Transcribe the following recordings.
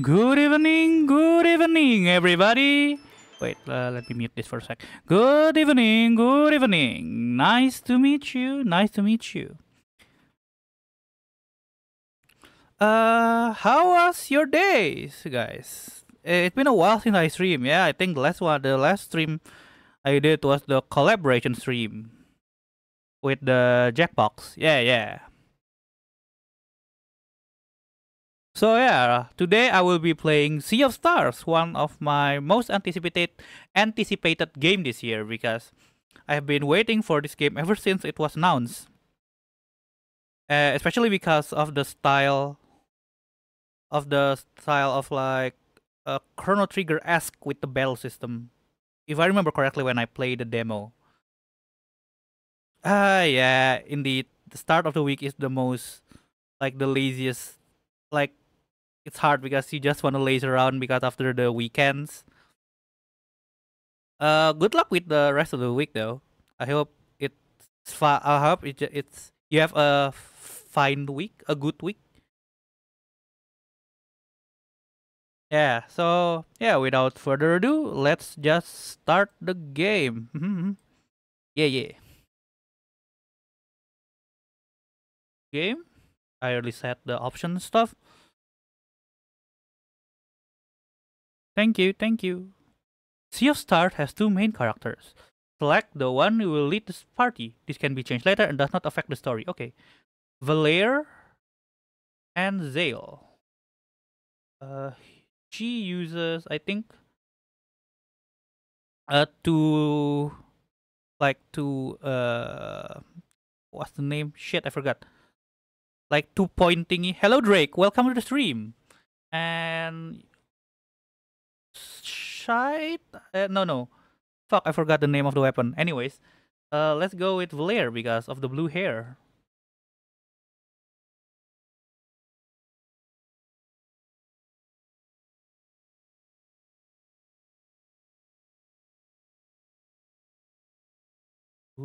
Good evening, good evening, everybody. Wait, uh, let me mute this for a sec. Good evening, good evening. Nice to meet you, nice to meet you. How was your days, guys? It's been a while since I stream. Yeah, I think the last one, the last stream I did was the collaboration stream with the Jackbox. Yeah, yeah. So yeah, today I will be playing Sea of Stars, one of my most anticipated anticipated game this year because I have been waiting for this game ever since it was announced. Uh, especially because of the style of the style of like a Chrono Trigger esque with the battle system. If I remember correctly when I played the demo. Ah uh, yeah, indeed. The start of the week is the most like the laziest like it's hard because you just want to laze around because after the weekends. Uh, good luck with the rest of the week though. I hope it's I hope it, it's you have a fine week, a good week. Yeah, so yeah, without further ado, let's just start the game. yeah, yeah. Game. I already set the option stuff. Thank you, thank you. Sea of Stars has two main characters. Select the one who will lead this party. This can be changed later and does not affect the story. Okay. Valere and Zale. Uh, she uses, I think, uh, to, like, to, uh, what's the name? Shit, I forgot. Like, two point thingy. Hello, Drake. Welcome to the stream. And Shite? Uh, no, no. Fuck, I forgot the name of the weapon. Anyways, uh, let's go with Valere because of the blue hair.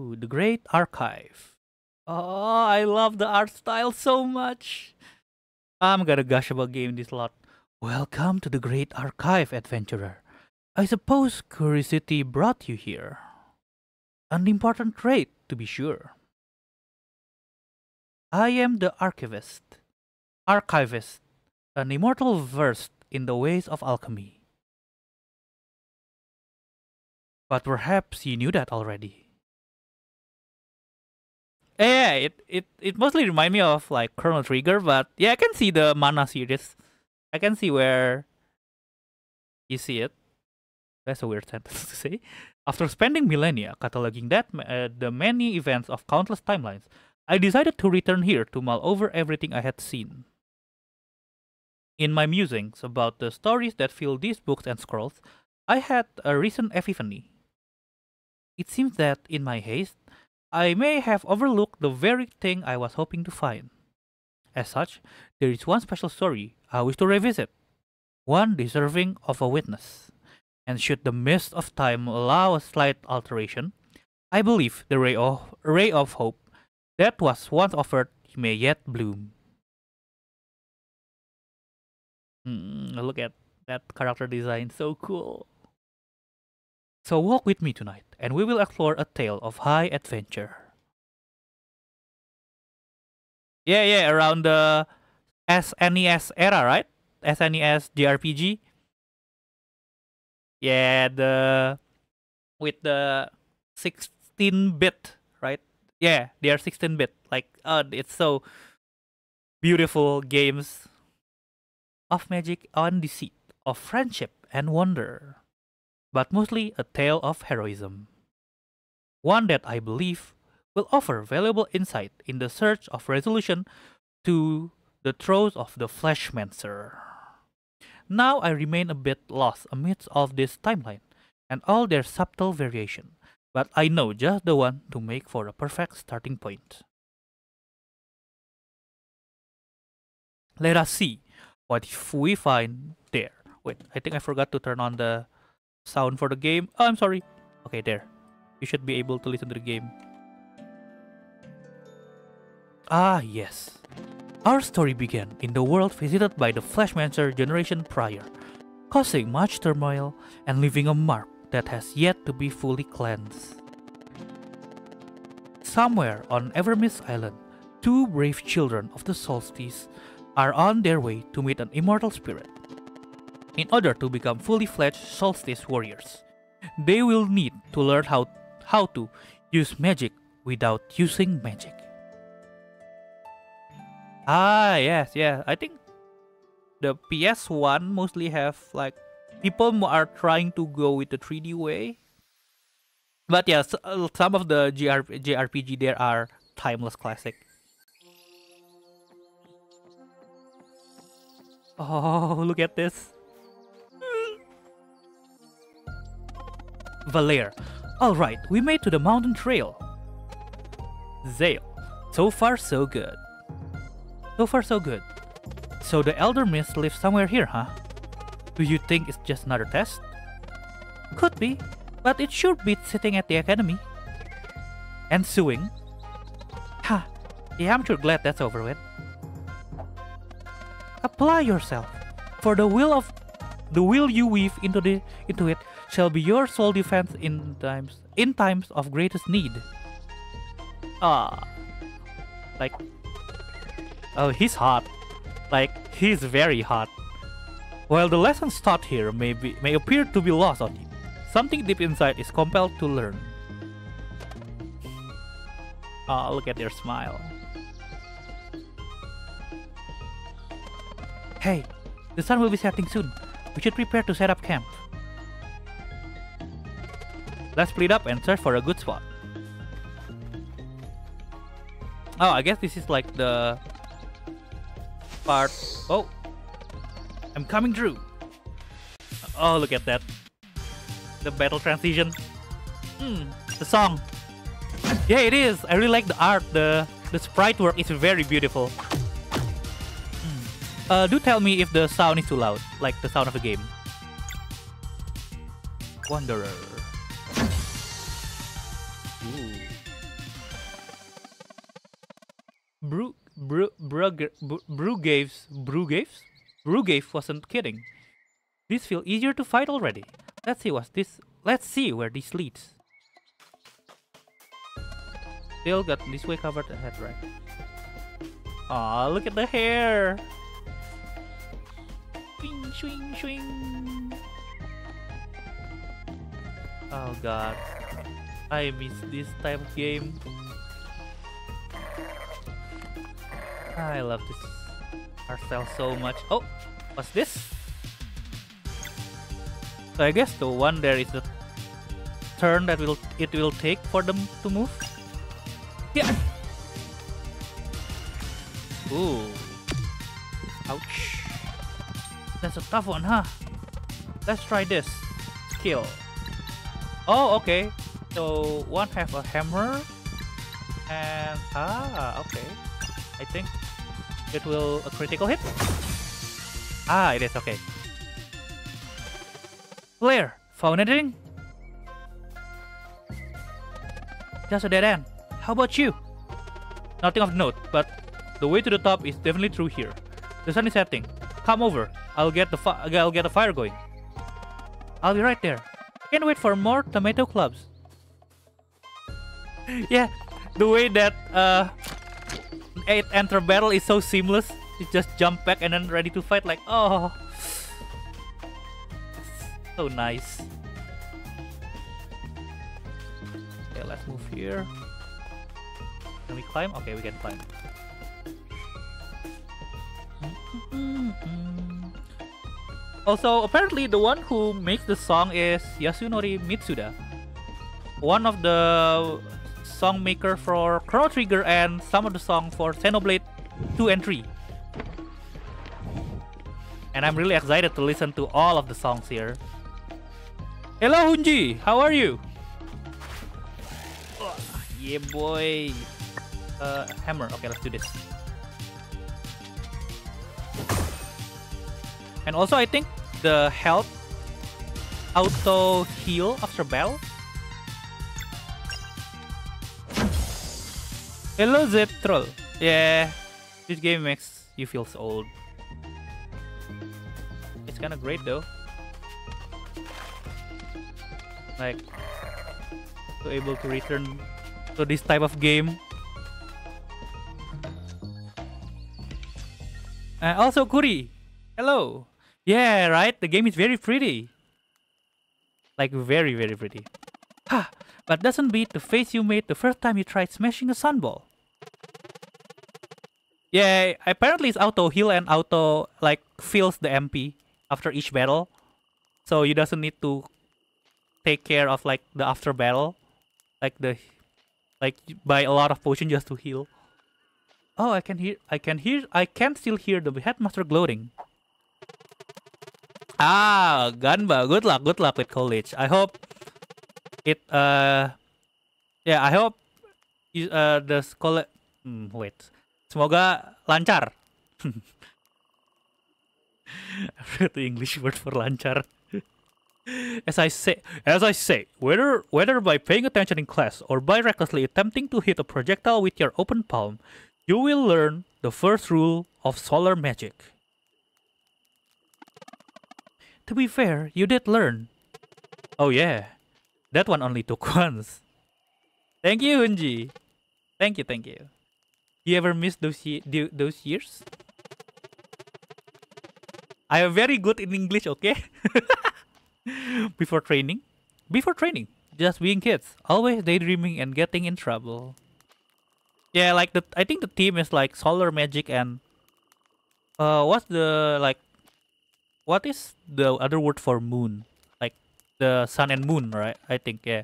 The Great Archive. Oh, I love the art style so much. I'm gonna gush about game this lot. Welcome to the Great Archive, adventurer. I suppose curiosity brought you here. An important trait, to be sure. I am the archivist. Archivist, an immortal versed in the ways of alchemy. But perhaps you knew that already. Yeah, it, it, it mostly remind me of like Chrono Trigger, but yeah, I can see the Mana series I can see where you see it. That's a weird sentence to say. After spending millennia cataloging that uh, the many events of countless timelines, I decided to return here to mull over everything I had seen. In my musings about the stories that fill these books and scrolls, I had a recent epiphany. It seems that, in my haste, I may have overlooked the very thing I was hoping to find. As such, there is one special story I wish to revisit, one deserving of a witness. And should the mist of time allow a slight alteration, I believe the ray of, ray of hope that was once offered may yet bloom. Mm, look at that character design, so cool. So walk with me tonight, and we will explore a tale of high adventure. Yeah, yeah, around the SNES era, right? SNES JRPG. Yeah, the with the 16-bit, right? Yeah, they are 16-bit. Like, uh, it's so beautiful games of magic and deceit, of friendship and wonder, but mostly a tale of heroism. One that I believe will offer valuable insight in the search of resolution to the throes of the Fleshmancer. Now I remain a bit lost amidst all this timeline and all their subtle variation, but I know just the one to make for a perfect starting point. Let us see what if we find there. Wait, I think I forgot to turn on the sound for the game. Oh, I'm sorry. Okay, there. You should be able to listen to the game. Ah, yes. Our story began in the world visited by the Fleshmancer generation prior, causing much turmoil and leaving a mark that has yet to be fully cleansed. Somewhere on Evermist Island, two brave children of the solstice are on their way to meet an immortal spirit. In order to become fully fledged solstice warriors, they will need to learn how, how to use magic without using magic. Ah, yes, yeah. I think the PS1 mostly have like people are trying to go with the 3D way. But yes, uh, some of the GR JRPG there are timeless classic. Oh, look at this. Valere. Alright, we made to the mountain trail. Zale. So far so good. So far so good. So the Elder Mist lives somewhere here, huh? Do you think it's just another test? Could be, but it should be sitting at the academy. And suing. Ha! Yeah, I'm sure glad that's over with. Apply yourself, for the will of the will you weave into the into it shall be your sole defense in times in times of greatest need. Ah, like, oh, he's hot. Like he's very hot. While the lessons taught here may be may appear to be lost on you, something deep inside is compelled to learn. Oh, look at their smile. Hey, the sun will be setting soon. We should prepare to set up camp. Let's split up and search for a good spot. Oh, I guess this is like the part. Oh, I'm coming through. Oh, look at that. The battle transition. Hmm, the song. Yeah, it is. I really like the art. The the sprite work is very beautiful. Uh, do tell me if the sound is too loud, like the sound of the game. Wanderer. Ooh. Brew, brew, Brugger, Brugaves, Brugaves? Brugave wasn't kidding. This feels easier to fight already. Let's see what this. Let's see where this leads. Still got this way covered ahead, right? Aw, look at the hair! Swing, swing, swing. Oh god. I miss this type of game. I love this style so much. Oh, what's this? So I guess the one there is the turn that will it will take for them to move. Yeah. Ooh. Ouch. That's a tough one, huh? Let's try this. Skill. Oh, okay. So one have a hammer. And ah, okay. I think it will a critical hit. Ah, it is okay. Valere, found anything? Just a dead end. How about you? Nothing of note, but the way to the top is definitely through here. The sun is setting. Come over. I'll get the I'll get the fire going. I'll be right there. Can't wait for more tomato clubs. Yeah, the way that uh, eight enter battle is so seamless. You just jump back and then ready to fight. Like oh, so nice. Okay, let's move here. Can we climb? Okay, we can climb. Also, apparently the one who makes the song is Yasunori Mitsuda. One of the song maker for Chrono Trigger and some of the song for Xenoblade 2 and 3. And I'm really excited to listen to all of the songs here. Hello Hunji, how are you? Oh, yeah boy. Uh, hammer, okay let's do this. And also I think the health auto heal after battle. Hello Zep Troll. Yeah. This game makes you feel so old. It's kind of great though. Like, to able to return to this type of game. Uh, also, Kuri, hello. Yeah, right. The game is very pretty. Like very, very pretty. Ha! But doesn't beat the face you made the first time you tried smashing a sunball. Yeah, apparently it's auto heal and auto like fills the MP after each battle. So you doesn't need to take care of like the after battle. Like the like buy a lot of potion just to heal. Oh, I can hear I can hear I can still hear the headmaster gloating. Ah, Ganba, good luck, good luck with college. I hope it uh yeah, I hope you, uh the school hmm, wait. Semoga lancar. I the English word for lancar. as I say, as I say, whether whether by paying attention in class or by recklessly attempting to hit a projectile with your open palm, you will learn the first rule of solar magic. To be fair, you did learn. Oh yeah, that one only took once. Thank you, Hunji. Thank you, thank you. You ever miss those ye those years? I am very good in English, okay? Before training. Before training. Just being kids. Always daydreaming and getting in trouble. Yeah, like the I think the team is like solar magic and uh what's the like what is the other word for moon? The sun and moon, right? I think, yeah.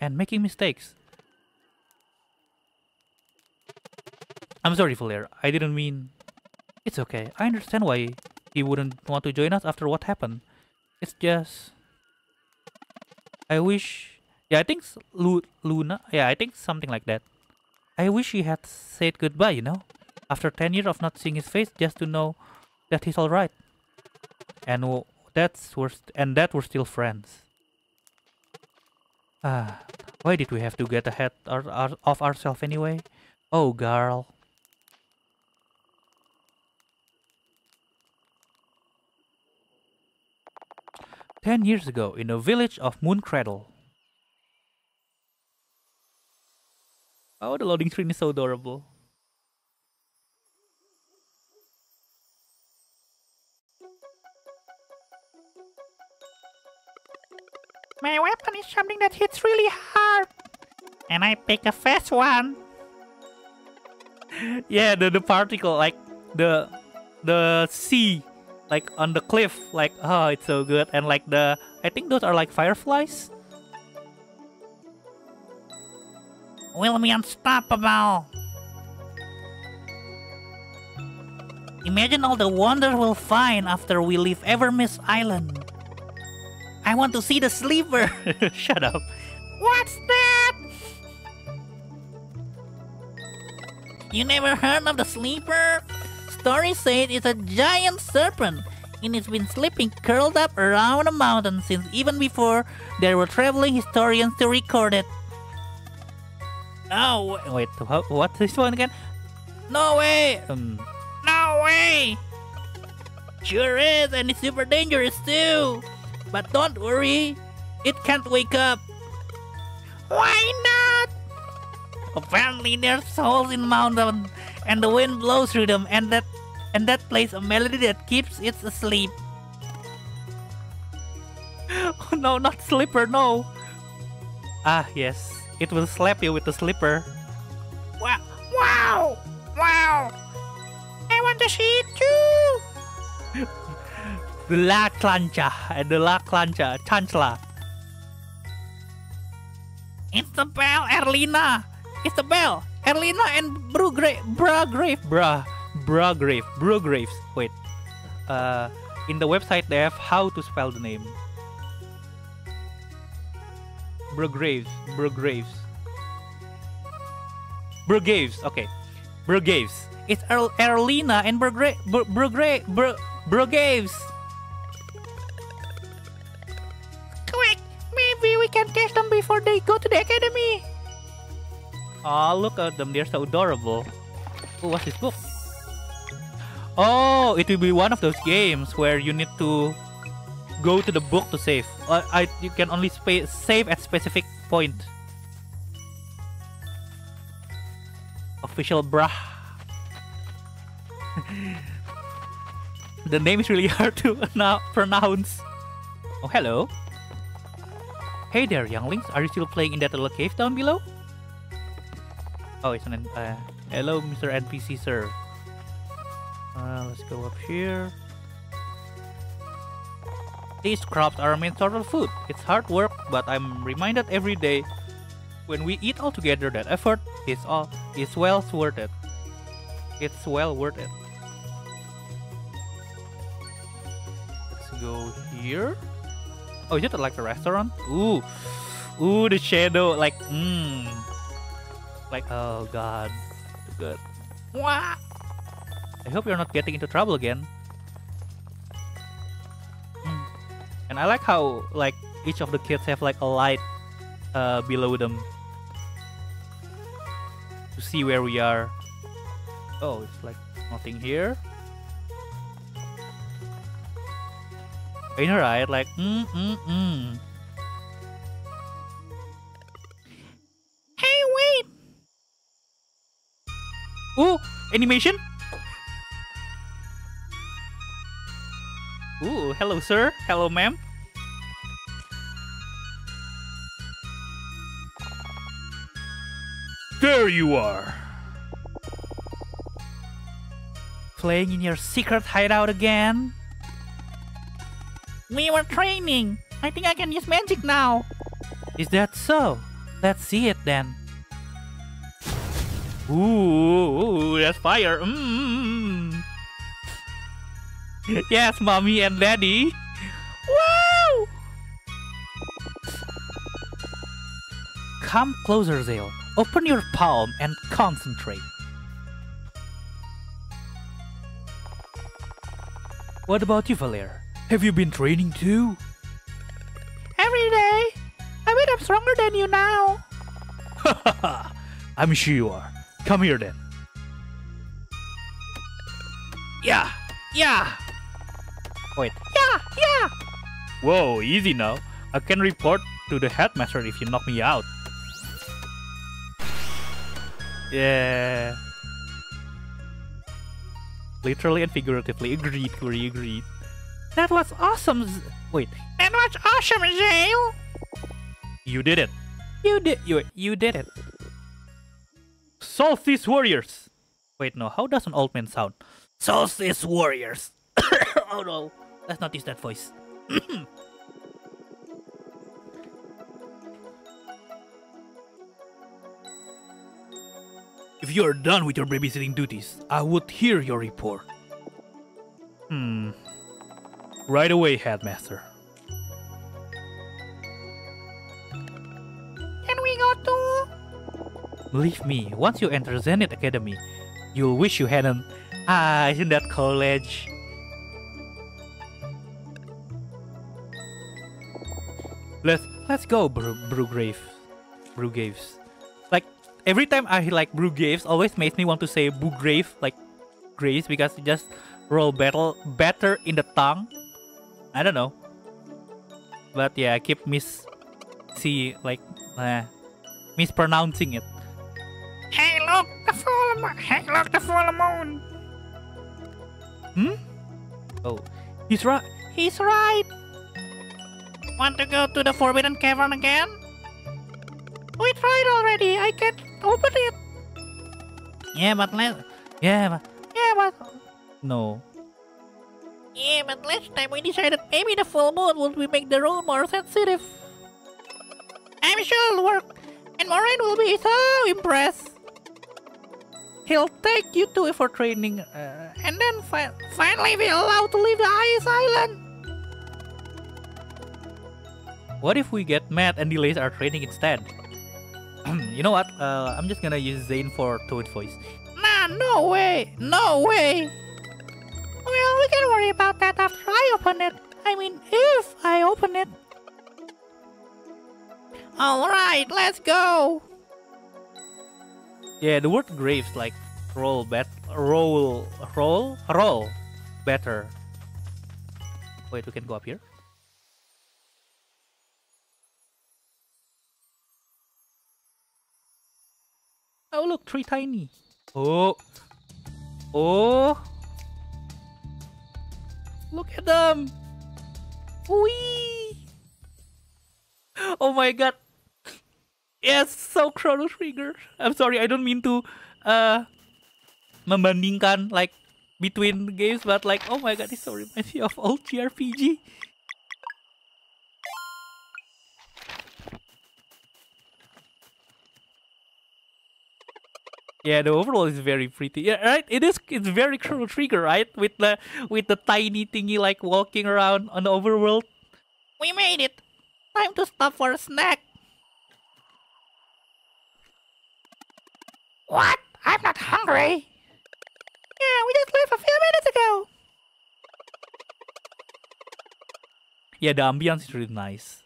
And making mistakes. I'm sorry, Valere. I didn't mean... It's okay. I understand why he wouldn't want to join us after what happened. It's just... I wish... Yeah, I think Lu Luna... Yeah, I think something like that. I wish he had said goodbye, you know? After 10 years of not seeing his face, just to know that he's alright. And that's we're and that we're still friends. Ah, why did we have to get ahead of ourselves anyway? Oh, girl. Ten years ago, in a village of Mooncradle. Oh, the loading screen is so adorable. My weapon is something that hits really hard. And I pick a fast one. yeah, the, the particle, like the the sea, like on the cliff, like oh, it's so good. And like the, I think those are like fireflies. Will be unstoppable. Imagine all the wonders we'll find after we leave Evermist Island. I want to see the sleeper. Shut up. What's that? You never heard of the sleeper? Story say it's a giant serpent and it's been sleeping curled up around a mountain since even before there were traveling historians to record it. Oh, wait, what's this one again? No way! Um, no way! Sure is, and it's super dangerous too! But don't worry, it can't wake up. Why not? Apparently there's holes in mountain and the wind blows through them and that and that plays a melody that keeps it asleep. oh no, not slipper, no. Ah, yes. It will slap you with the slipper. Wow! Wow! Wow! I want to see it too! The La Clancha and the La Clancha Chancellor. It's the bell, Erlina. It's the bell, Erlina and Brugrave, Bragrave, Bra, Bragrave, Brugraves. Wait, uh, in the website they have how to spell the name. Brugraves, Brugraves, Brugraves. Okay, Brugraves. It's er Erlina and Brugrave, Brugrave, Brugraves. Quick! Maybe Oh, look at them. They're so adorable. Oh, what's this book? Oh, it will be one of those games where you need to go to the book to save. Uh, I you can only save at specific point. Official brah. the name is really hard to pronounce. Oh, hello. Hey there, younglings. Are you still playing in that little cave down below? Oh, it's an... Uh, hello, Mr. NPC, sir. Uh, let's go up here. These crops are main source of food. It's hard work, but I'm reminded every day when we eat all together that effort is all is well worth it. It's well worth it. Let's go here. Oh, is it like a restaurant? Ooh, ooh, the shadow, like, mmm, like, oh god, good. Wah! I hope you're not getting into trouble again. Mm. And I like how like each of the kids have like a light uh, below them to see where we are. Oh, it's like nothing here. In her eye, like mm mm mm. Ooh, animation. Ooh, hello, sir. Hello, ma'am. There you are. Playing in your secret hideout again? We were training. I think I can use magic now. Is that so? Let's see it then. Ooh, that's fire. Mm. yes, mommy and daddy. Wow! Come closer, Zale. Open your palm and concentrate. What about you, Valere? Have you been training too? Every day. I bet I'm stronger than you now. I'm sure you are. Come here then. Yeah, yeah. Wait. Yeah, yeah. Whoa, easy now. I can report to the headmaster if you knock me out. Yeah. Literally and figuratively. Agreed, Corey, agreed. That was awesome. Z Wait. That was awesome, Zale. You did it. You did. You you did it. Solstice Warriors. Wait, no. How does an old man sound? Solstice Warriors. oh no. Let's not use that voice. if you are done with your babysitting duties, I would hear your report. Hmm. Right away, Headmaster. Believe me, once you enter Zenith Academy, you'll wish you hadn't. Ah, isn't that college? Let's let's go, Bru Brugrave. Brugaves. Like every time I like Brugaves, always makes me want to say Bugrave, like Graves, because it just roll battle better in the tongue. I don't know. But yeah, I keep miss see like uh, mispronouncing it. Hey, look, the full moon. Hey, look, the full moon. Hmm? Oh, he's right. He's right. Want to go to the Forbidden Cavern again? We tried already. I can't open it. Yeah, but let. Yeah, but. Yeah, but. No. Yeah, but last time we decided maybe the full moon would make the room more sensitive. I'm sure it'll work, and Moraine will be so impressed. He'll take you to it for training, uh, and then fi finally be allowed to leave the ice island. What if we get mad and delays our training instead? you know what? Uh, I'm just gonna use Zane for Toad voice. Nah, no way! No way! Well, we can worry about that after I open it. I mean, if I open it. Alright, let's go! Yeah, the word graves like roll bet roll roll roll better. Wait, we can go up here. Oh look, three tiny. Oh, oh! Look at them. Wee! Oh my god! Yes, so Chrono Trigger. I'm sorry, I don't mean to uh membandingkan like between games, but like oh my god, this so reminds me of old JRPG. Yeah, the overall is very pretty. Yeah, right. It is. It's very Chrono Trigger, right? With the with the tiny thingy like walking around on the overworld. We made it. Time to stop for a snack. What? I'm not hungry. Yeah, we just left a few minutes ago. Yeah, the ambience is really nice.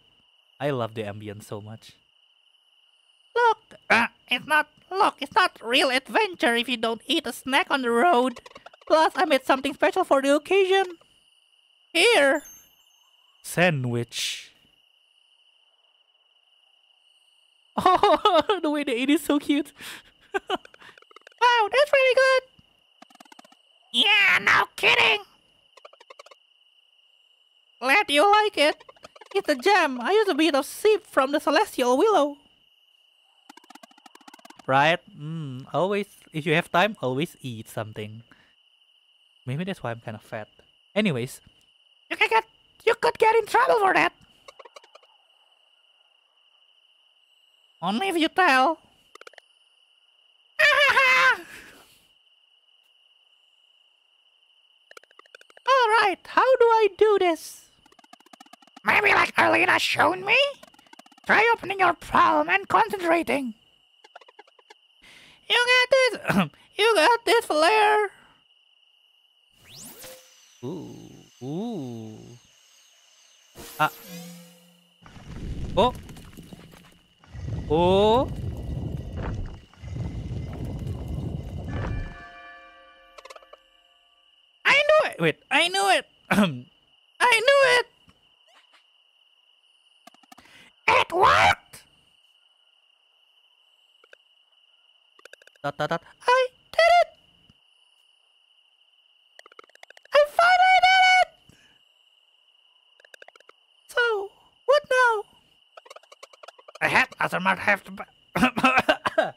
I love the ambience so much. Look, uh, it's not. Look, it's not real adventure if you don't eat a snack on the road. Plus, I made something special for the occasion. Here. Sandwich. Oh, the way they eat is so cute. wow, that's really good. Yeah, no kidding. Glad you like it. It's a gem. I use a bit of seep from the celestial willow. Right? Mm, always, if you have time, always eat something. Maybe that's why I'm kind of fat. Anyways. You can get, you could get in trouble for that. Only if you tell. Alright, how do I do this? Maybe like Erlina showed me? Try opening your palm and concentrating. You got this! you got this, Valere! Ooh. Ooh. Ah. Oh. Oh. Knew it! Wait, I knew it! I knew it! It worked! Dot, dot, dot. I did it! I finally did it! So, what now? The headmaster might have to. the.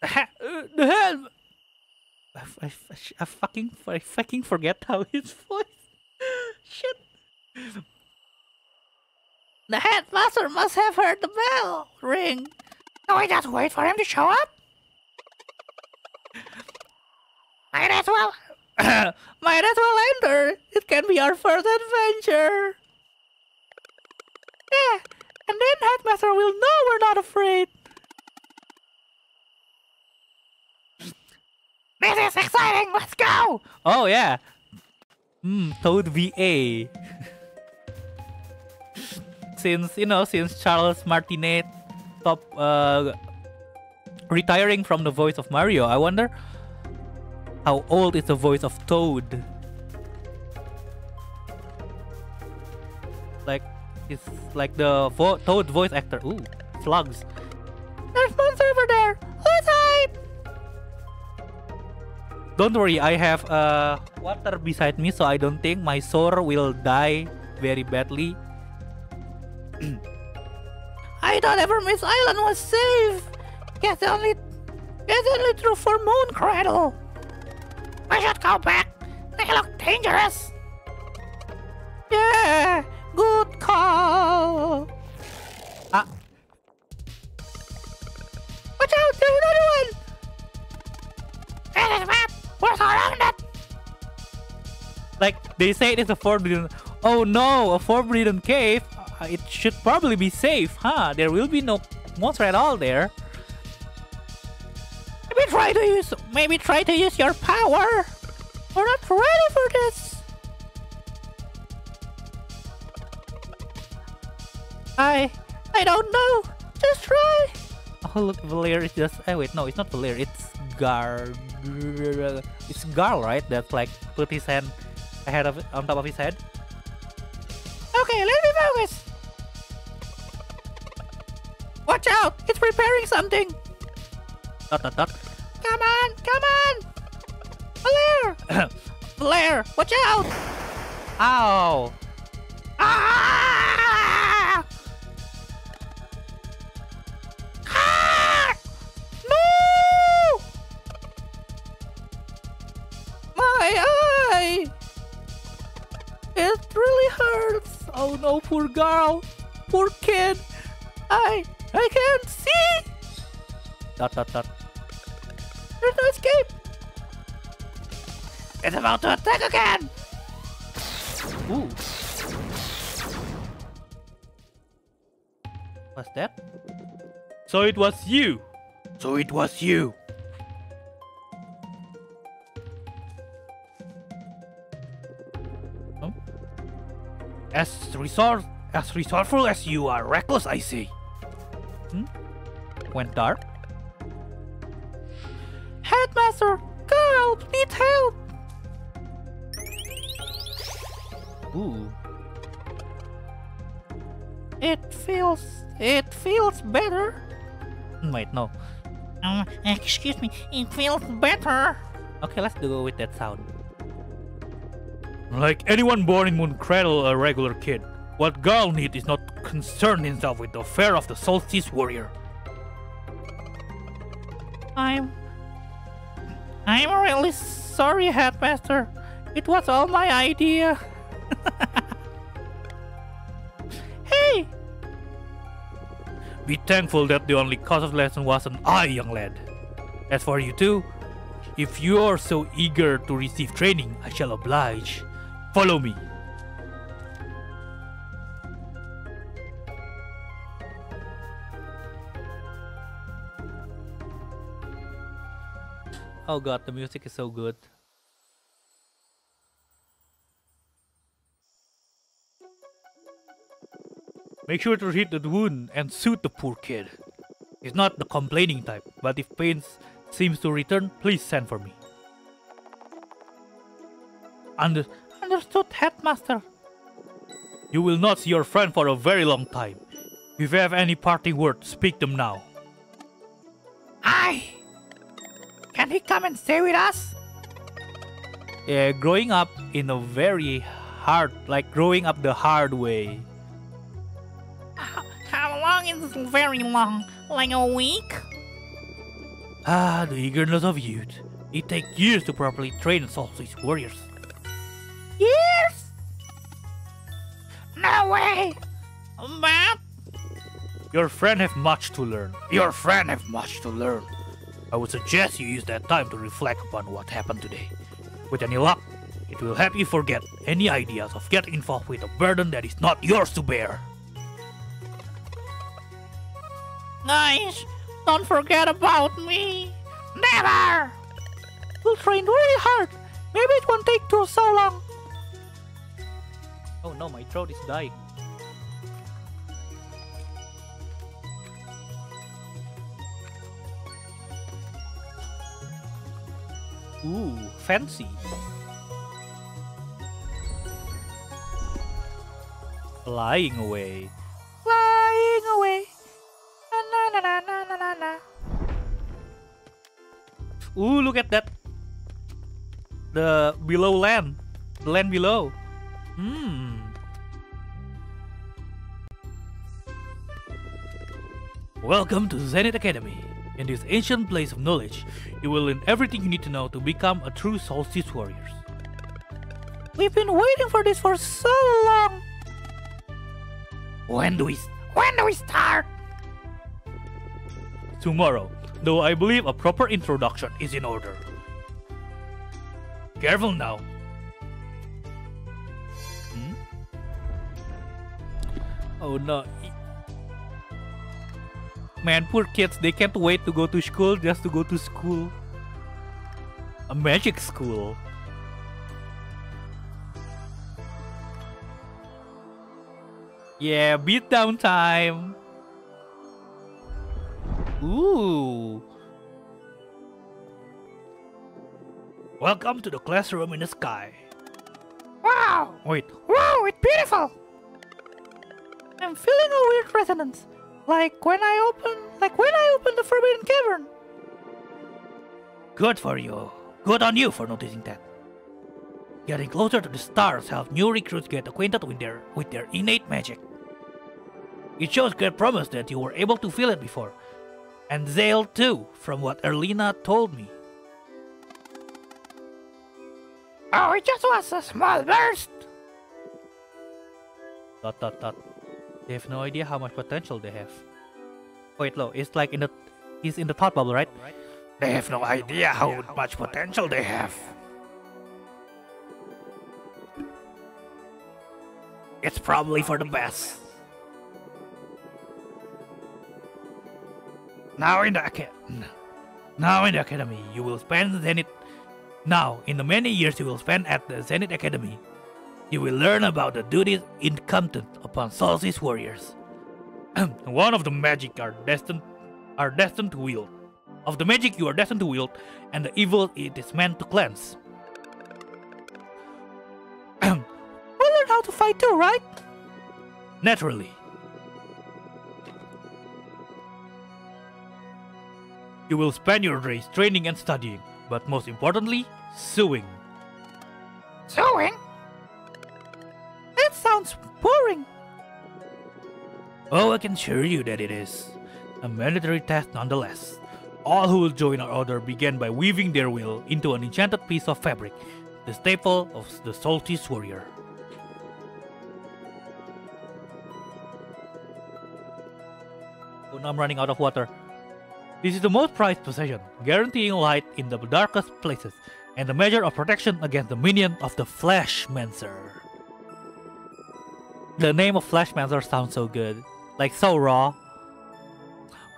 Uh, the head. I, I, I, fucking I fucking forget how his voice. Shit. The headmaster must have heard the bell ring. Can we just wait for him to show up? Might as well. Might as well enter. It can be our first adventure. Yeah, and then Headmaster will know we're not afraid. This is exciting. Let's go. Oh yeah. Hmm, Toad VA. since you know, since Charles Martinet top uh retiring from the voice of Mario, I wonder how old is the voice of Toad? Like, it's like the vo Toad voice actor. Ooh, slugs. There's monster over there. Don't worry, I have uh, water beside me, so I don't think my Sora will die very badly. I thought Evermist Island was safe. Guess only, guess only true for Moon Cradle. We should go back. They look dangerous. Yeah, good call. Ah. Watch out, there's another one. This is map. We're surrounded. Like, they say it's a forbidden... Oh no, a forbidden cave? Uh, it should probably be safe, huh? There will be no monster at all there. Maybe try to use maybe try to use your power. We're not ready for this. I I don't know. Just try. Oh look, Valir is just. Oh wait, no, it's not Valir. It's Garl. It's Garl, right? That like put his hand ahead of on top of his head. Okay, let me focus. Watch out! It's preparing something. Dot dot dot. Come on, come on. Valere, Valere, watch out! Ow! Oh poor girl, poor kid. I I can't see. Dot dot dot. There's no escape. It's about to attack again. Ooh. What's that? So it was you. So it was you. Oh. As resource, as resourceful as you are, reckless, I see. Hmm? Went dark. Headmaster, girl, need help. Ooh. It feels, it feels better. Wait, no. Um, excuse me, it feels better. Okay, let's go with that sound. Like anyone born in Moon Cradle, a regular kid, what Garl need is not concern himself with the affair of the Solstice Warrior. I'm, I'm really sorry, Headmaster. It was all my idea. hey, Be thankful that the only cause of lesson wasn't I, young lad. As for you two, if you are so eager to receive training, I shall oblige. Follow me. Oh god, the music is so good. Make sure to treat the wound and soothe the poor kid. He's not the complaining type, but if pain seems to return, please send for me. Under understood, Headmaster. you will not see your friend for a very long time. If you have any parting words, speak them now. I. Can he come and stay with us? Yeah, growing up in a very hard, like growing up the hard way. How, how long is very long? Like a week? Ah, the eagerness of youth. It takes years to properly train Solstice warriors. Years? No way. But Your friend have much to learn. Your friend have much to learn. I would suggest you use that time to reflect upon what happened today. With any luck, it will help you forget any ideas of getting involved with a burden that is not yours to bear. guys, don't forget about me. Never. We'll train really hard. Maybe it won't take too so long. Oh no, my throat is dying. Ooh, fancy. Flying away. Flying away. Na na na na na na na. Ooh, look at that. The below land. The land below. Hmm. Welcome to Zenith Academy. In this ancient place of knowledge, you will learn everything you need to know to become a true Solstice warrior. We've been waiting for this for so long. When do we? When do we start? Tomorrow, though I believe a proper introduction is in order. Careful now. Oh no. Man, poor kids, they can't wait to go to school just to go to school. A magic school. Yeah, beat down time. Ooh. Welcome to the classroom in the sky. Wow! Wait, Wow, it's beautiful! I'm feeling a weird resonance. Like when I open like when I open the Forbidden Cavern. Good for you. Good on you for noticing that. Getting closer to the stars helps new recruits get acquainted with their with their innate magic. It shows great promise that you were able to feel it before. And Zale too, from what Erlina told me. Oh, it just was a small burst! Dot dot dot. They have no idea how much potential they have. Wait, no, it's like in the he's in the thought bubble, right? They have no idea how much potential they have. It's probably for the best. Now in the acad- now in the academy, you will spend Zenith. Now, in the many years you will spend at the Zenith Academy, you will learn about the duties incumbent upon Solstice warriors. One of the magic are destined are destined to wield. Of the magic you are destined to wield, and the evil it is meant to cleanse. we'll learn how to fight too, right? Naturally. You will spend your days training and studying, but most importantly, sewing. Sewing? Sounds boring. Oh, I can assure you that it is. A mandatory task nonetheless. All who will join our order begin by weaving their will into an enchanted piece of fabric, the staple of the Solstice Warrior. Oh, now I'm running out of water. This is the most prized possession, guaranteeing light in the darkest places, and a measure of protection against the minion of the Fleshmancer. The name of Fleshmancer sounds so good, like so raw.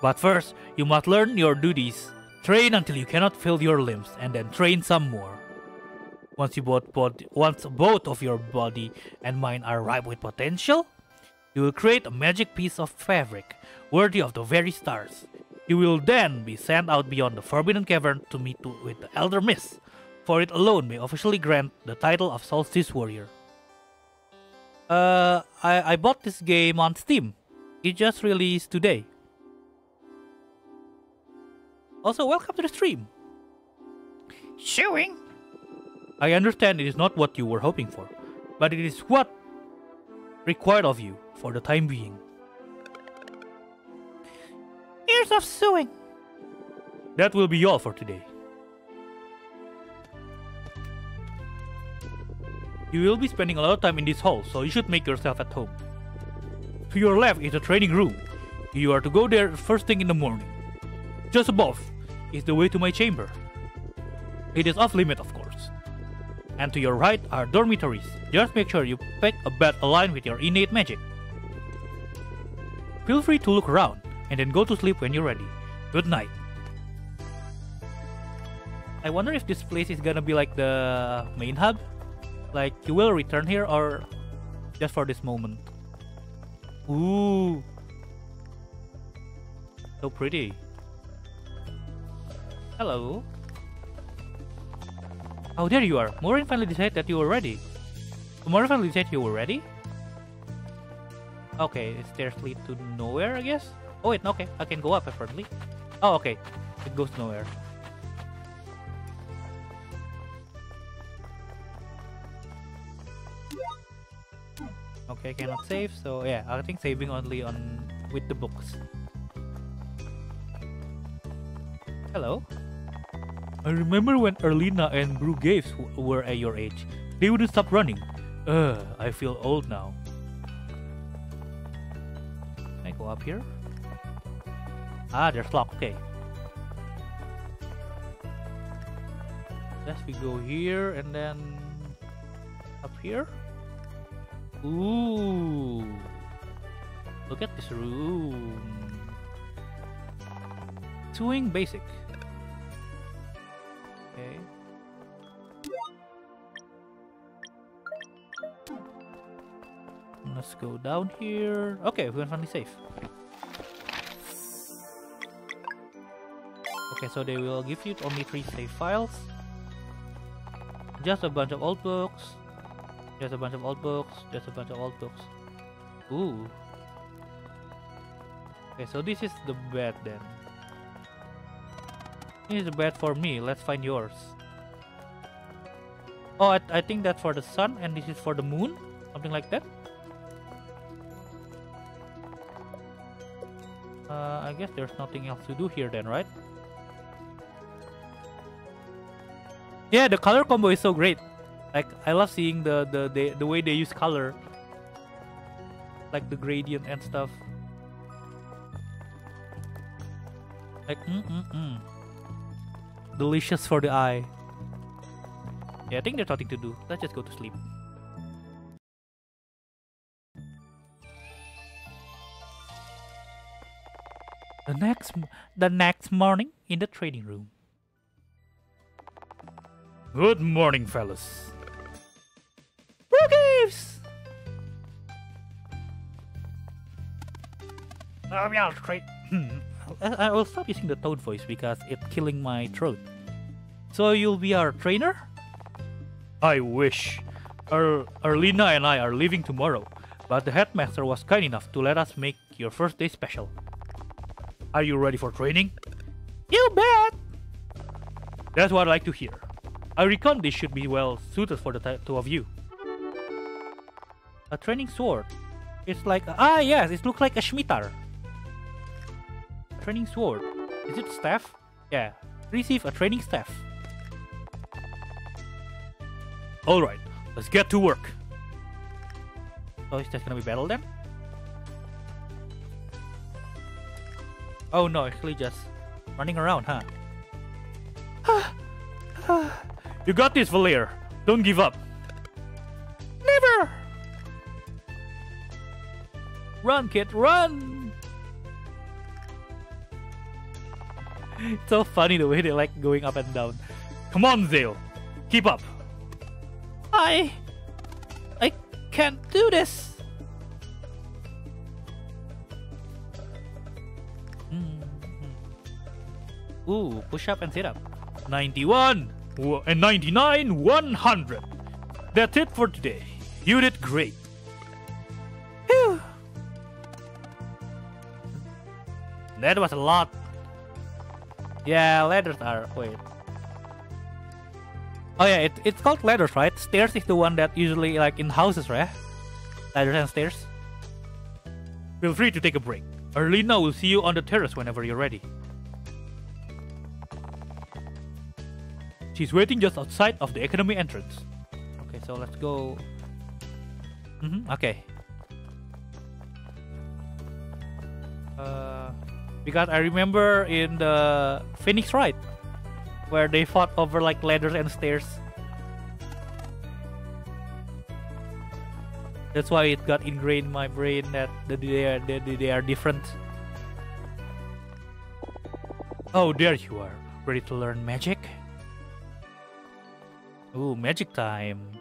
But first, you must learn your duties. Train until you cannot feel your limbs, and then train some more. Once you both, both once both of your body and mind are ripe with potential, you will create a magic piece of fabric worthy of the very stars. You will then be sent out beyond the Forbidden Cavern to meet to- with the Elder Mist, for it alone may officially grant the title of Solstice Warrior. Uh, I, I bought this game on Steam. It just released today. Also, welcome to the stream. Sewing? I understand it is not what you were hoping for, but it is what required of you for the time being. Years of sewing. That will be all for today. You will be spending a lot of time in this hall, so you should make yourself at home. To your left is the training room. You are to go there first thing in the morning. Just above is the way to my chamber. It is off limit, of course. And to your right are dormitories. Just make sure you pick a bed aligned with your innate magic. Feel free to look around and then go to sleep when you're ready. Good night. I wonder if this place is gonna be like the main hub. Like you will return here or just for this moment. Ooh. So pretty. Hello. Oh, there you are. Moraine finally decided that you were ready. Moraine finally decided you were ready? Okay, stairs lead to nowhere, I guess? Oh wait, okay, I can go up apparently. Oh, okay. It goes nowhere. Okay, I cannot save, so yeah, I think saving only on with the books. Hello? I remember when Erlina and Brugaves were at your age. They wouldn't stop running. Ugh, I feel old now. Can I go up here? Ah, there's lock. Okay. Let's we go here and then up here. Ooh. Look at this room. Swing basic. Okay. Let's go down here. Okay, we can finally save. Okay, so they will give you only three save files. Just a bunch of old books. Just a bunch of old books. Just a bunch of old books. Ooh. Okay, so this is the bed then. This is the bed for me. Let's find yours. Oh, I, I think that's for the sun and this is for the moon. Something like that. Uh, I guess there's nothing else to do here then, right? Yeah, the color combo is so great. Like I love seeing the the the, the way they use color, like the gradient and stuff. Like mm mm mm, delicious for the eye. Yeah, I think there's nothing to do. Let's just go to sleep. The next the next morning in the trading room. Good morning, fellas. Boogies! Um, yeah, straight. I I will stop using the toad voice because it's killing my throat. So you'll be our trainer? I wish. Er, Erlina and I are leaving tomorrow, but the headmaster was kind enough to let us make your first day special. Are you ready for training? You bet! That's what I like to hear. I reckon this should be well suited for the two of you. A training sword. It's like ah yes, it looks like a Shmitar. Training sword. Is it staff? Yeah. Receive a training staff. Alright, let's get to work. Oh, is that gonna be battle then? Oh no, actually just running around, huh? you got this, Valere. Don't give up. Never! Run, kid, run! It's so funny the way they like going up and down. Come on, Zale. Keep up. I... I can't do this. Mm, mm. Ooh, push up and sit up. 91 Wo- and 99, 100. That's it for today. You did great. That was a lot. Yeah, ladders are. Wait. Oh yeah, it, it's called ladders, right? Stairs is the one that usually like in houses, right? Ladders and stairs. Feel free to take a break. Erlina will see you on the terrace whenever you're ready. She's waiting just outside of the academy entrance. Okay, so let's go. hmm okay. Uh, because I remember in the Phoenix Wright, where they fought over like ladders and stairs. That's why it got ingrained in my brain that they are that they are different. Oh, there you are, ready to learn magic. Ooh, magic time.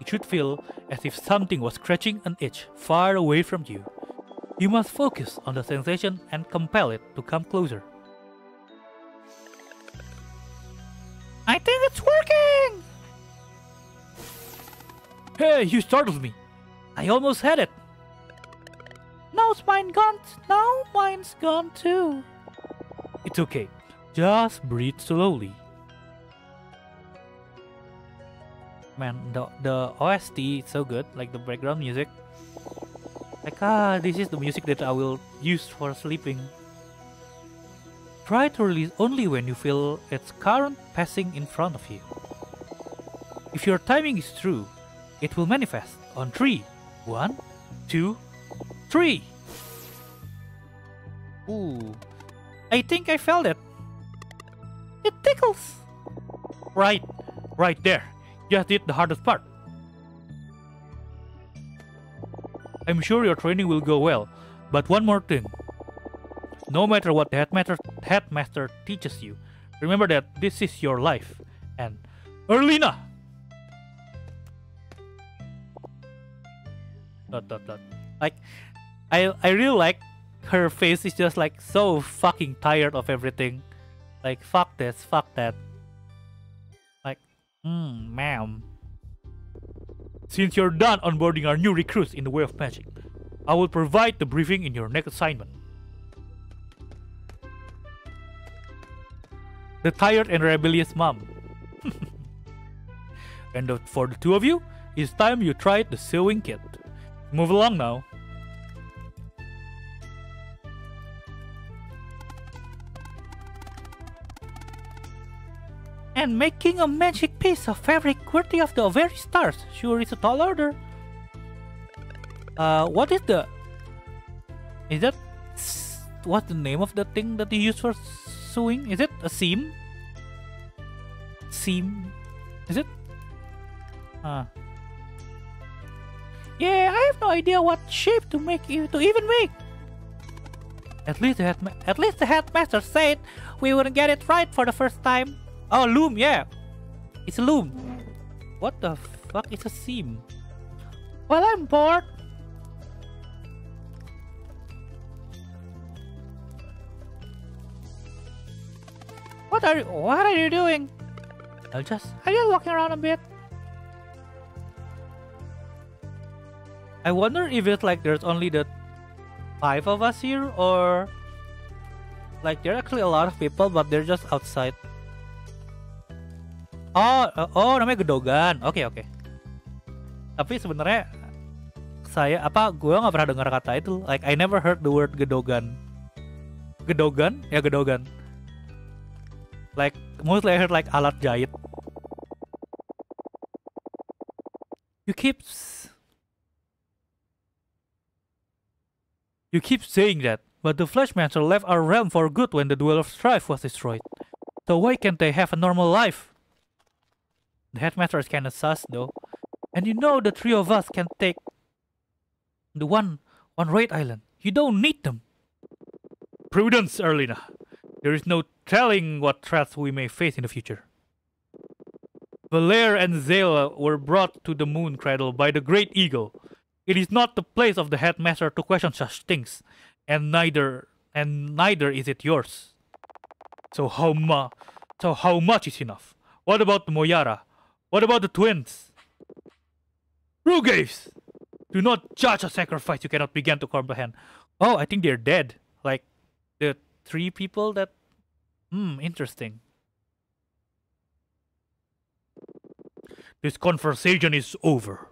It should feel as if something was scratching an itch far away from you. You must focus on the sensation and compel it to come closer. I think it's working! Hey, you startled me. I almost had it. Now's mine gone. Now mine's gone too. It's okay. Just breathe slowly. Man, the the OST is so good, like the background music. Like ah, this is the music that I will use for sleeping. Try to release only when you feel its current passing in front of you. If your timing is true, it will manifest on three. One, two, three. Ooh, I think I felt it. It tickles. Right, right there. Just did the hardest part. I'm sure your training will go well, but one more thing. No matter what the headmaster, headmaster teaches you, remember that this is your life. And Erlina! Dot dot dot. Like, I I really like her face is just like so fucking tired of everything. Like fuck this, fuck that. Like, hmm, ma'am. Since you're done onboarding our new recruits in the way of magic, I will provide the briefing in your next assignment. The tired and rebellious mom. and for the two of you, it's time you tried the sewing kit. Move along now. And making a magic piece of fabric worthy of the very stars sure is a tall order. Uh, what is the... Is that... What's the name of the thing that you use for sewing? Is it a seam? Seam? Is it? Ah. Yeah, I have no idea what shape to make to even make. At least the head, at least the headmaster said we wouldn't get it right for the first time. Oh, loom, yeah. It's a loom. What the fuck is a seam? Well, I'm bored. What are you, what are you doing? I'll just, I'm just walking around a bit. I wonder if it's like there's only the five of us here or like there are actually a lot of people but they're just outside. Oh, oh namanya gedogan. Oke okay, oke. Okay. Tapi sebenarnya saya apa gue nggak pernah dengar kata itu. Like I never heard the word gedogan. Gedogan? Ya gedogan. Like mostly I heard like alat jahit. You keep You keep saying that, but the Fleshmancer left our realm for good when the Dweller of Strife was destroyed. So why can't they have a normal life? The Headmaster is kinda sus though. And you know the three of us can take the one on Wraith Island. You don't need them. Prudence, Erlina. There is no telling what threats we may face in the future. Valere and Zela were brought to the moon cradle by the Great Eagle. It is not the place of the headmaster to question such things, and neither and neither is it yours. So how ma so how much is enough? What about Moyara? What about the twins? Brugaves! Do not judge a sacrifice you cannot begin to comprehend. Oh, I think they're dead. Like the three people that Hmm, interesting. This conversation is over.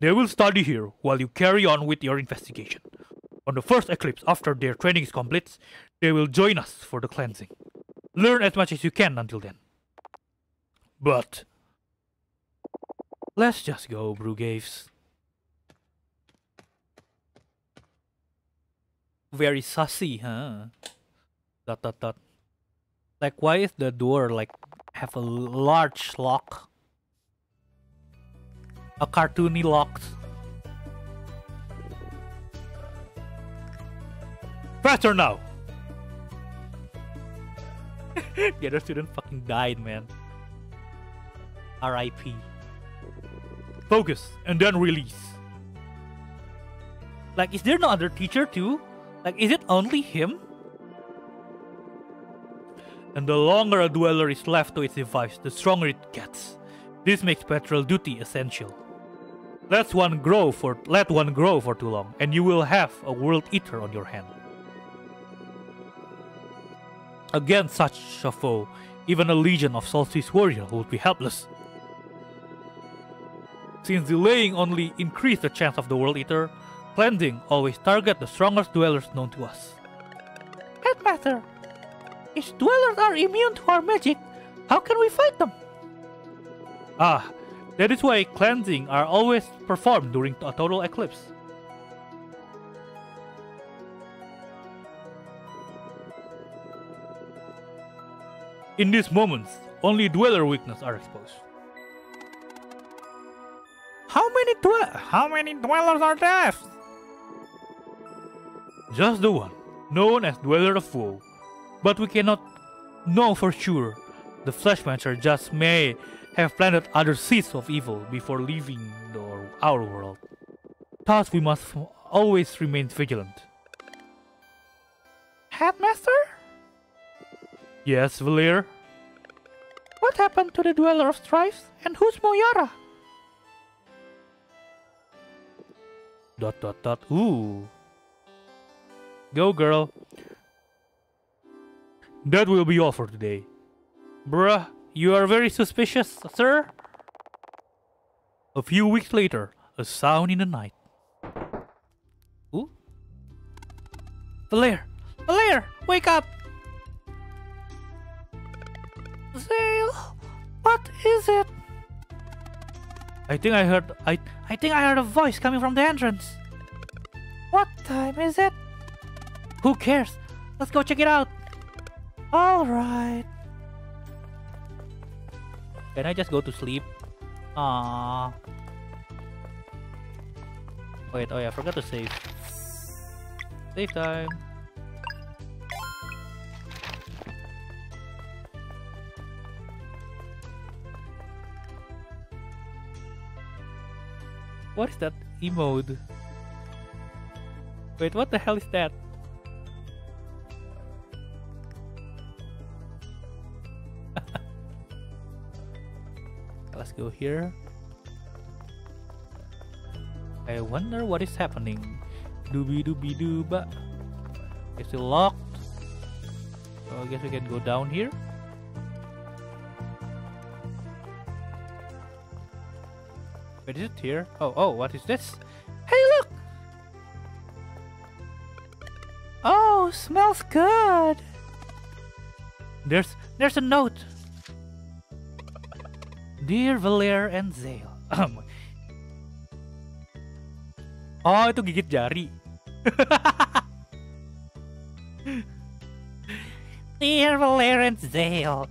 They will study here while you carry on with your investigation. On the first eclipse after their training is complete, they will join us for the cleansing. Learn as much as you can until then. But... Let's just go, Brugaves. Very sussy, huh? Dot dot dot. Like, why is the door, like, have a large lock? A cartoony lock. Faster now! the other student fucking died, man. R.I.P. Focus, and then release. Like, is there no other teacher too? Like, is it only him? And the longer a dweller is left to its device, the stronger it gets. This makes patrol duty essential. Let one grow for let one grow for too long, and you will have a world eater on your hand. Against such a foe, even a legion of Solstice warrior would be helpless. Since delaying only increased the chance of the World Eater, cleansing always target the strongest dwellers known to us. Headmaster, if dwellers are immune to our magic, how can we fight them? Ah, that is why cleansing are always performed during a total eclipse. In these moments, only dweller weakness are exposed. How many dwe- how many dwellers are there? Just the one, known as Dweller of Woe. But we cannot know for sure. The Fleshmancer just may have planted other seeds of evil before leaving the, our world. Thus we must always remain vigilant. headmaster? Yes, Valere. What happened to the Dweller of Strife And who's Moyara? Dot dot dot. Ooh. Go, girl. That will be all for today. Bruh, you are very suspicious, sir. A few weeks later, a sound in the night. Ooh. Valere! Valere, wake up! Zale, what is it? I think I heard I I think I heard a voice coming from the entrance. What time is it? Who cares? Let's go check it out. Alright. Can I just go to sleep? Ah. Wait, oh yeah, I forgot to save. Save time. What is that emote? Wait, what the hell is that? Let's go here. I wonder what is happening. Doobie doobie dooba. It's still locked. So I guess we can go down here. Is it here? Oh, oh, what is this? Hey, look! Oh, smells good. There's there's a note. Dear Valere and Zale. oh, itu gigit jari. Dear Valere and Zale,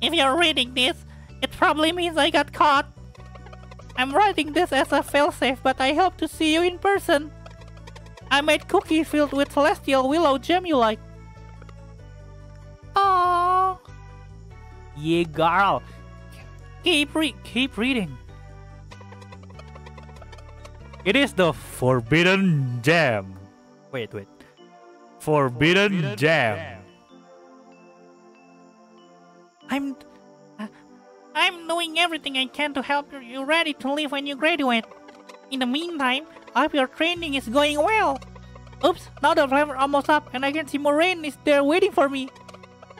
if you're reading this, it probably means I got caught. I'm writing this as a failsafe, but I hope to see you in person. I made cookies filled with celestial willow gem you like. Oh. Yeah, girl. Keep re keep reading. It is the forbidden gem. Wait, wait. Forbidden, forbidden jam. jam. I'm I'm doing everything I can to help you ready to leave when you graduate. In the meantime, I hope your training is going well. Oops, now the driver almost up and I can see Moraine is there waiting for me.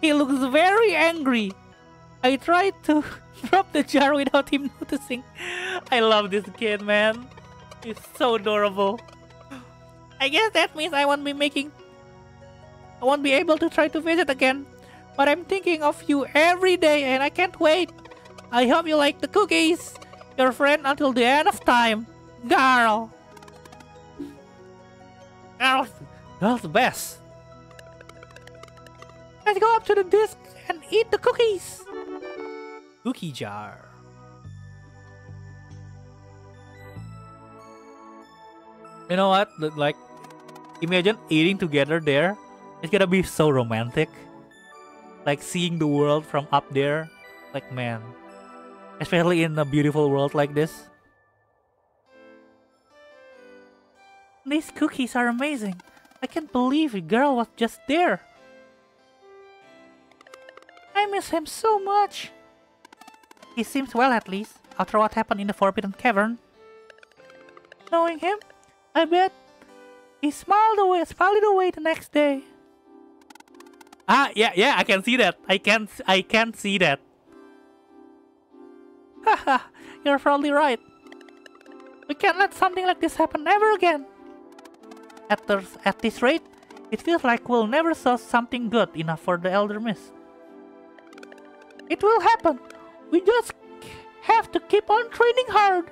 He looks very angry. I tried to drop the jar without him noticing. I love this kid, man. He's so adorable. I guess that means I won't be making... I won't be able to try to visit again. But I'm thinking of you every day and I can't wait. I hope you like the cookies. Your friend until the end of time. Girl. Girl. Girl's the best. Let's go up to the disc and eat the cookies. Cookie jar. You know what? Like, imagine eating together there. It's gonna be so romantic. Like seeing the world from up there. Like, man, especially in a beautiful world like this. These cookies are amazing. I can't believe a girl was just there. I miss him so much. He seems well at least, after what happened in the Forbidden Cavern. Knowing him, I bet he smiled away, smiled away the next day. Ah, yeah, yeah, I can see that. I can, I can see that. Haha, you're probably right. We can't let something like this happen ever again. At, the, at this rate, it feels like we'll never saw something good enough for the Elder Mist. It will happen. We just have to keep on training hard.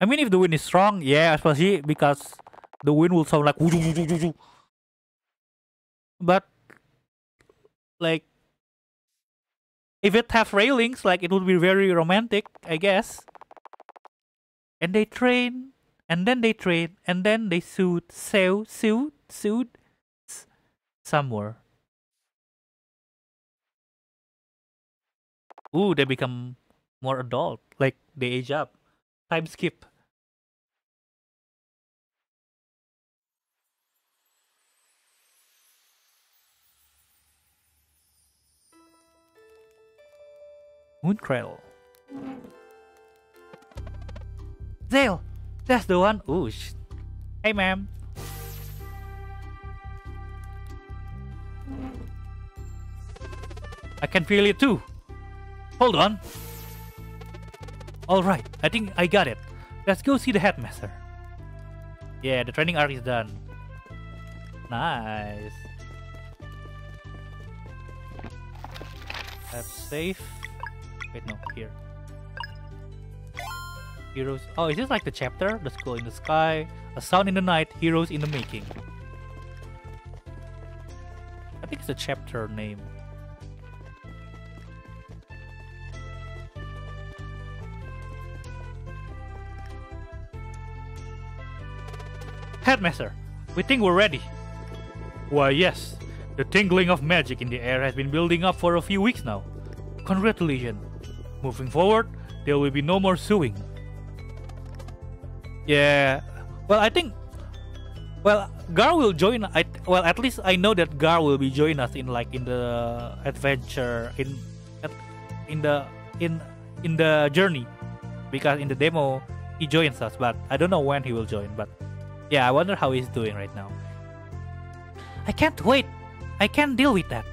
I mean, if the wind is strong, yeah, especially because the wind will sound like. But like if it have railings like it would be very romantic i guess. And they train and then they train and then they suit sew suit suit somewhere ooh they become more adult like they age up. Time skip Moon Cradle. Zale! That's the one! Ooh, Hey, ma'am. I can feel it too. Hold on. Alright, I think I got it. Let's go see the headmaster. Yeah, the training arc is done. Nice. That's safe. Wait, no, here. Heroes. Oh, is this like the chapter? The school in the sky, a sound in the night, heroes in the making. I think it's a chapter name. Headmaster, we think we're ready. Why, yes. The tingling of magic in the air has been building up for a few weeks now. Congratulations. Moving forward, there will be no more suing. Yeah. Well, I think. Well, Garl will join. I well, at least I know that Garl will be joining us in like in the adventure in in the in in the journey because in the demo he joins us, but I don't know when he will join. But yeah, I wonder how he's doing right now. I can't wait. I can't deal with that.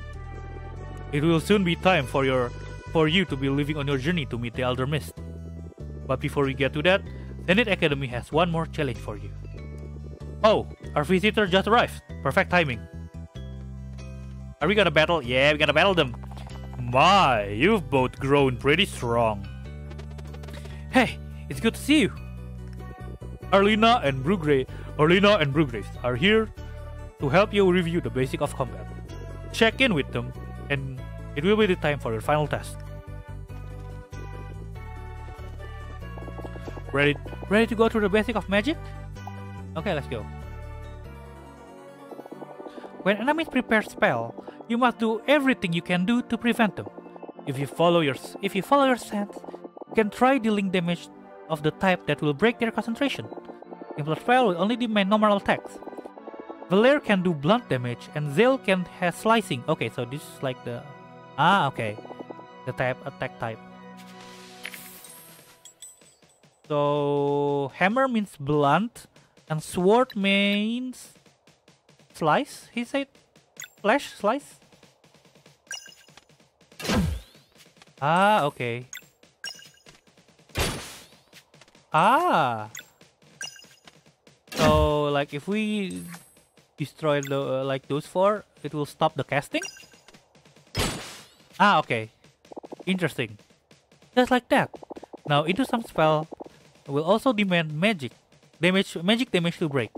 It will soon be time for your for you to be living on your journey to meet the Elder Mist. But before we get to that, Zenith Academy has one more challenge for you. Oh, our visitor just arrived. Perfect timing. Are we gonna battle? Yeah, we gotta battle them. My, you've both grown pretty strong. Hey, it's good to see you. Arlena and Brugre Arlena and Brugraves are here to help you review the basic of combat. Check in with them, and it will be the time for your final test. Ready, ready to go through the basic of magic? Okay, let's go. When enemies prepare spell, you must do everything you can do to prevent them. If you follow your if you follow your sense, you can try dealing damage of the type that will break their concentration. Impulse Spell will only demand normal attacks. Valere can do blunt damage and Zale can have slicing. Okay, so this is like the... Ah, okay. The type, attack type. So hammer means blunt and sword means slice, he said? Slash, slice? Ah, okay. Ah! So like if we destroy the uh, like those four, it will stop the casting? Ah, okay. Interesting. Just like that. Now into some spell will also demand magic. Damage magic damage to break.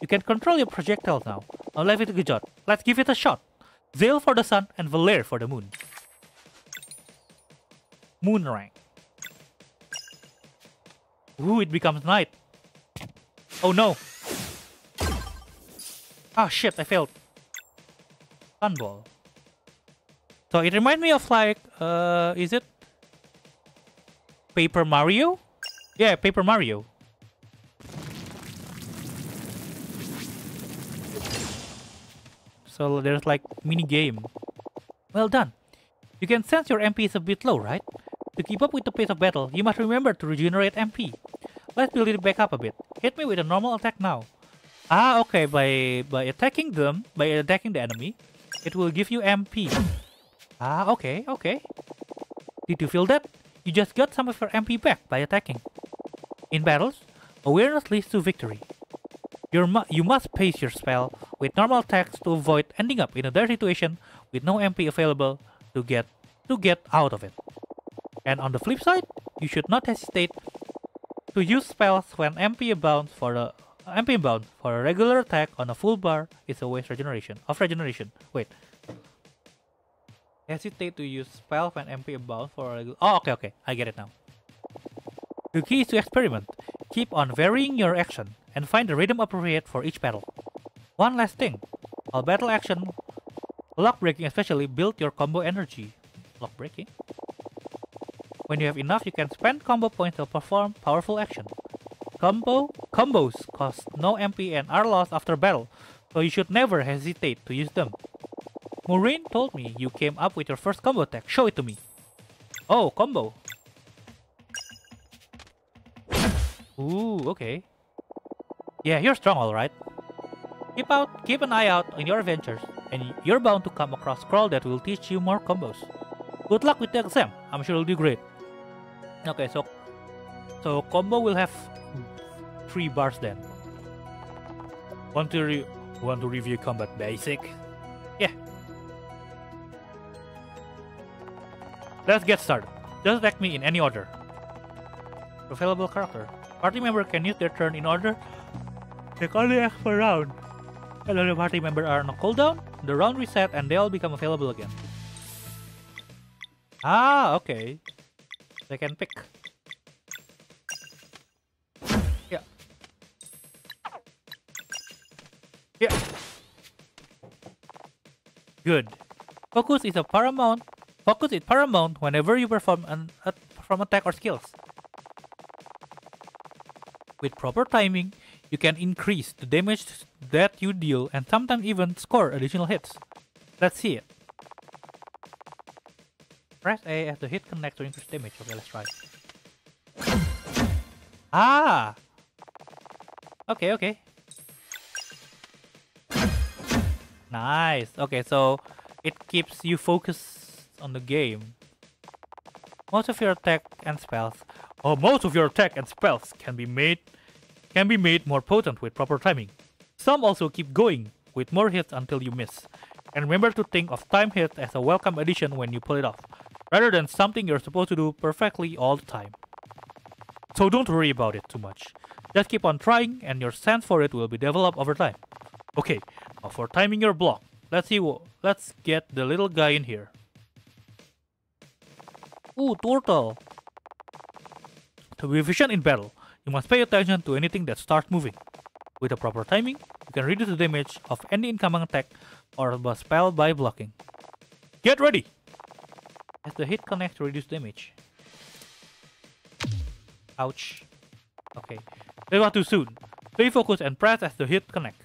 You can control your projectile now. Now leave it to Gijot. Let's give it a shot. Zale for the sun and Valere for the moon. Moonerang. Ooh, it becomes night. Oh no! Ah shit, I failed. Sunball. So it reminds me of like, uh, is it Paper Mario? Yeah, Paper Mario. So there's like mini game. Well done. You can sense your MP is a bit low, right? To keep up with the pace of battle, you must remember to regenerate MP. Let's build it back up a bit. Hit me with a normal attack now. Ah, okay, by, by attacking them, by attacking the enemy, it will give you MP. Ah, okay, okay. Did you feel that? You just got some of your MP back by attacking. In battles, awareness leads to victory. Mu you must pace your spell with normal attacks to avoid ending up in a dire situation with no MP available to get to get out of it. And on the flip side, you should not hesitate to use spells when MP bound for a MP bound for a regular attack on a full bar is a waste regeneration of regeneration. Wait. Hesitate to use spell when MP bound for a regular Oh okay okay, I get it now. The key is to experiment. Keep on varying your action and find the rhythm appropriate for each battle. One last thing. While battle action, lock breaking especially build your combo energy. Lock breaking? When you have enough, you can spend combo points to perform powerful action. Combo combos cost no MP and are lost after battle, so you should never hesitate to use them. Moraine told me you came up with your first combo attack. Show it to me. Oh, combo. Ooh, okay. Yeah, you're strong, alright. Keep out, keep an eye out on your adventures, and you're bound to come across scroll that will teach you more combos. Good luck with the exam. I'm sure you'll do great. Okay, so so combo will have three bars then. Want to want to review combat basic? Yeah. Let's get started. Just attack me in any order. Available character. Party member can use their turn in order. They only act per round. And other party member are on a cooldown, the round reset and they all become available again. Ah, okay. They can pick. Yeah. Yeah. Good. Focus is a paramount. Focus is paramount whenever you perform an from attack or skills. With proper timing, you can increase the damage that you deal and sometimes even score additional hits. Let's see it. Press A as the hit connects to increase damage. Okay, let's try. Ah! Okay, okay. Nice. Okay, so it keeps you focused on the game. Most of your attack and spells, oh, most of your attack and spells can be made can be made more potent with proper timing. Some also keep going with more hits until you miss. And remember to think of time hits as a welcome addition when you pull it off, rather than something you're supposed to do perfectly all the time. So don't worry about it too much. Just keep on trying and your sense for it will be developed over time. Okay, now for timing your block, let's see let's get the little guy in here. Ooh, turtle. Efficient in battle, you must pay attention to anything that starts moving. With the proper timing, you can reduce the damage of any incoming attack or a spell by blocking. Get ready! As the hit connects to reduce damage. Ouch. Okay. They got too soon. Stay focused and press as the hit connect.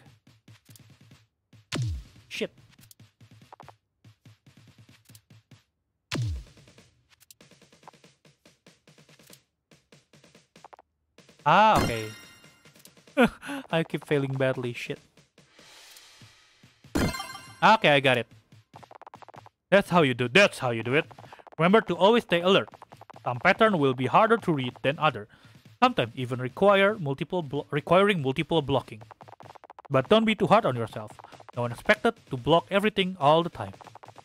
Ah, okay. I keep failing badly, shit. Okay, I got it. That's how you do that's how you do it. Remember to always stay alert. Some pattern will be harder to read than other, sometimes even require multiple requiring multiple blocking. But don't be too hard on yourself. No one expected to block everything all the time.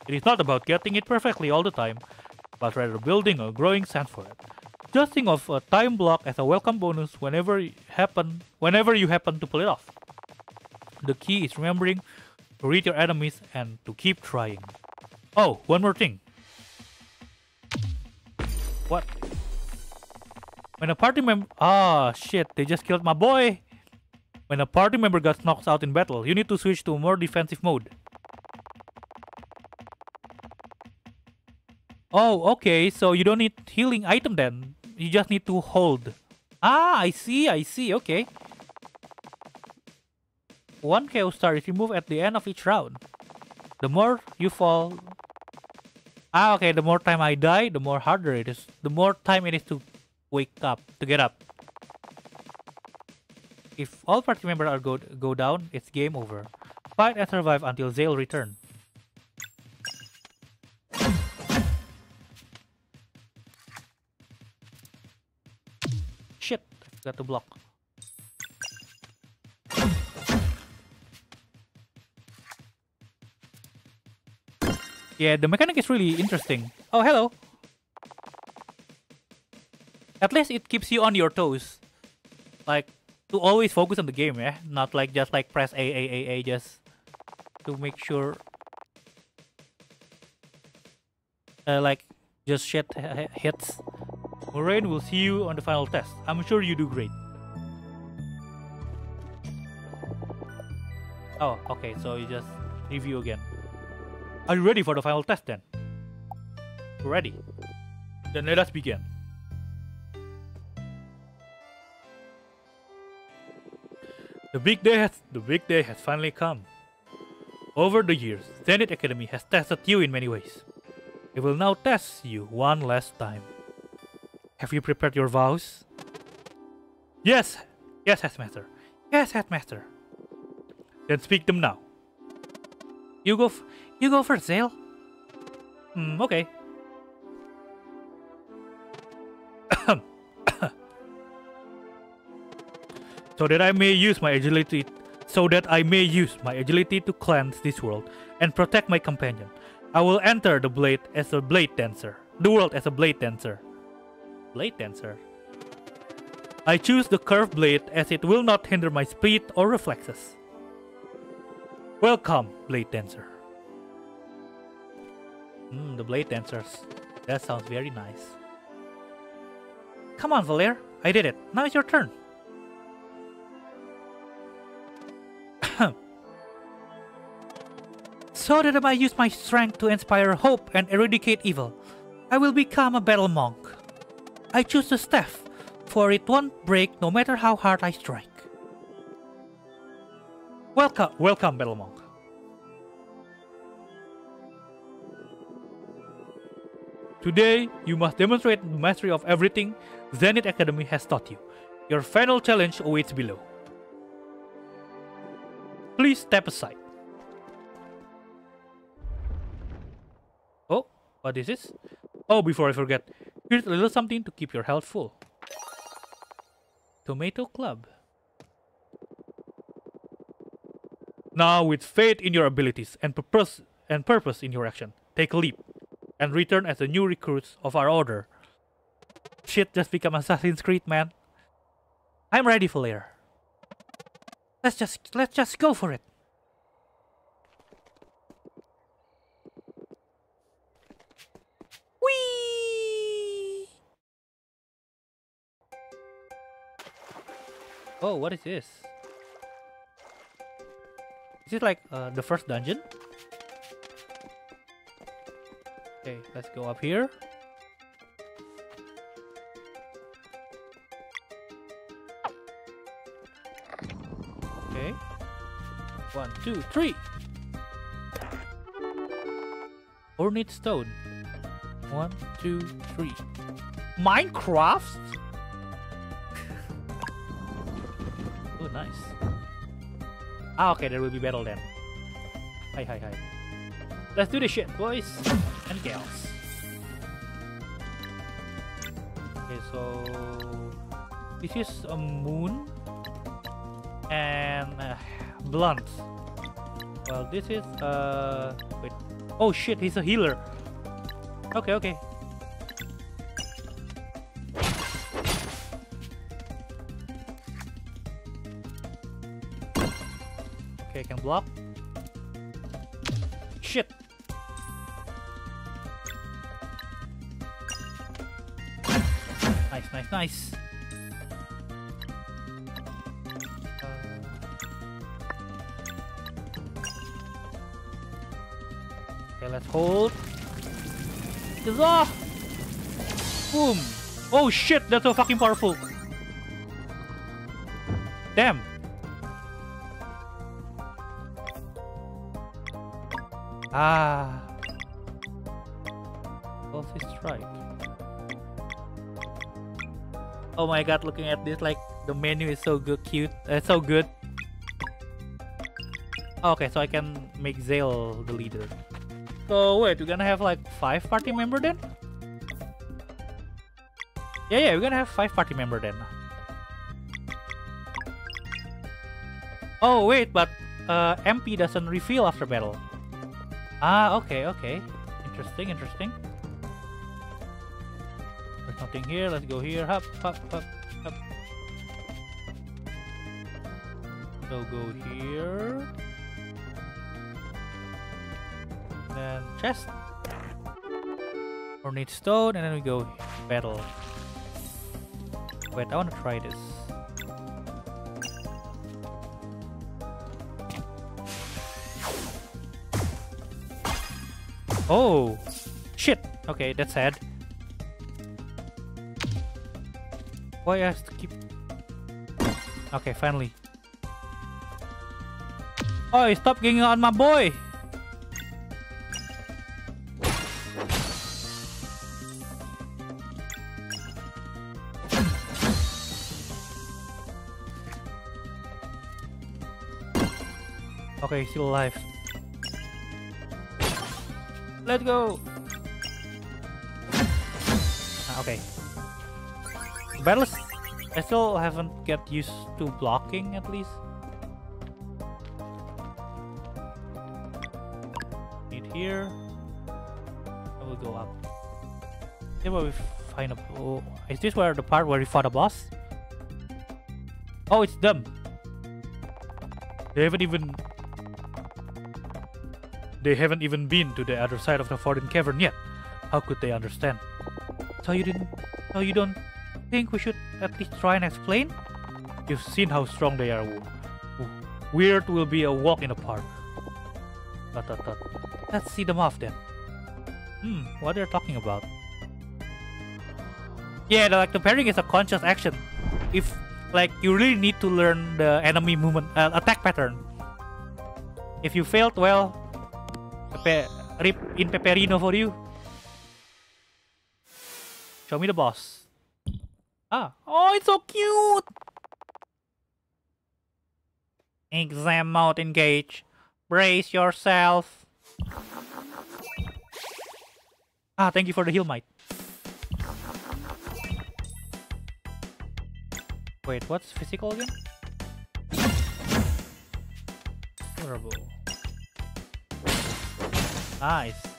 It is not about getting it perfectly all the time, but rather building a growing sense for it. Just think of a time block as a welcome bonus whenever you happen whenever you happen to pull it off. The key is remembering to read your enemies and to keep trying. Oh, one more thing. What? When a party member... Ah, shit, they just killed my boy! When a party member gets knocked out in battle, you need to switch to a more defensive mode. Oh, okay, so you don't need healing item then. You just need to hold. Ah, I see, I see, okay. One Chaos Star is removed at the end of each round. The more you fall... Ah, okay, the more time I die, the more harder it is. The more time it is to wake up, to get up. If all party members are go, go down, it's game over. Fight and survive until Zale return. Forgot to block. Yeah, the mechanic is really interesting. Oh, hello. At least it keeps you on your toes. Like, to always focus on the game, yeah? Not like just like press A, A, A, A, just to make sure... Uh, like, just shit hits. Moraine will see you on the final test. I'm sure you do great. Oh, okay, so you just review again. Are you ready for the final test then? Ready. Then let us begin. The big day has the big day has finally come. Over the years, Zenith Academy has tested you in many ways. I will now test you one last time. Have you prepared your vows? Yes! Yes, Headmaster. Yes, Headmaster. Then speak them now. You go you go first, Zale. Hmm, okay. so that I may use my agility so that I may use my agility to cleanse this world and protect my companion. I will enter the blade as a blade dancer. The world as a blade dancer. Blade dancer. I choose the curved blade as it will not hinder my speed or reflexes. Welcome, blade dancer. Hmm, the blade dancers. That sounds very nice. Come on, Valere. I did it. Now it's your turn. so that I might use my strength to inspire hope and eradicate evil, I will become a battle monk. I choose the staff, for it won't break no matter how hard I strike. Welcome, welcome, battle monk. Today, you must demonstrate the mastery of everything Zenith Academy has taught you. Your final challenge awaits below. Please step aside. Oh, what is this? Oh, before I forget, here's a little something to keep your health full. Tomato Club. Now, with faith in your abilities and purpose and purpose in your action, take a leap and return as the new recruits of our order. Shit just become Assassin's Creed, man. I'm ready for later. Let's just let's just go for it. Oh, what is this? Is it like uh, the first dungeon? Okay, let's go up here. Okay. One, two, three. Ornate stone. One, two, three. Minecraft? Ah, okay, there will be battle then. Hi, hi, hi. Let's do this shit, boys and girls. Okay, so this is a moon and uh, blunt. Well, this is uh wait. Oh shit, he's a healer. Okay, okay. Block. Shit. Nice, nice, nice. Uh, okay, let's hold. Huzzah! Boom! Oh shit, that's so fucking powerful. Damn. My god, looking at this, like, the menu is so good, cute, uh, so good. Okay, so I can make Zale the leader. So wait, we're gonna have like five party member then? Yeah, yeah, we're gonna have five party member then. Oh wait, but uh, MP doesn't refill after battle. Ah, okay, okay. Interesting, interesting. Nothing here. Let's go here. Hop, hop, hop, hop. So go here. Then chest. Ornate stone, and then we go battle. Wait, I want to try this. Oh! Shit! Okay, that's sad. Why I have to keep... Okay, finally. Oh, stop getting on my boy! Okay, still alive. Let's go! Battles. I still haven't get used to blocking at least. Need here. I will go up. Here where we find a. Oh, is this where the part where we fought a boss? Oh, it's them. They haven't even they haven't even been to the other side of the Forbidden Cavern yet. How could they understand? So you didn't so you don't think we should at least try and explain? You've seen how strong they are. Wyrd will be a walk in the park. Let's see them off then. Hmm, what they're talking about. Yeah, like the pairing is a conscious action. If like you really need to learn the enemy movement uh, attack pattern. If you failed, well, Pepe, rip in Pepperino for you. Show me the boss. Ah, oh, it's so cute. Exam mode engage. Brace yourself. Ah, thank you for the heal might. Wait, what's physical again? Durable. Nice.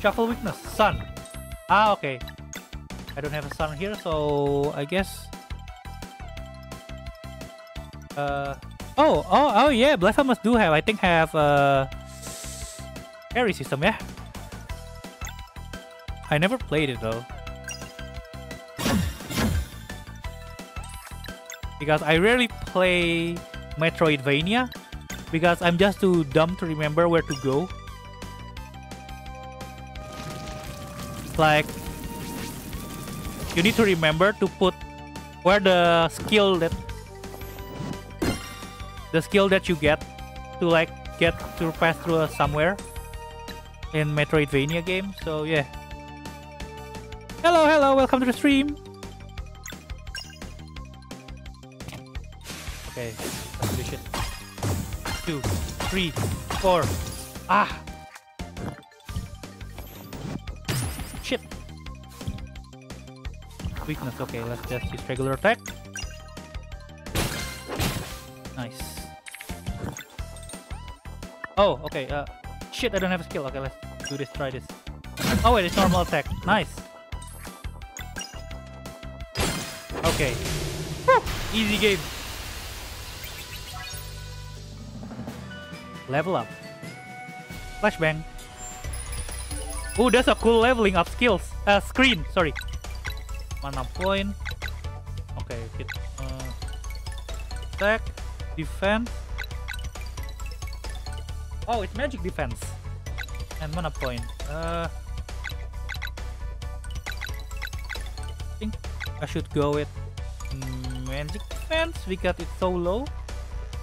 Shuffle weakness, sun. Ah, okay. I don't have a sun here, so I guess. Uh oh oh oh yeah, Blasphemous do have I think have a carry system, yeah. I never played it though. because I rarely play Metroidvania because I'm just too dumb to remember where to go. Like you need to remember to put where the skill that the skill that you get to like get to pass through uh, somewhere in Metroidvania game. So yeah. Hello, hello, welcome to the stream. Okay, let's do. Two, three, four. Ah! Weakness, okay, let's just use regular attack. Nice. Oh, okay, uh, shit, I don't have a skill. Okay, let's do this, try this. Oh wait, it's normal attack. Nice. Okay. Easy game. Level up. Flashbang. Oh, that's a cool leveling up skills. Uh, screen, sorry. Mana point. Okay, hit. Uh, attack. Defense. Oh, it's magic defense. And mana point. Uh, I think I should go with magic defense because it's so low.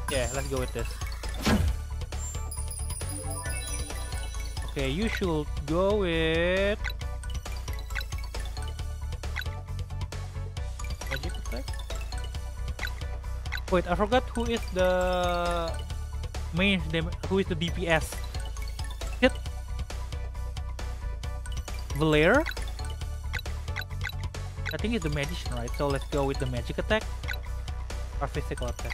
Yeah, let's go with this. Okay, you should go with Wait, I forgot who is the main who is the DPS. Hit Valere? I think it's the magician, right? So let's go with the magic attack or physical attack.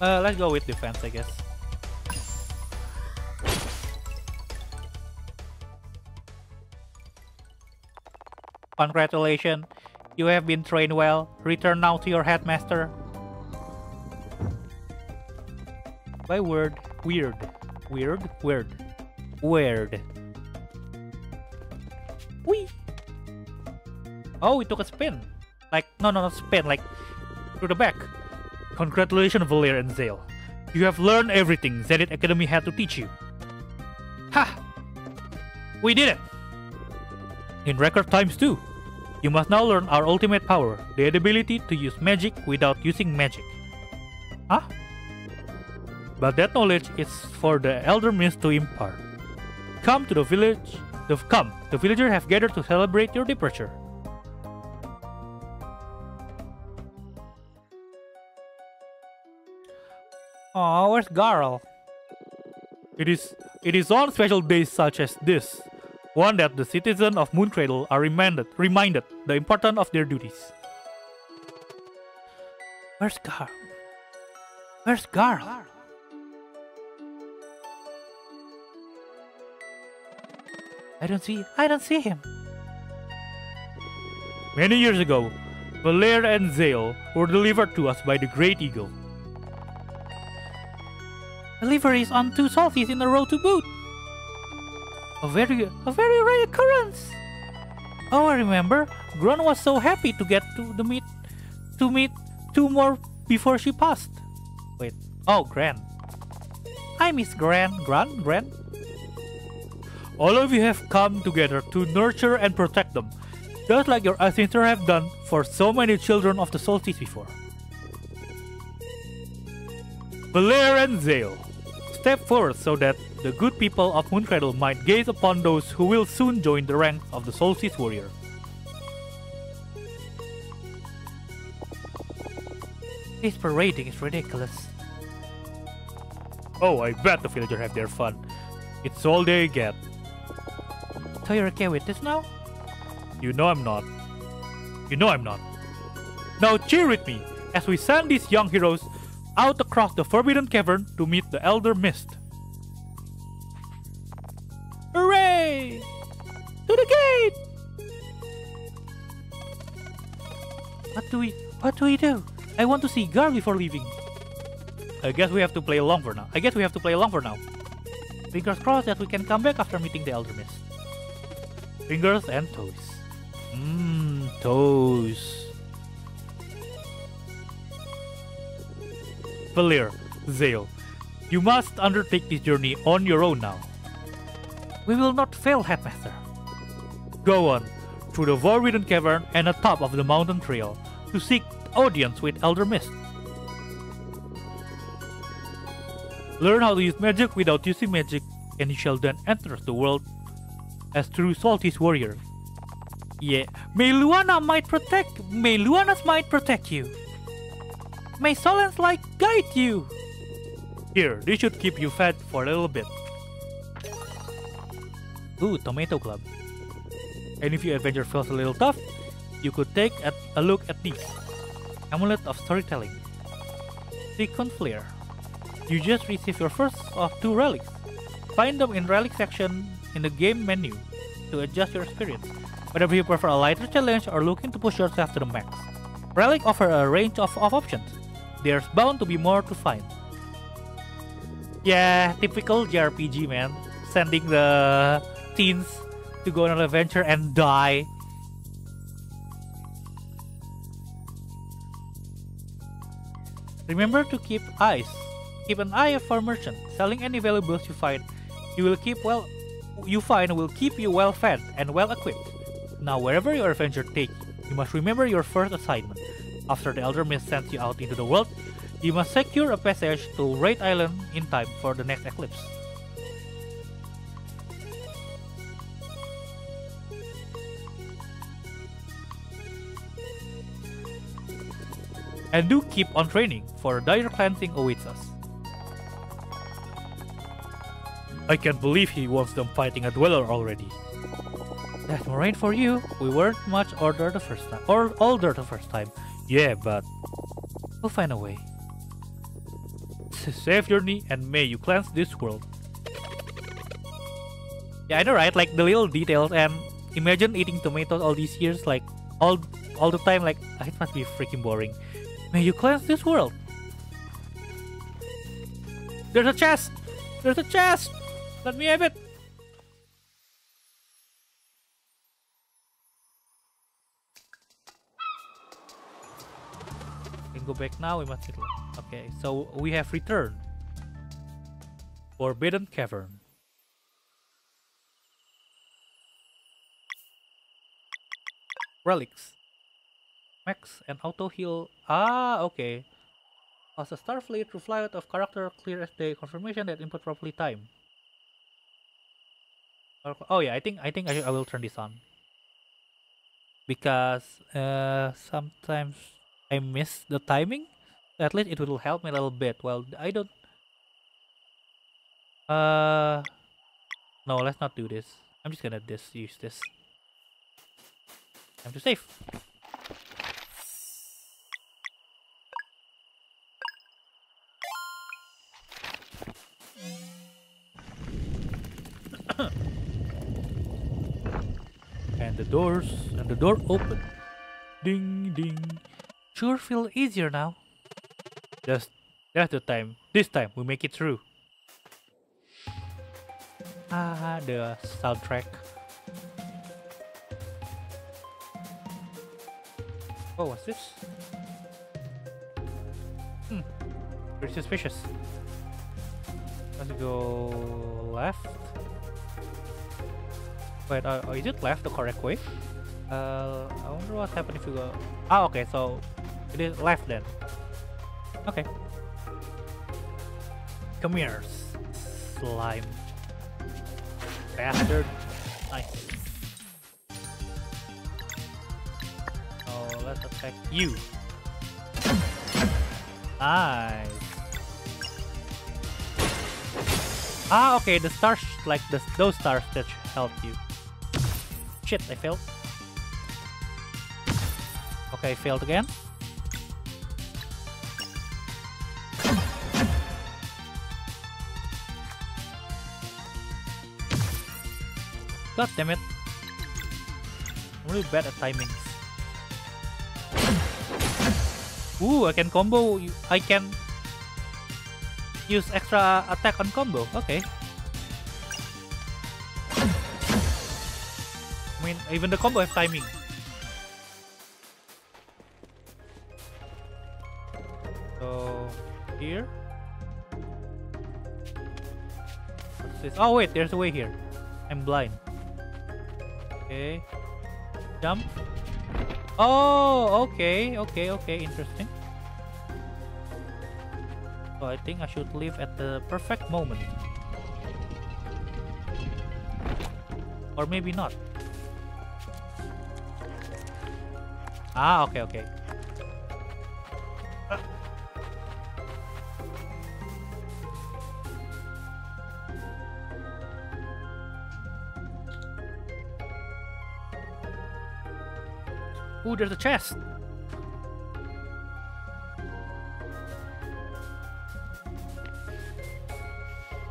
Uh, let's go with defense, I guess. Congratulations, you have been trained well. Return now to your headmaster. By word, weird. Weird, weird. Weird. Wee! Oh, it took a spin. Like, no, no, not spin, like, through the back. Congratulations, Valere and Zale. You have learned everything Zenith Academy had to teach you. Ha! We did it! in record times too. You must now learn our ultimate power, the ability to use magic without using magic. Huh? But that knowledge is for the Elder Mist to impart. Come to the village The, come, the villagers have gathered to celebrate your departure. Oh, where's Garl? It is it is on special days such as this, one that the citizens of Mooncradle are reminded reminded the importance of their duties. Where's Garl? Where's Garl? I don't see I don't see him. Many years ago, Valere and Zale were delivered to us by the Great Eagle. Deliveries on two solstices in a row to boot. A very a very rare occurrence. Oh, I remember. Gran was so happy to get to the meet to meet two more before she passed. Wait. Oh, Gran. I miss Gran. Gran? Gran? All of you have come together to nurture and protect them, just like your ancestors have done for so many children of the solstice before. Valere and Zale, step forward so that the good people of Mooncradle might gaze upon those who will soon join the ranks of the Solstice Warrior. This parading is ridiculous. Oh, I bet the villagers have their fun. It's all they get. So you're okay with this now? You know I'm not. You know I'm not. Now cheer with me as we send these young heroes out across the Forbidden Cavern to meet the Elder Mist. Hooray! To the gate! What do we what do we do? I want to see Garl before leaving. I guess we have to play along for now. I guess we have to play along for now. Fingers crossed that we can come back after meeting the Elder Mist. Fingers and toes. Mmm, toes. Valere, Zale, you must undertake this journey on your own now. We will not fail, Headmaster. Go on, through the Forbidden Cavern and atop of the mountain trail, to seek audience with Elder Mist. Learn how to use magic without using magic, and you shall then enter the world as true Solstice warrior. Yeah, may Luana might protect, may Luana's might protect you. May Solen's light guide you. Here, this should keep you fed for a little bit. Ooh, Tomato Club. And if your adventure feels a little tough, you could take a look at these. Amulet of Storytelling. Sequent Flare. You just received your first of two relics. Find them in relic section in the game menu to adjust your experience, whether you prefer a lighter challenge or looking to push yourself to the max. Relic offer a range of, of options. There's bound to be more to find. Yeah, typical JRPG man. Sending the teens to go on an adventure and die. Remember to keep eyes. Keep an eye for merchant. Selling any valuables you find, you will keep well you find will keep you well fed and well equipped. Now wherever your adventure takes you, you must remember your first assignment. After the Elder Mist sends you out into the world, you must secure a passage to Wraith Island in time for the next eclipse. And do keep on training, for dire cleansing awaits us. I can't believe he wants them fighting a dweller already. That's more Moraine for you. We weren't much older the first time. Or older the first time. Yeah, but we'll find a way. Safe journey and may you cleanse this world. Yeah, I know right? Like the little details and imagine eating tomatoes all these years, like all all the time, like ah, it must be freaking boring. May you cleanse this world. There's a chest! There's a chest! Let me have it! Go back now, we must Okay, so we have returned. Forbidden Cavern. Relics. Max and auto heal. Ah, okay. As a Starfleet fly out of character clear as day confirmation that input properly time. Oh yeah, I think I think I, I will turn this on because uh sometimes I miss the timing. At least it will help me a little bit. Well, I don't. Uh, no, let's not do this. I'm just gonna this use this. Time to save. and the doors and the door open. Ding ding. Sure feel easier now. Just that's the time. This time we make it through. Ah, the soundtrack. Oh, what's this? Hmm, very suspicious. Let's go left. Wait, uh, is it left the correct way? Uh, I wonder what happened if you go. Ah, okay, so it is left then. Okay. Come here, s- slime. Bastard. Nice. Oh, let's attack you. Nice. Ah, okay, the stars, like the, those stars that help you. Shit, I failed. Okay, failed again. God damn it. I'm really bad at timings. Ooh, I can combo. I can use extra attack on combo. Okay. I mean, even the combo have timing. So, here. What's this? Oh, wait, there's a way here. I'm blind. Okay. Jump. Oh, okay, okay, okay, interesting. So I think I should leave at the perfect moment. Or maybe not. Ah, okay, okay. Ooh, there's a chest.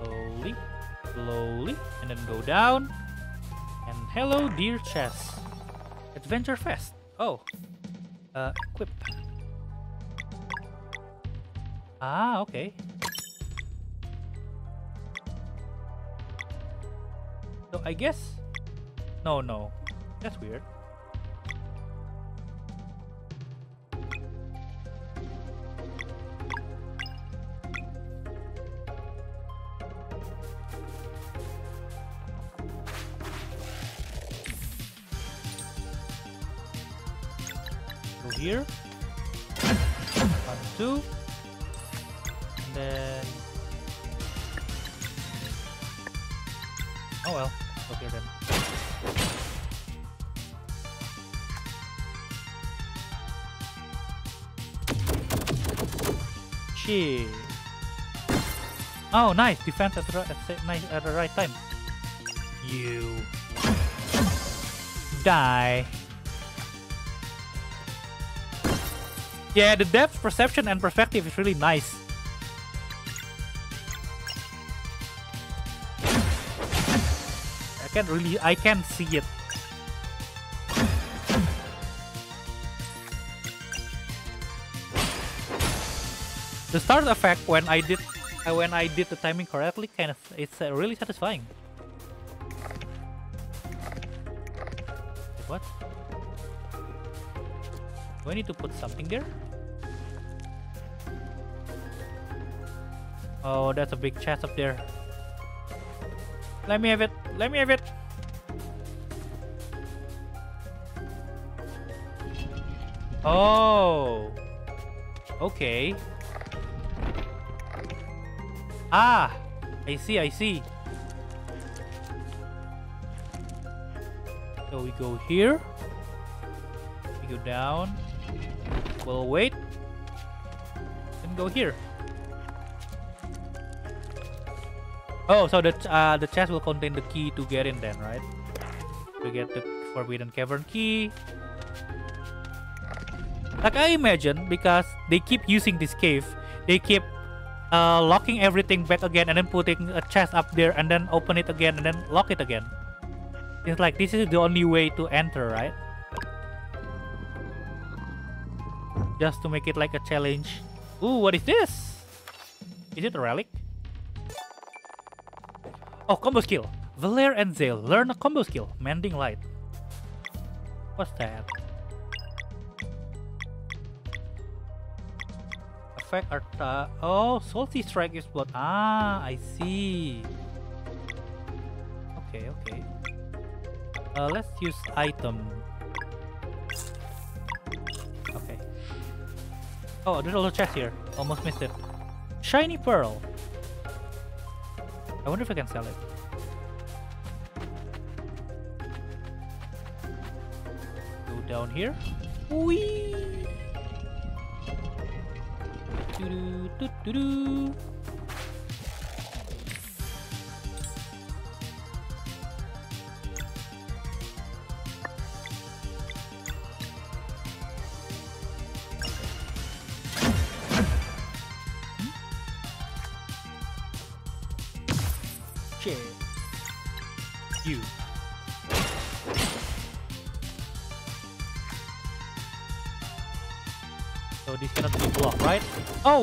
Slowly, slowly, and then go down. And hello, dear chest. Adventure Fest. Oh, uh, equip. Ah, okay. So I guess. No, no, that's weird. Oh, nice. Defense at the, right, at, nice, at the right time. You. Die. Yeah, the depth perception and perspective is really nice. I can't really, I can't see it. The start effect when I did, when I did the timing correctly, kind of, it's uh, really satisfying. What? Do I need to put something there? Oh, that's a big chest up there. Let me have it. Let me have it. Oh. Okay. Ah. I see, I see. So we go here. We go down. We'll wait. And go here. Oh, so the uh, the chest will contain the key to get in then, right? We get the Forbidden Cavern key. Like I imagine, because they keep using this cave, they keep uh, locking everything back again and then putting a chest up there and then open it again and then lock it again. It's like this is the only way to enter, right? Just to make it like a challenge. Ooh, what is this? Is it a relic? Oh, combo skill. Valere and Zale learn a combo skill, Mending Light. What's that? Effect Arta. Oh, Salty Strike is blood. Ah, I see. Okay, okay. Uh, let's use item. Okay. Oh, there's a little chest here. Almost missed it. Shiny Pearl. I wonder if I can sell it. Go down here. Whee! Doo do do do Shit.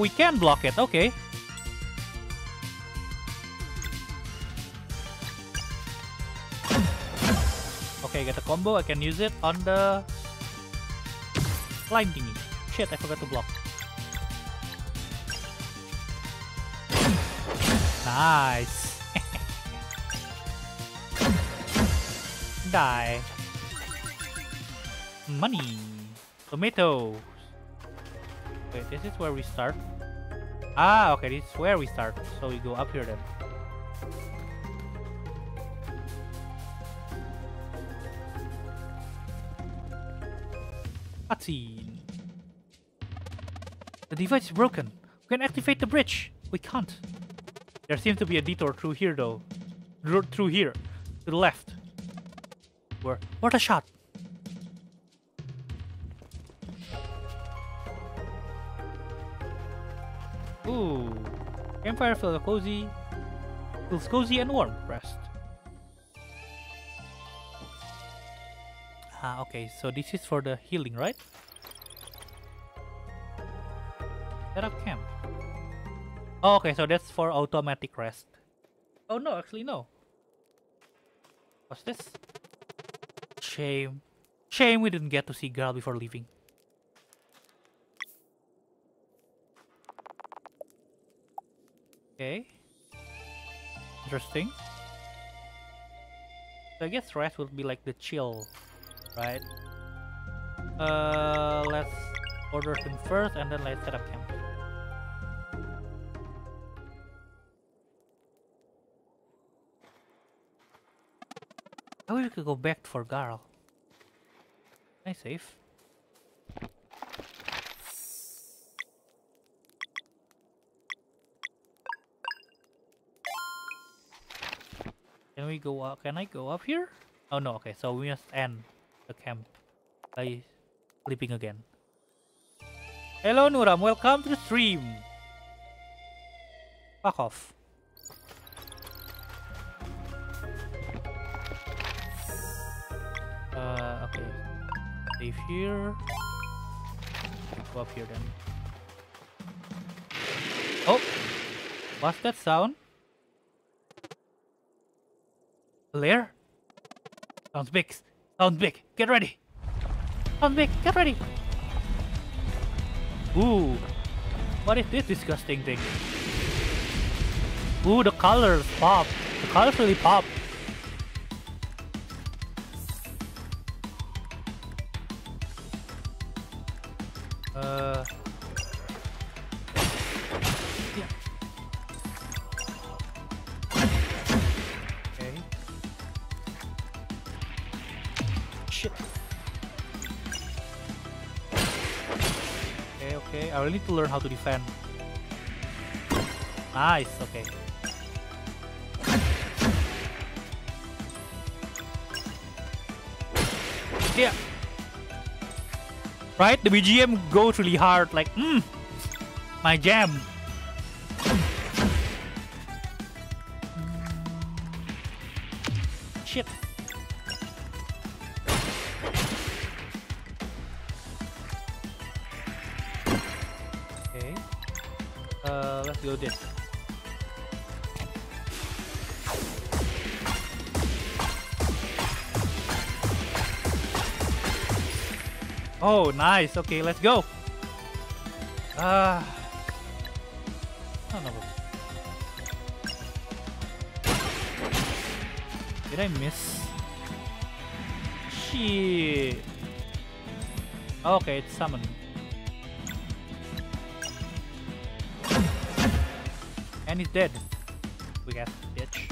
We can block it. Okay. Okay, I get a combo. I can use it on the slime thingy. Shit, I forgot to block. Nice. Die. Money. Tomatoes. Wait, this is where we start. Ah, okay, this is where we start. So we go up here then. Cutscene. The device is broken. We can activate the bridge. We can't. There seems to be a detour through here though. Through here. To the left. Where? What a shot! Ooh. Campfire feels cozy. Feels cozy and warm. Rest. Ah, okay. So this is for the healing, right? Set up camp. Oh, okay, so that's for automatic rest. Oh no, actually no. What's this? Shame. Shame we didn't get to see Garl before leaving. Okay. Interesting. So I guess rest would be like the chill, right? Uh, let's order them first and then let's set up camp. I wish we could go back for Garl. I save? We go up? Can I go up here? Oh no, okay, so we must end the camp by sleeping again. Hello Nuram, welcome to the stream. Fuck off. Uh, okay. Save here. Go up here then. Oh! What's that sound? Lair? Sounds big. Sounds big. Get ready. Sounds big. Get ready. Ooh. What is this disgusting thing? Ooh, the colors pop. The colors really pop. To learn how to defend. Nice, okay. Yeah. Right? The BGM goes really hard, like, mmm, my jam. Go. Oh, nice. Okay, let's go. Ah. Son of a- Did I miss? Shit. Okay, it's summoned. He's dead. We got bitch.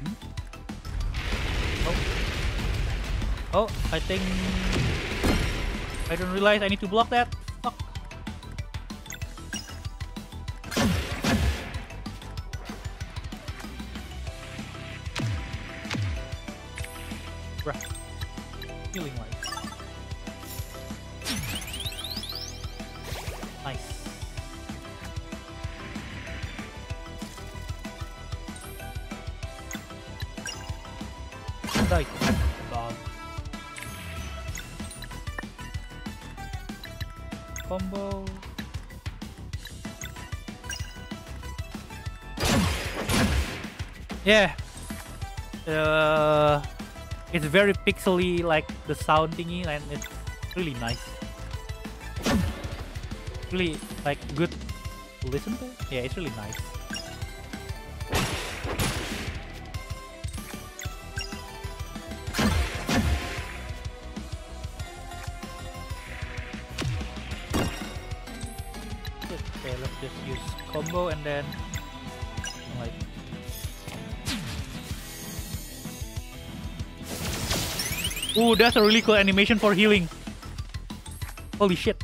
Hmm? Oh. Oh, I think I don't realize I need to block that. Yeah. Uh, it's very pixely like the sound thingy and it's really nice. Really like good to listen to. Yeah, it's really nice. Okay, let's just use combo and then Ooh, that's a really cool animation for healing. Holy shit.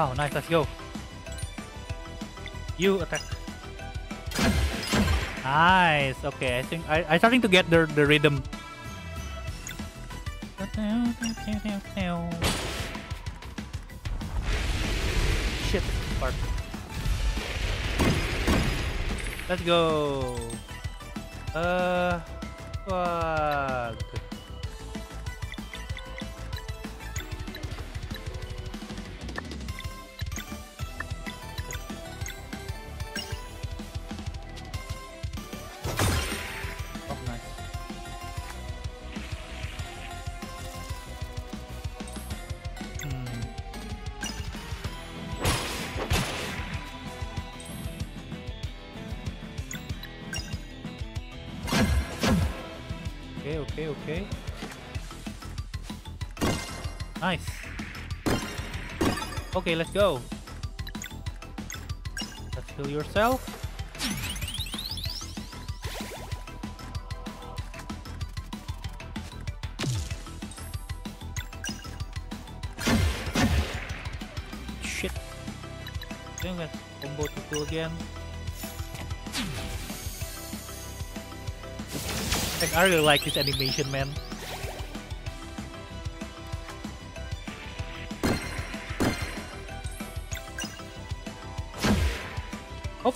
Oh, nice. Let's go. You attack. Nice. Okay, I think I I starting to get the the rhythm. Shit. Part. Let's go. Uh, fuck. Okay, let's go. Let's heal yourself. Shit. Then let's combo to two again. Like, I really like this animation, man.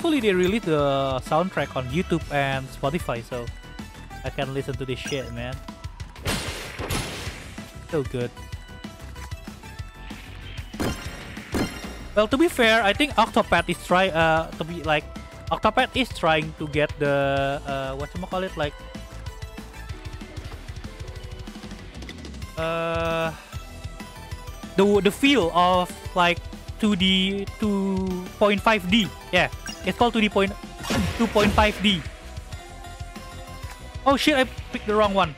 Hopefully they release the soundtrack on YouTube and Spotify so I can listen to this shit, man. So good. Well, to be fair, I think Octopath is try uh to be like Octopath is trying to get the uh what call it like uh the the feel of like 2D 2.5D. Yeah, it's called 2D point 2.5D. Oh shit! I picked the wrong one.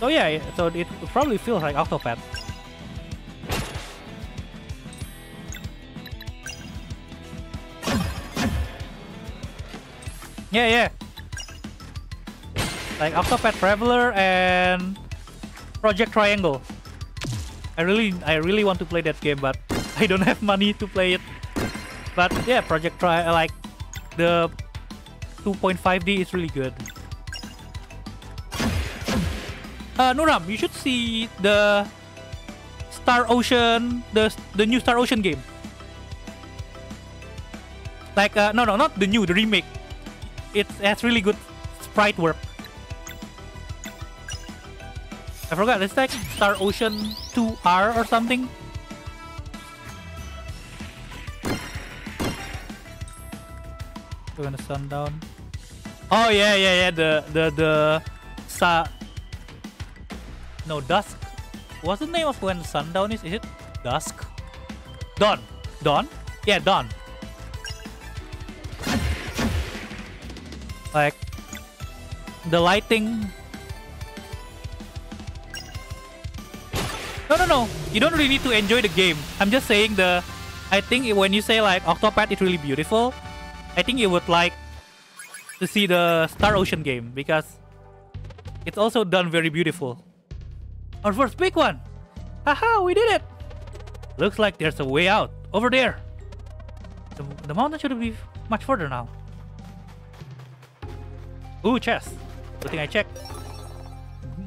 So yeah, so it probably feels like Octopath. Yeah, yeah. Like Octopath Traveler and Project Triangle. I really, I really want to play that game, but I don't have money to play it. But yeah, Project Tri, like the 2.5D is really good. Uh, Nuram, you should see the Star Ocean, the the new Star Ocean game. Like, uh, no, no, not the new, the remake it has really good sprite work. I forgot, it's like Star Ocean 2R or something. When the sundown. Oh yeah, yeah, yeah. The the the sa. No, dusk. What's the name of when the sundown is? Is it dusk? Dawn. Dawn. Yeah, dawn. like the lighting no no no you don't really need to enjoy the game i'm just saying the i think when you say like octopath is really beautiful i think you would like to see the star ocean game because it's also done very beautiful our first big one haha we did it looks like there's a way out over there the, the mountain should be much further now Ooh, chest. Good thing I checked.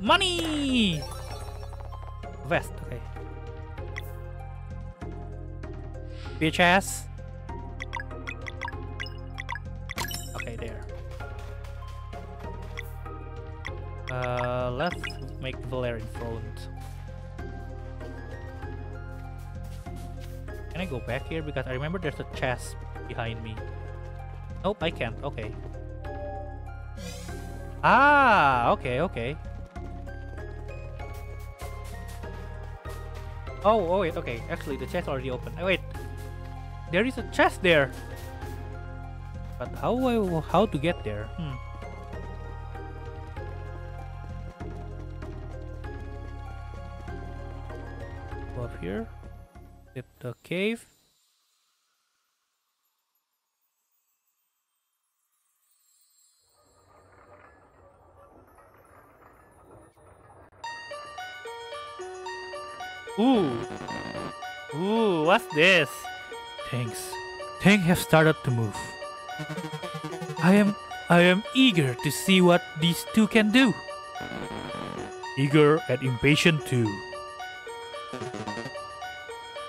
Money! Vest, okay. VHS. Okay, Uh, let's make Valerian front. Can I go back here? Because I remember there's a chest behind me. Nope, I can't. Okay. Ah, okay, okay. Oh, oh wait, okay. Actually, the chest already open. Oh, wait, there is a chest there. But how how to get there? Hmm. Go up here. Hit the cave. Ooh. Ooh, what's this? Tanks. Tank have started to move. I am I am eager to see what these two can do. Eager and impatient too.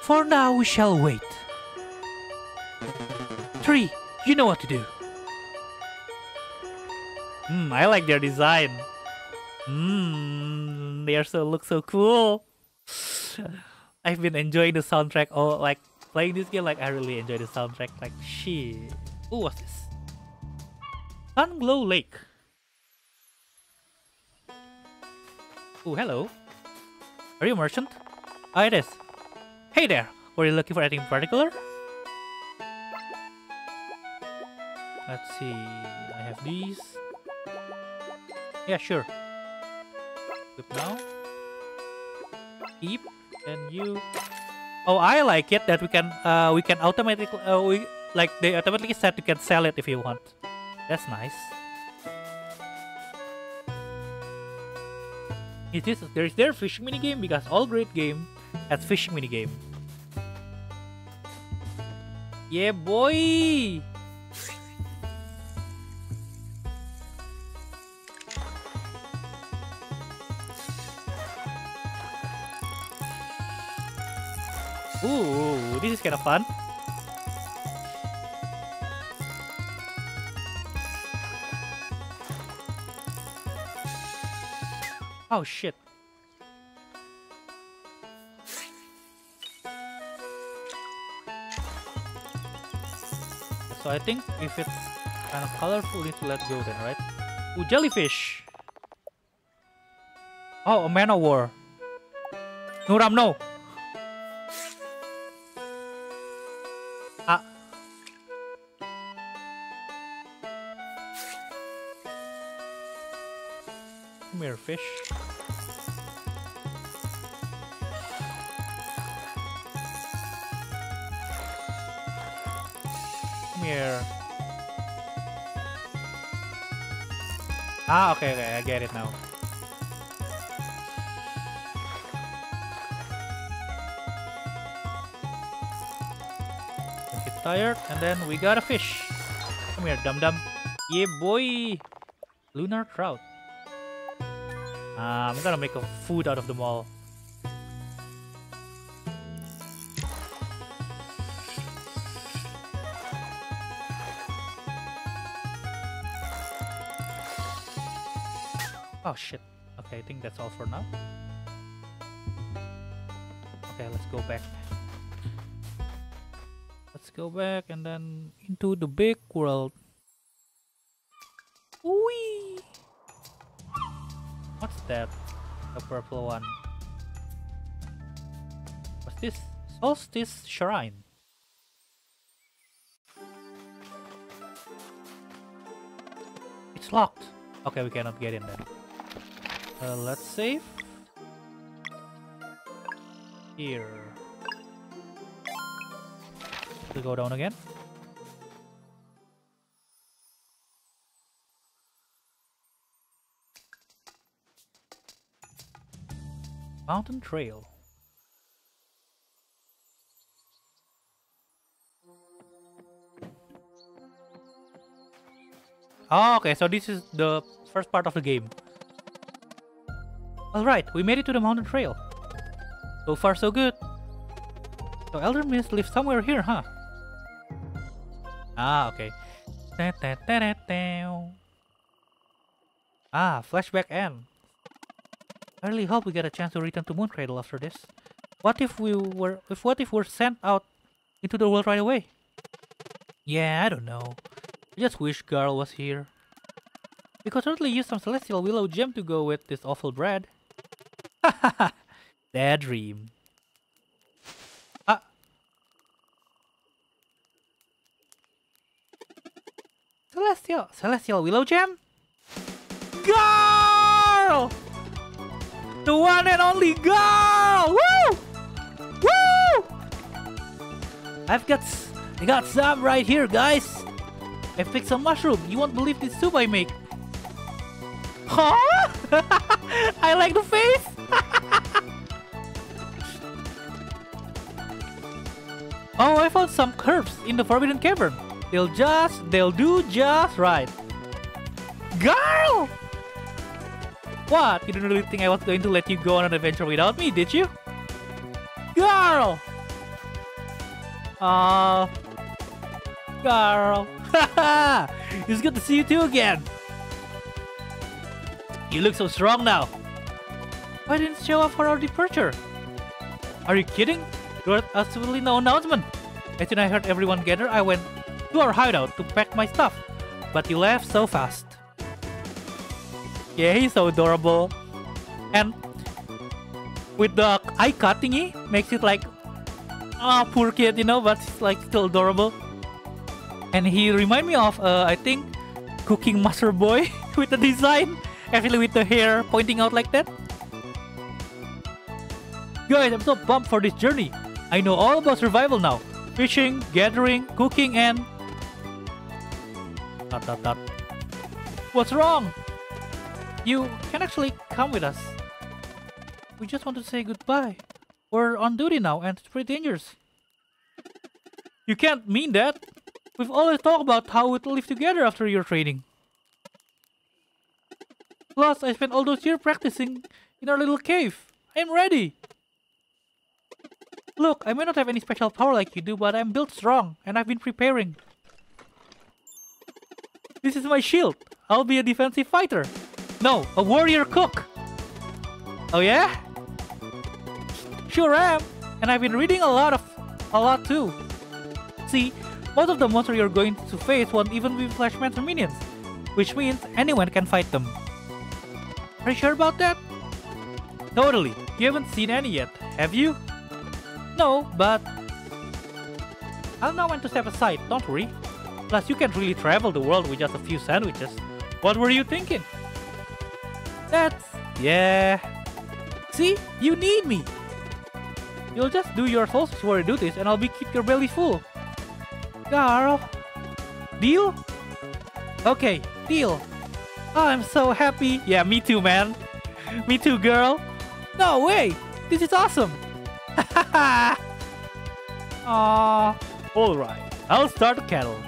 For now we shall wait. Three, you know what to do. Hmm, I like their design. Hmm, they are so look so cool. I've been enjoying the soundtrack. Oh, like playing this game, like I really enjoy the soundtrack. Like shit. Ooh, what's this? Sunglow Lake. Oh, hello. Are you a merchant? Oh, it is. Hey there. Were you looking for anything in particular? Let's see. I have these. Yeah, sure. Good now. Keep and you oh i like it that we can uh we can automatically uh, we like they automatically said you can sell it if you want that's nice it is there is their fishing mini game because all great game has fishing mini yeah boy Ooh, this is kind of fun. Oh shit. So I think if it's kind of colorful, we need to let go then, right? Ooh, jellyfish! Oh, a man of war. No, Ram, no! Ah. Come here, fish. Ah, okay, okay, I get it now. Get tired, and then we got a fish. Come here, dum dum. Yeah, boy. Lunar trout. Uh, I'm gonna make a food out of them all. Oh shit. Okay, I think that's all for now. Okay, let's go back. Let's go back and then into the big world. Whee! What's that? The purple one. What's this? Solstice Shrine. It's locked. Okay, we cannot get in then. Uh, let's save. Here. We go down again. Mountain Trail. Oh, okay, so this is the first part of the game. Alright, we made it to the mountain trail. So far so good. So Elder Mist lives somewhere here, huh? Ah, okay. Ah, flashback end. I really hope we get a chance to return to Mooncradle after this. What if we were if what if we're sent out into the world right away? Yeah, I don't know. I just wish Garl was here. We could certainly use some celestial willow gem to go with this awful bread. Bad dream. Ah. Celestial, celestial willow gem? Garl! The one and only Garl! Woo! Woo! I've got, I got some right here, guys. I picked some mushroom. You won't believe this soup I make. Huh? I like the face. oh, I found some curves in the Forbidden Cavern. They'll just, they'll do just right. Girl! What? You didn't really think I was going to let you go on an adventure without me, did you? Girl! Uh, girl. Haha! it's good to see you too again. You look so strong now. Why didn't you show up for our departure? Are you kidding? There was absolutely no announcement. As soon I heard everyone gather, I went to our hideout to pack my stuff. But you left so fast. Yeah, he's so adorable. And with the eye cut thingy, makes it like, ah, poor kid, you know, but it's like still adorable. And he remind me of, uh, I think, Cooking Master Boy with the design, actually with the hair pointing out like that. Guys, I'm so pumped for this journey. I know all about survival now. Fishing, gathering, cooking, and... Dot dot dot. What's wrong? You can actually come with us. We just want to say goodbye. We're on duty now and it's pretty dangerous. You can't mean that. We've always talked about how we'd live together after your training. Plus, I spent all those years practicing in our little cave. I'm ready. Look, I may not have any special power like you do, but I'm built strong, and I've been preparing. This is my shield. I'll be a defensive fighter. No, a warrior cook. Oh yeah? Sure am. And I've been reading a lot of a lot too. See, most of the monsters you're going to face won't even be Fleshmancer minions, which means anyone can fight them. Are you sure about that? Totally. You haven't seen any yet, have you? No, but I'll know when to step aside, don't worry. Plus, you can't really travel the world with just a few sandwiches. What were you thinking? That's Yeah. See? You need me. You'll just do your souls before I do this and I'll be keep your belly full. Garl. Deal? Okay, deal. Oh, I'm so happy. Yeah, me too, man. me too, girl. No way. This is awesome. Aww. Alright, I'll start the kettle.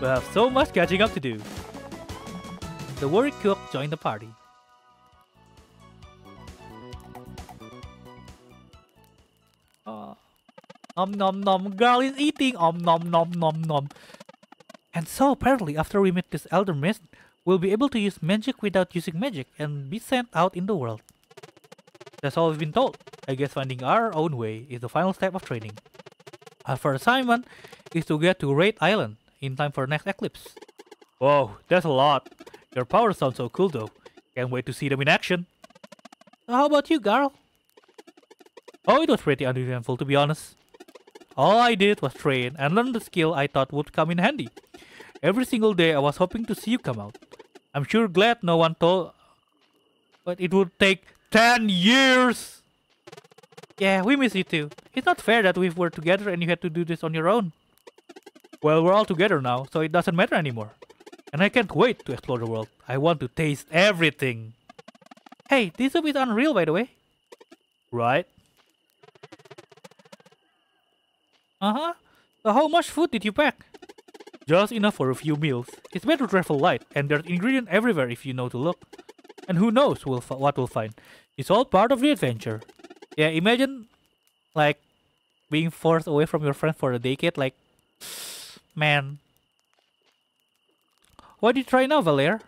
We have so much catching up to do. The warrior cook joined the party. Uh, nom nom nom, girl is eating. Om nom nom nom nom. And so apparently, after we meet this elder mist, we'll be able to use magic without using magic and be sent out in the world. That's all we've been told. I guess finding our own way is the final step of training. Our first assignment is to get to Wraith Island in time for next eclipse. Whoa, that's a lot. Your powers sound so cool though. Can't wait to see them in action. How about you, Garl? Oh, it was pretty uneventful to be honest. All I did was train and learn the skill I thought would come in handy. Every single day I was hoping to see you come out. I'm sure glad no one told... But it would take 10 years! Yeah, we miss you too. It's not fair that we were together and you had to do this on your own. Well, we're all together now, so it doesn't matter anymore. And I can't wait to explore the world. I want to taste everything. Hey, this soup is unreal by the way. Right? Uh-huh. So how much food did you pack? Just enough for a few meals. It's better to travel light, and there's ingredient everywhere if you know to look. And who knows we'll what we'll find. It's all part of the adventure. Yeah, imagine, like, being forced away from your friends for a decade, like, man. What do you try now, Valere?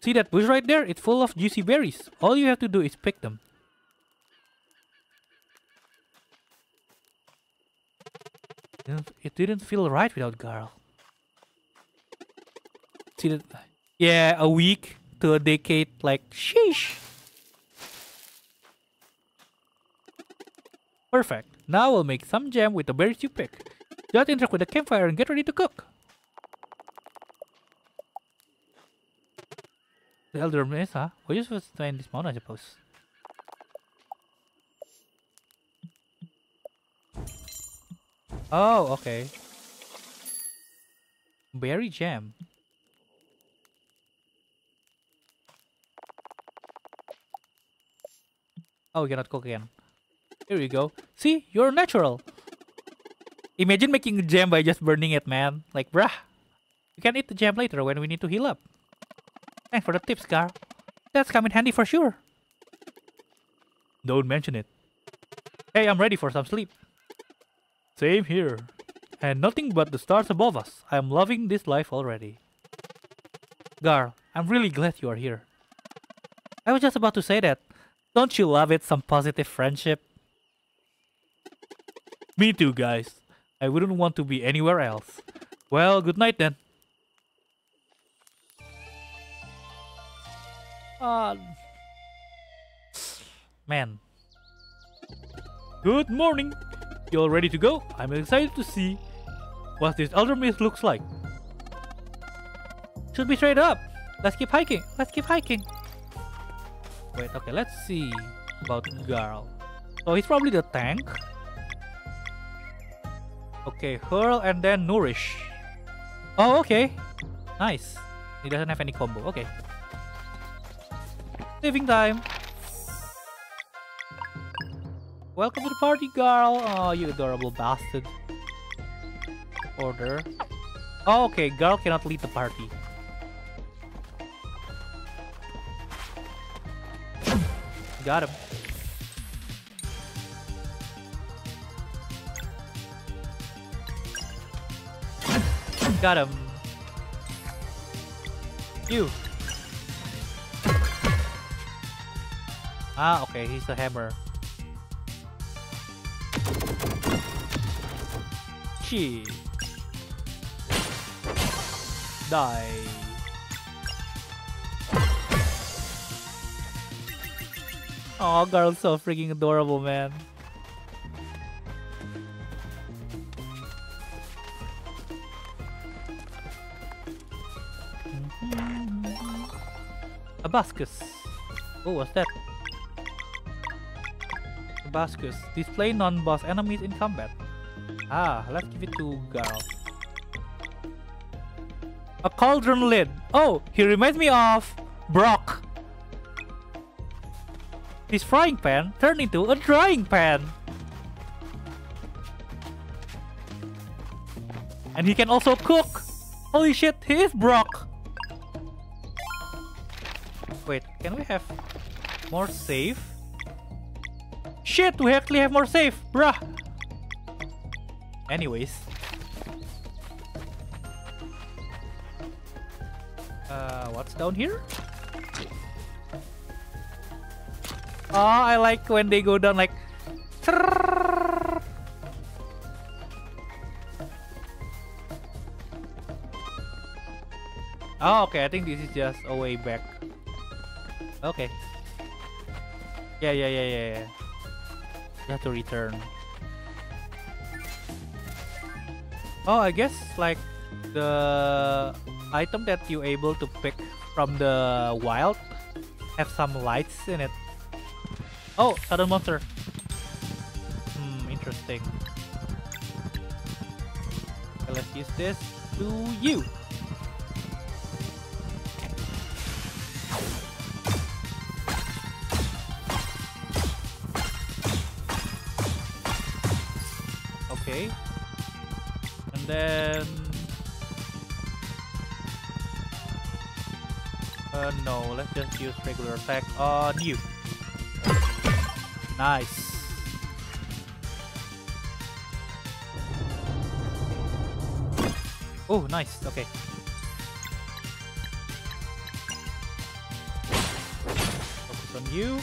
See that bush right there? It's full of juicy berries. All you have to do is pick them. It didn't feel right without Garl. Yeah, a week to a decade, like, sheesh. Perfect. Now we'll make some jam with the berries you pick. Just interact with the campfire and get ready to cook. The elder Mesa? We're just supposed to in this mountain, I suppose. Oh, okay. Berry jam. Oh, we cannot cook again. Here you go. See, you're natural. Imagine making jam by just burning it, man. Like, bruh. We can eat the jam later when we need to heal up. Thanks for the tips, Gar. That's coming handy for sure. Don't mention it. Hey, I'm ready for some sleep. Same here. And nothing but the stars above us. I'm loving this life already. Gar, I'm really glad you are here. I was just about to say that. Don't you love it, some positive friendship? Me too, guys. I wouldn't want to be anywhere else. Well, good night then. Uh, man. Good morning. You all ready to go? I'm excited to see what this elder mist looks like. Should be straight up. Let's keep hiking. Let's keep hiking. Wait, okay, let's see about Garl. So he's probably the tank. Okay, hurl and then nourish. Oh, okay. Nice. He doesn't have any combo. Okay. Saving time. Welcome to the party, girl. Oh, you adorable bastard. Order. Oh, okay. Girl cannot lead the party. Got him. Got him. You. Ah, okay, he's a hammer. Chi. Die. Oh, girl's so freaking adorable, man. Hibiscus. Oh, what's that? Bascus. Display non-boss enemies in combat. Ah, let's give it to Garl. A cauldron lid. Oh, he reminds me of Brock. His frying pan turned into a drying pan. And he can also cook. Holy shit, he is Brock. Wait, can we have more safe? Shit, we actually have more safe, bruh. Anyways. Uh, what's down here? Oh, I like when they go down like. Oh, okay. I think this is just a way back. Okay. Yeah, yeah, yeah, yeah, yeah. You have to return. Oh, I guess like the item that you able to pick from the wild have some lights in it. Oh, sudden monster. Hmm, interesting. Okay, let's use this to you. Okay. And then... Uh, no, let's just use regular attack on you. Nice. Oh, nice. Okay. Focus on you.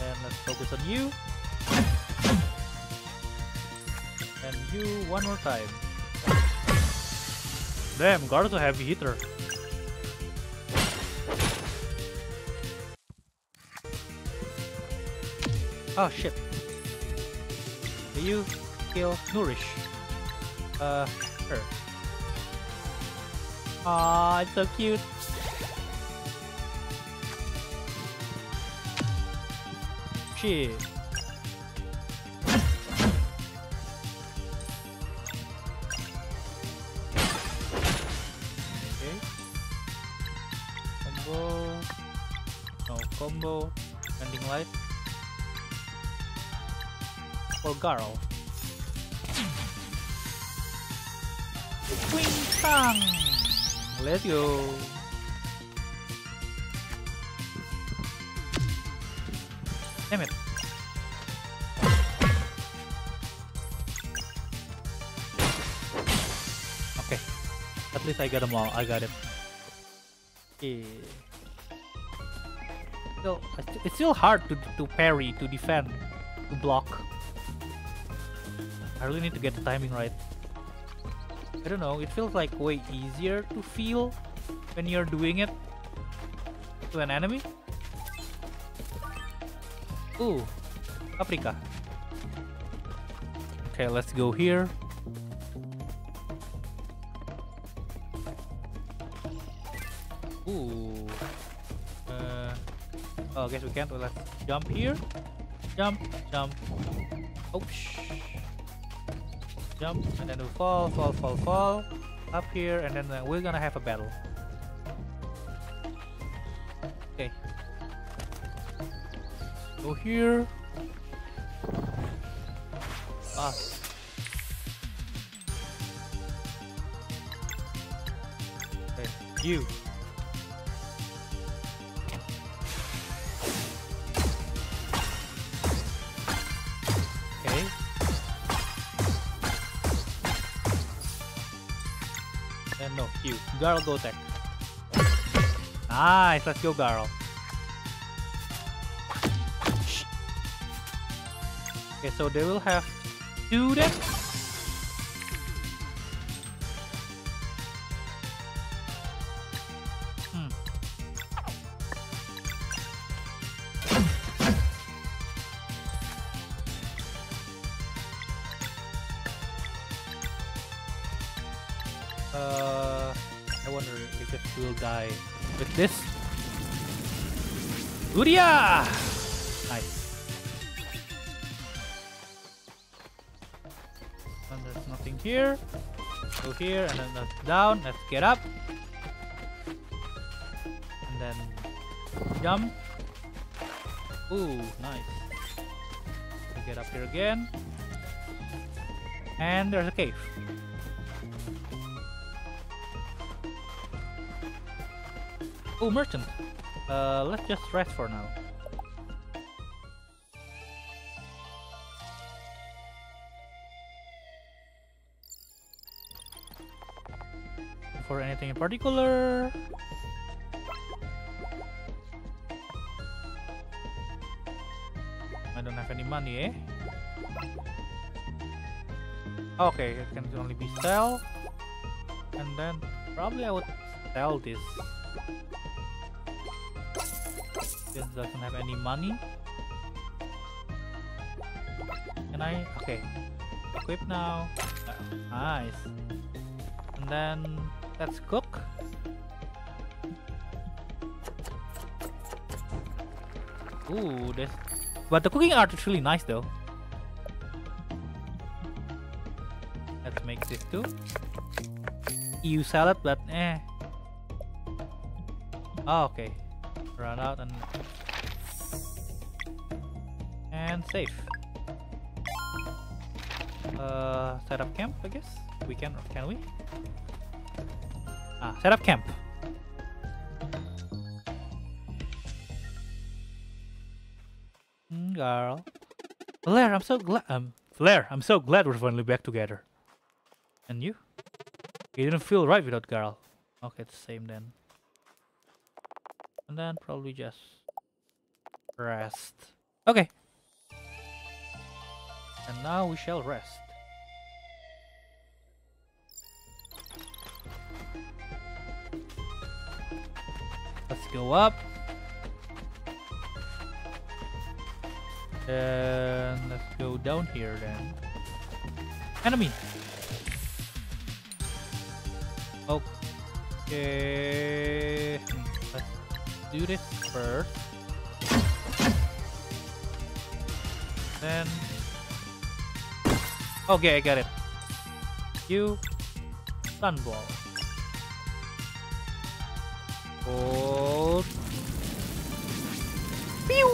And let's focus on you. And you one more time. Damn, Gar's a heavy hitter. Oh shit. Do you kill Nourish? Uh, sure. Aw, it's so cute. Shit. For Garl. Wing Tang! Let's go! Damn it! Okay. At least I got them all. I got it. Okay. Still, it's still hard to, to parry, to defend, to block. I really need to get the timing right. I don't know, it feels like way easier to feel when you're doing it to an enemy. Ooh, paprika. Okay, let's go here. Ooh. Uh, oh, I guess we can't. Let's jump here. Jump, jump. Oops. Jump, and then we fall, fall, fall, fall. Up here, and then uh, we're gonna have a battle. Okay. Go here. Ah. Okay, you. Garl go tech. Nice, let's go Garl. Okay, so they will have two then? Here and then that's down. Let's get up. And then jump. Ooh, nice. We get up here again. And there's a cave. Oh, merchant. Uh, let's just rest for now. Anything in particular? I don't have any money, eh? Okay, it can only be sell. And then probably I would sell this. This doesn't have any money. Can I? Okay. Equip now. Uh, nice. And then let's cook. Ooh, this. But the cooking art is really nice though. Let's make this too. EU salad, but eh. Oh, okay. Run out and and save. Uh, set up camp, I guess. We can, can we? Ah, set up camp. Mm, girl. Valere, I'm so glad. Um, Valere, I'm so glad we're finally back together. And you? You didn't feel right without Garl. Okay, it's the same then. And then probably just rest. Okay. And now we shall rest. Go up. And let's go down here then. Enemy! Okay. Let's do this first. Then. Okay, I got it. You. Sunball. Hold. Pew!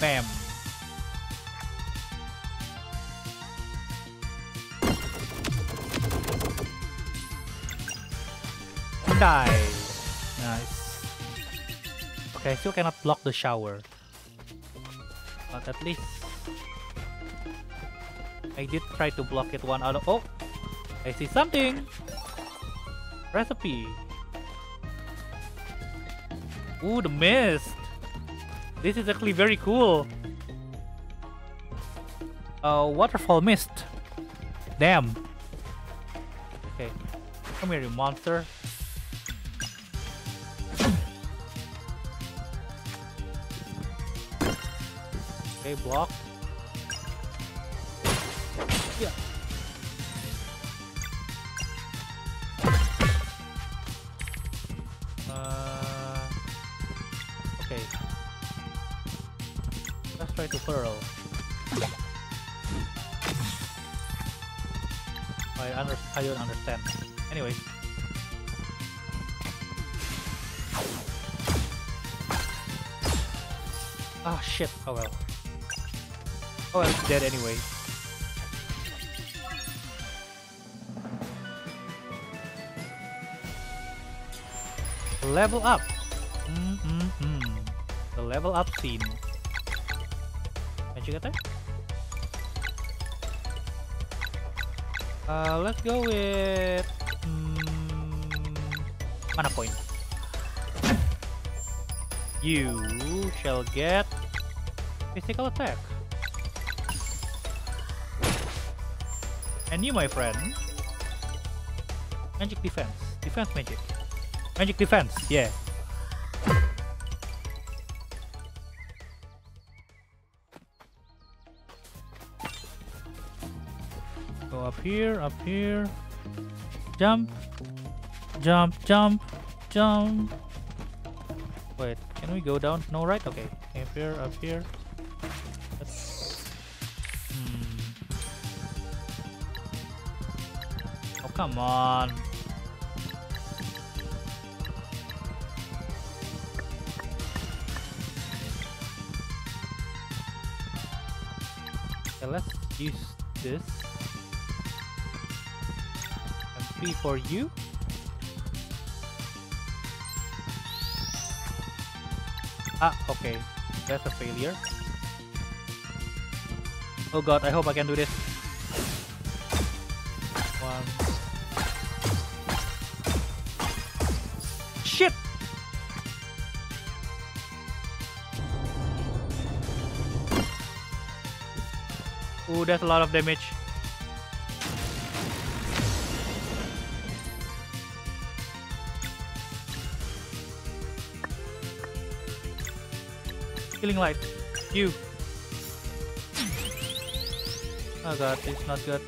Bam. Die. Nice. Okay, I still cannot block the shower. But at least I did try to block it one out of oh I see something. Recipe. Ooh, the mist. This is actually very cool. Uh, waterfall mist. Damn. Okay. Come here, you monster. Okay, block. Yeah. I don't understand. Anyway. Ah shit. Oh well. Oh, I'm dead anyway. Level up. Mm mm mm. The level up scene. Magic attack. Uh, let's go with mm, mana point. You shall get physical attack. And you, my friend, magic defense, defense magic, magic defense. Yeah. Here, up here. Jump, jump, jump, jump. Wait, can we go down? No, right? Okay. Up here, up here. Hmm. Oh, come on. Okay, let's use this. Three for you. Ah, okay. That's a failure. Oh god, I hope I can do this. One. Shit! Ooh, that's a lot of damage. Killing light. You. Oh god, it's not good.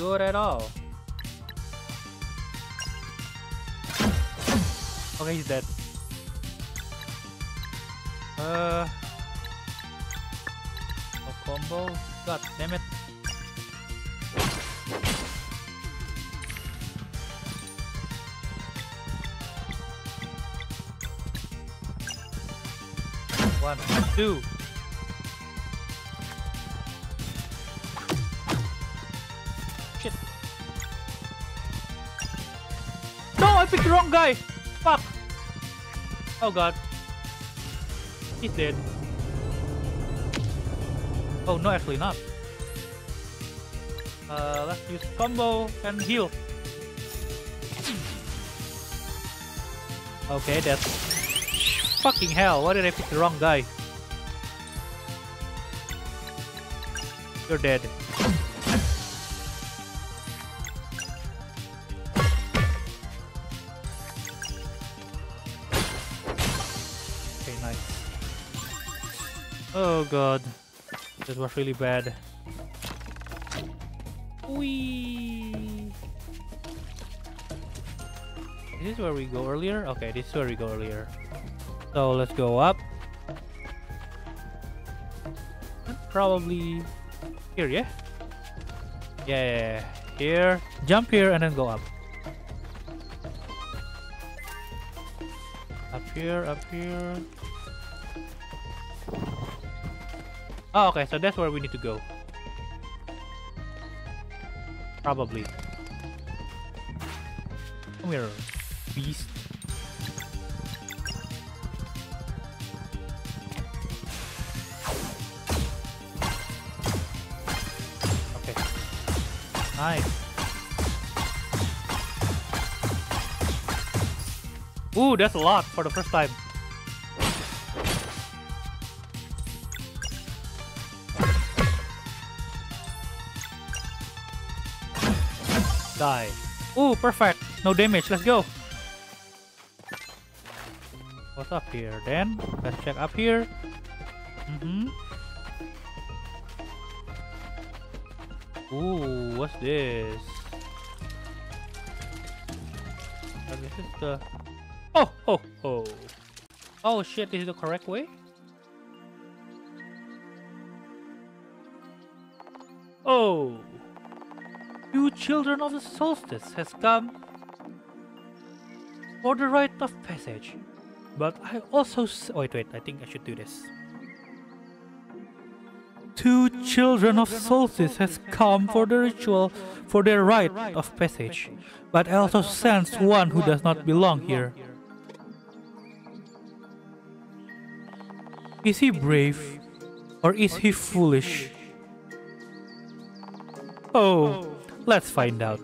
Good at all. Okay, he's dead. Uh, no combo. God damn it. One, two. Oh god. He's dead. Oh no, actually not. Uh, let's use combo and heal. Okay, that's fucking hell. Why did I pick the wrong guy? You're dead. Was really bad. Whee! Is this where we go earlier? Okay, this is where we go earlier. So let's go up. Probably here, yeah? Yeah, yeah, yeah. Here. Jump here and then go up. Up here, up here. Oh, okay, so that's where we need to go. Probably. Come here, beast. Okay. Nice. Ooh, that's a lot for the first time. Die. Ooh, perfect. No damage. Let's go. What's up here then? Let's check up here. Mm-hmm. Ooh, what's this? Uh, this is the... Oh, oh, oh. Oh shit, this is the correct way? Oh. You children of the solstice has come for the rite of passage. But I also wait, wait, I think I should do this. Two children of solstice has come for the ritual for their rite of passage, but I also sense one who does not belong here. Is he brave or is he foolish? Oh, let's find out.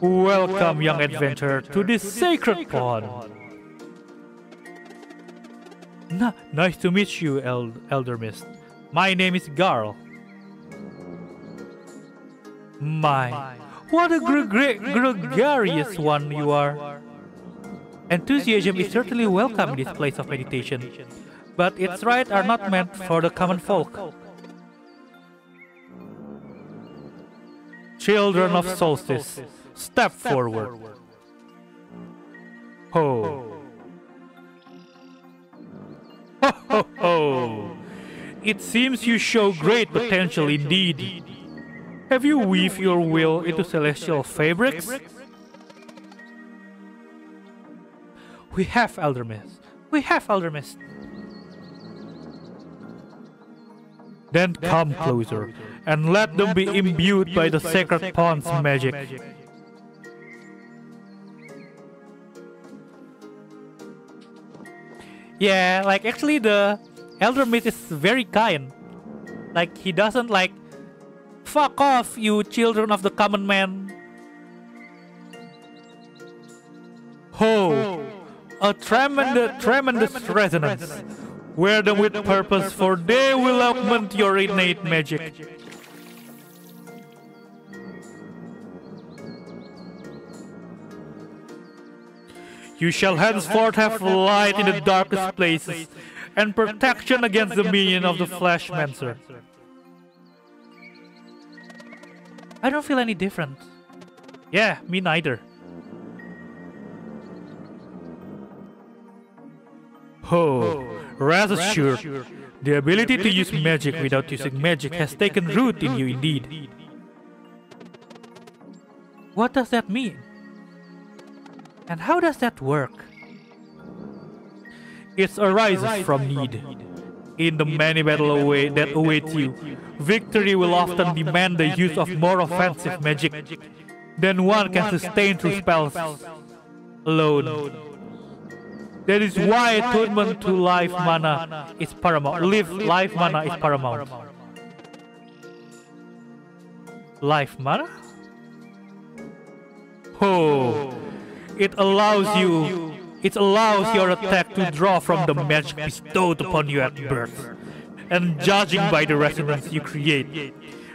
Welcome, young adventurer, to this sacred pond. Na- nice to meet you, El- Elder Mist. My name is Garl. My, What a gregarious one you are. Enthusiasm is certainly welcome in this place of meditation, but its rites are not meant for the common folk. Children of Solstice, step forward. Ho. Ho ho ho! It seems you show great potential indeed. Have you weaved your will into celestial fabrics? We have Elder Mist. We have Elder Mist. Then come closer, and let them be imbued by the sacred pond's magic. Yeah, like actually the Elder Mist is very kind. Like he doesn't like fuck off you children of the common man. Ho! A tremendous tremendous resonance. Wear them with purpose for they will augment your innate magic. You shall henceforth have light in the darkest places, and protection against the minion of the Fleshmancer. I don't feel any different. Yeah, me neither. Oh, rest assured, the ability to use magic without using magic has taken root in you indeed. What does that mean? And how does that work? It arises from need. In the many battles away that await you, victory will often demand the use of more offensive magic than one can sustain through spells alone. That is why attunement to life mana is paramount. Live life mana is paramount. Life mana? Oh. It allows you, it allows your attack to draw from the magic bestowed upon you at birth. And judging by the resonance you create,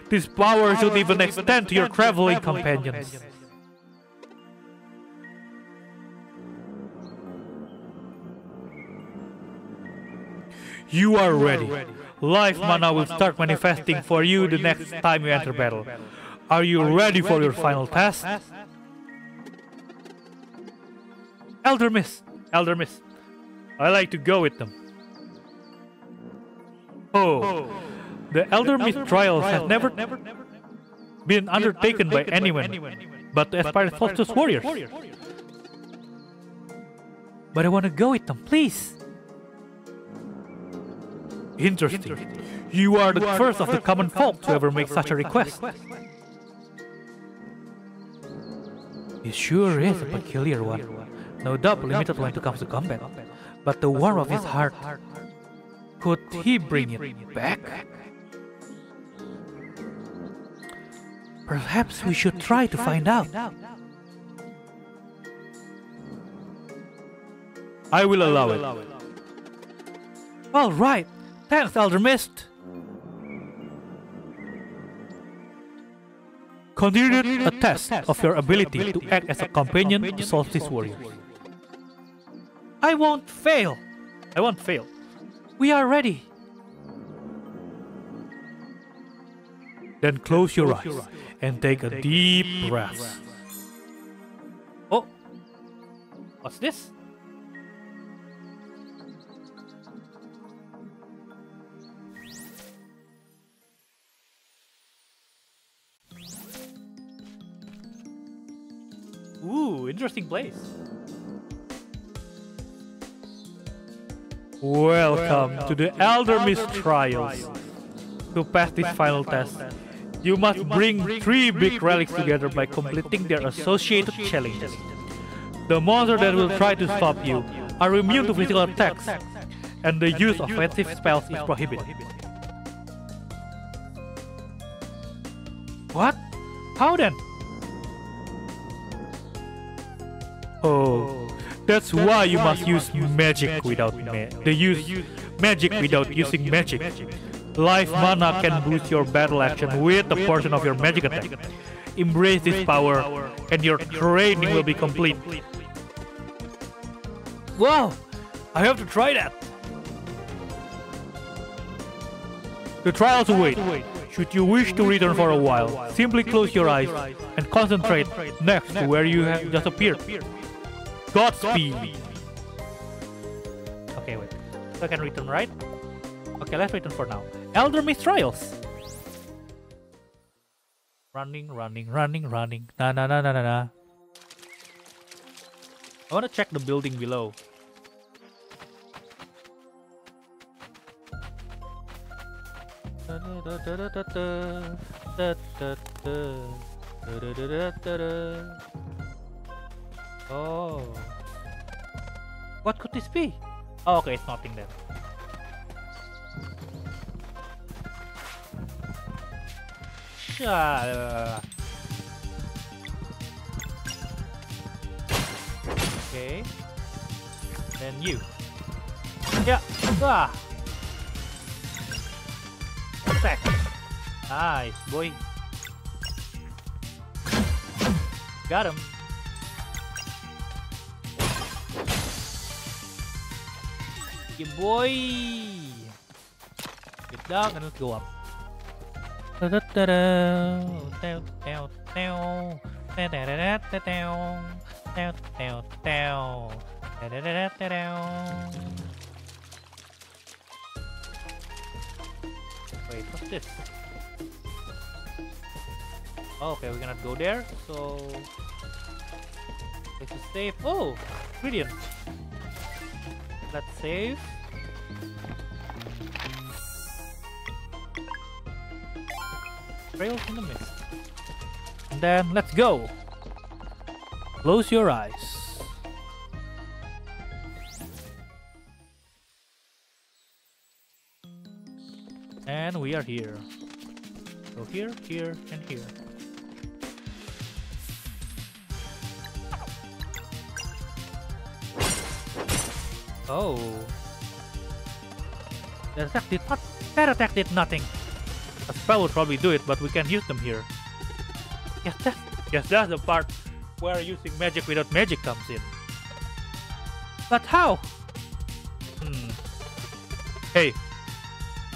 this power should even extend to your traveling companions. You are ready. Life mana will start manifesting for you the next time you enter battle. Are you ready for your final test? Elder Mist! Elder Mist. I like to go with them. Oh, oh. the Elder Mist trials have never been undertaken by anyone but the Aspire Solstice warriors. But I want to go with them, please. Interesting. You are the first of the common folk to ever make such a request. It sure is a peculiar one. No doubt limited when it comes to combat, but the warmth of his heart, could he bring it back? Perhaps we should try to find out. I will allow it. All right. Thanks, Elder Mist. Consider a test of your ability to act as a companion to Solstice Warriors. I won't fail. I won't fail. We are ready. Then close your eyes and take a deep breath. Oh, what's this? Ooh, interesting place. Welcome to the Elder Mist Trials. To pass this final test, you must bring three big relics together by completing their associated challenges. The monsters that will try to stop you are immune to physical attacks, and the use of offensive spells is prohibited. What? How then? Oh. That's why you must use magic without ma the use magic without using magic. Life mana can boost your battle action with a portion of your magic attack. embrace this power, and your training will be complete. Wow! I have to try that! The trials await. Should you wish to return for a while, simply close your eyes and concentrate next to where you have just appeared. Godspeed! Okay, wait. So I can return, right? Okay, let's return for now. Elder Mist Trials! Running, running, running, running. Na na na na na na. I want to check the building below. Oh. What could this be? Oh, okay, it's nothing then. Sha- Okay. Then you. Yeah. Ah. Attack. Nice, boy. Got him. Okay, boy. Good dog, and let's go up. Da da da da. Down, down, down. Da da da da down. Down, down, down. Da da da da. Wait, what's this? Oh, okay, we're gonna go there. So, this is safe. Oh, brilliant. Let's save. Trails in the mist. And then let's go. Close your eyes. And we are here. So here, here, and here. Oh. That attack did not. That attack did nothing. A spell would probably do it, but we can use them here. Yes, that, yes, that's the part where using magic without magic comes in. But how? Hmm. Hey,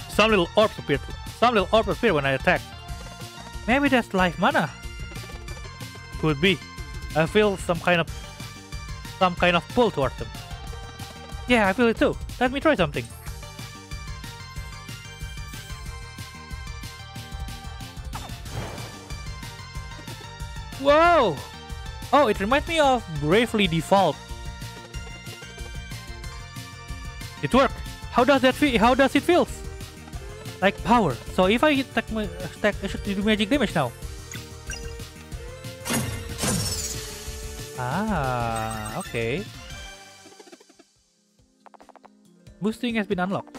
some little orbs appeared. Some little orbs appear when I attack. Maybe that's life mana. Could be. I feel some kind of some kind of pull towards them. Yeah, I feel it too. Let me try something. Whoa! Oh, it reminds me of Bravely Default. It worked. How does that feel? How does it feel? Like power. So if I attack, my, attack I should do magic damage now. Ah, okay. Boosting has been unlocked.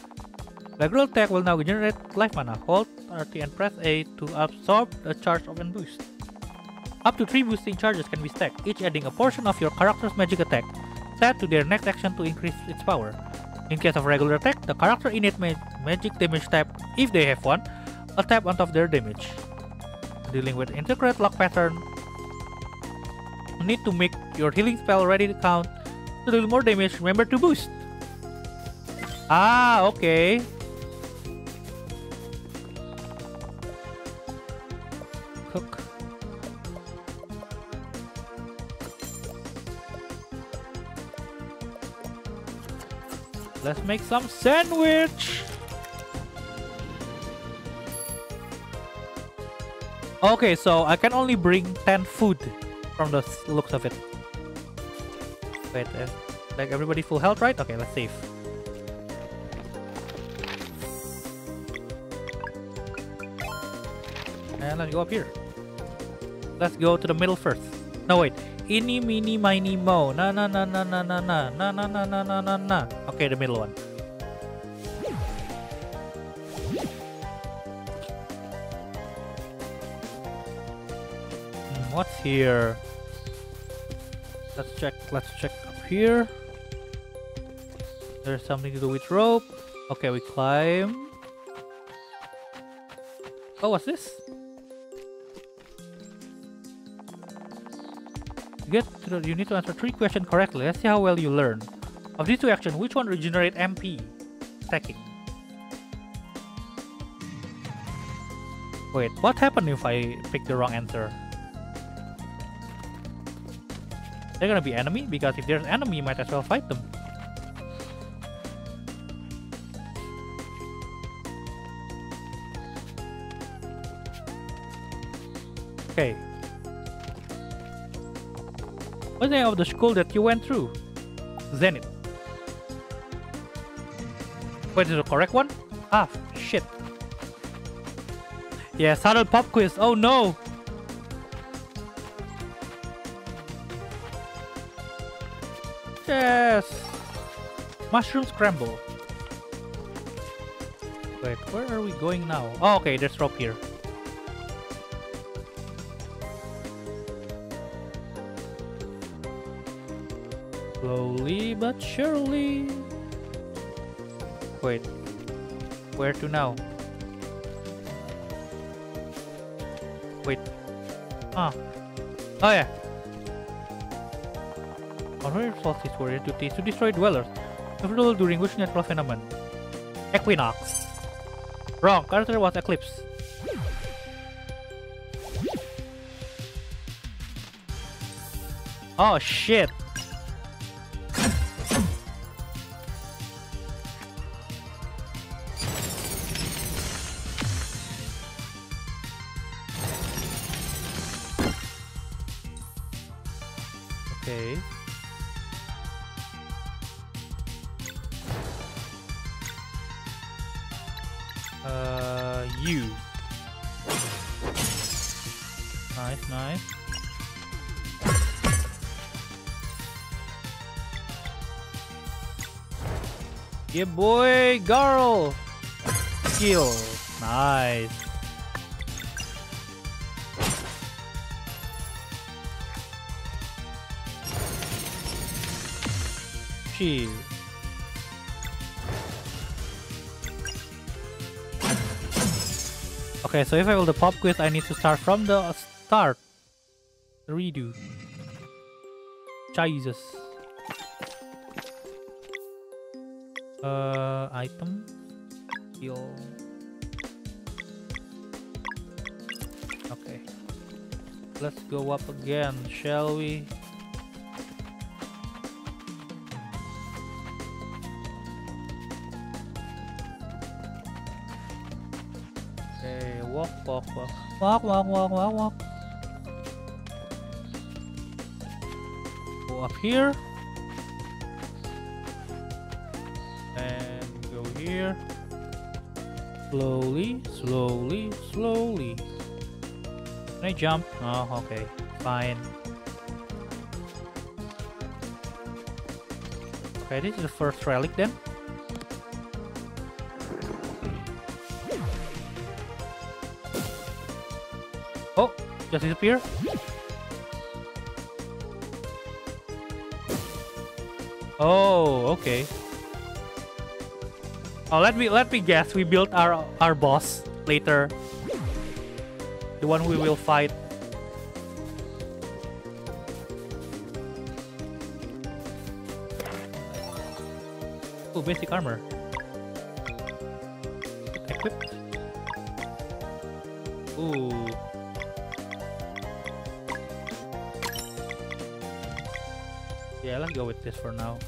Regular attack will now generate life mana. Hold RT and press A to absorb the charge of and boost. Up to 3 boosting charges can be stacked, each adding a portion of your character's magic attack, set to their next action to increase its power. In case of regular attack, the character innate ma magic damage type, if they have one, a tap on top of their damage. Dealing with integrate lock pattern, you need to make your healing spell ready to count. To deal more damage, remember to boost. Ah, okay. Cook. Let's make some sandwich. Okay, so I can only bring 10 food from the looks of it. Wait, uh, like everybody full health, right? Okay, let's save. And let's go up here. Let's go to the middle first. No, wait. Ini, mini, miny, mo. Na, na, na, na, na, na, na, na, na, na, na, na, na, na. Okay, the middle one. Hmm, What's here? Let's check. Let's check up here. There's something to do with rope. Okay, we climb. Oh, what's this? To get you need to answer three questions correctly. Let's see how well you learn. Of these two actions, which one regenerate MP? Stacking. Wait, what happened if I pick the wrong answer? They're gonna be enemy because if there's enemy, might as well fight them. Okay. What's the name of the school that you went through? Zenith. Wait, is the correct one? Ah, shit. Yeah, saddle pop quiz. Oh no! Yes! Mushroom scramble. Wait, where are we going now? Oh, okay, there's rope here. But surely. Wait, where to now? Wait. Ah. Oh yeah. Honorary solstice were entities to destroy dwellers. Available during which natural phenomenon? Equinox. Wrong. Character was eclipse. Oh shit. Yeah, boy, girl. Kill. Nice. Shield. Okay, so if I will the pop quiz, I need to start from the start. Redo. Jesus. Uh, item. Heal. Okay. Let's go up again, shall we? Okay, walk, walk, walk. Walk, walk, walk, walk, walk. Go up here. Slowly, slowly, slowly. Can I jump? Oh, okay. Fine. Okay, this is the first relic then. Oh, just disappear. Oh, okay. Oh, let me let me guess. We built our our boss later. The one we will fight. Oh, basic armor. Equipped. Ooh. Yeah, let's go with this for now.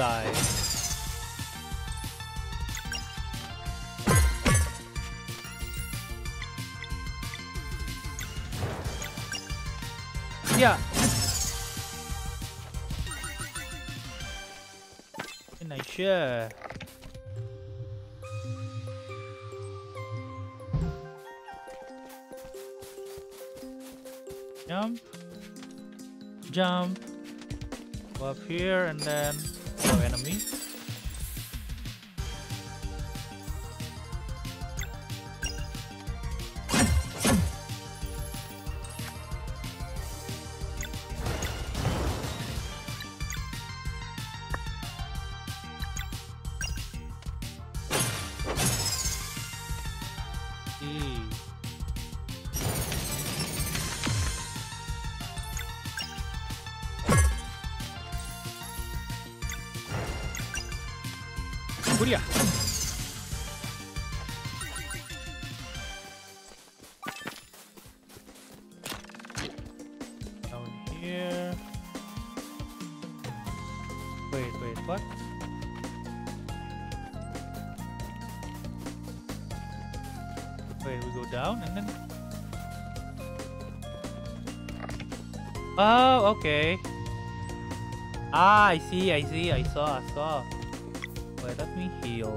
Die. Yeah. Nice shot. Jump. Jump. Go up here and then go okay. Ah, I see, I see, I saw, I saw. Wait, let me heal.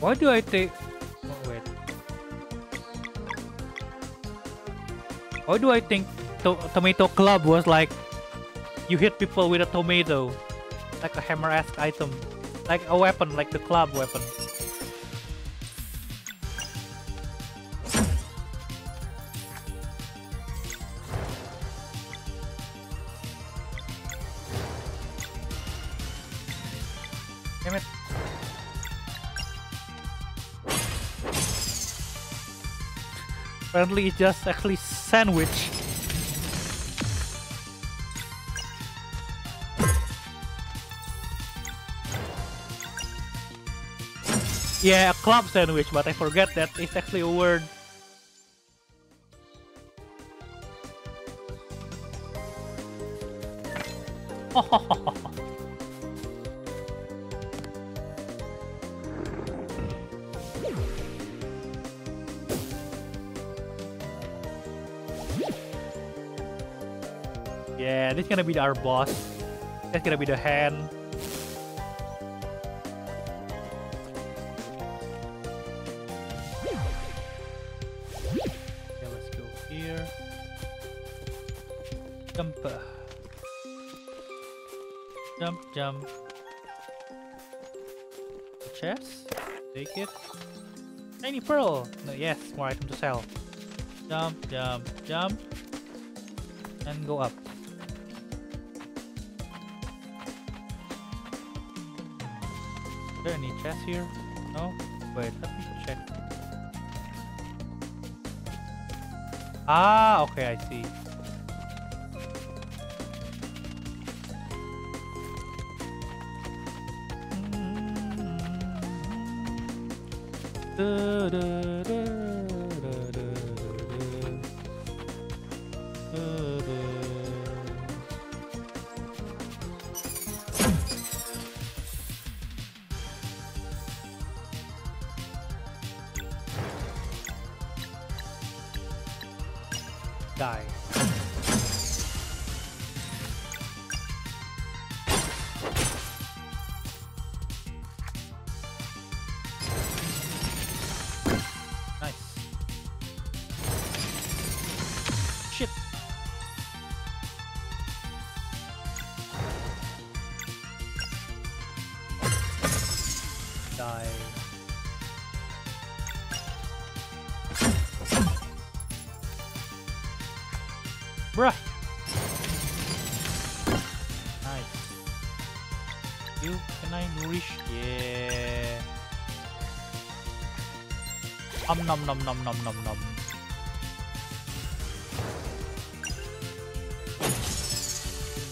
Why do I take... Oh, wait. Why do I think to tomato club was like... You hit people with a tomato. Like a hammer-esque item. Like a weapon, like the club weapon. It. Apparently it's just actually sandwich. Yeah, a club sandwich, but I forget that it's actually a word. yeah, this is gonna be our boss. That's gonna be the hand. Jump, jump. Chest. Take it. Tiny pearl. No, yes, more item to sell. Jump, jump, jump. And go up. Is there any chest here? No? Wait, let me check. Ah, okay, I see. Die. Nom nom nom nom nom nom.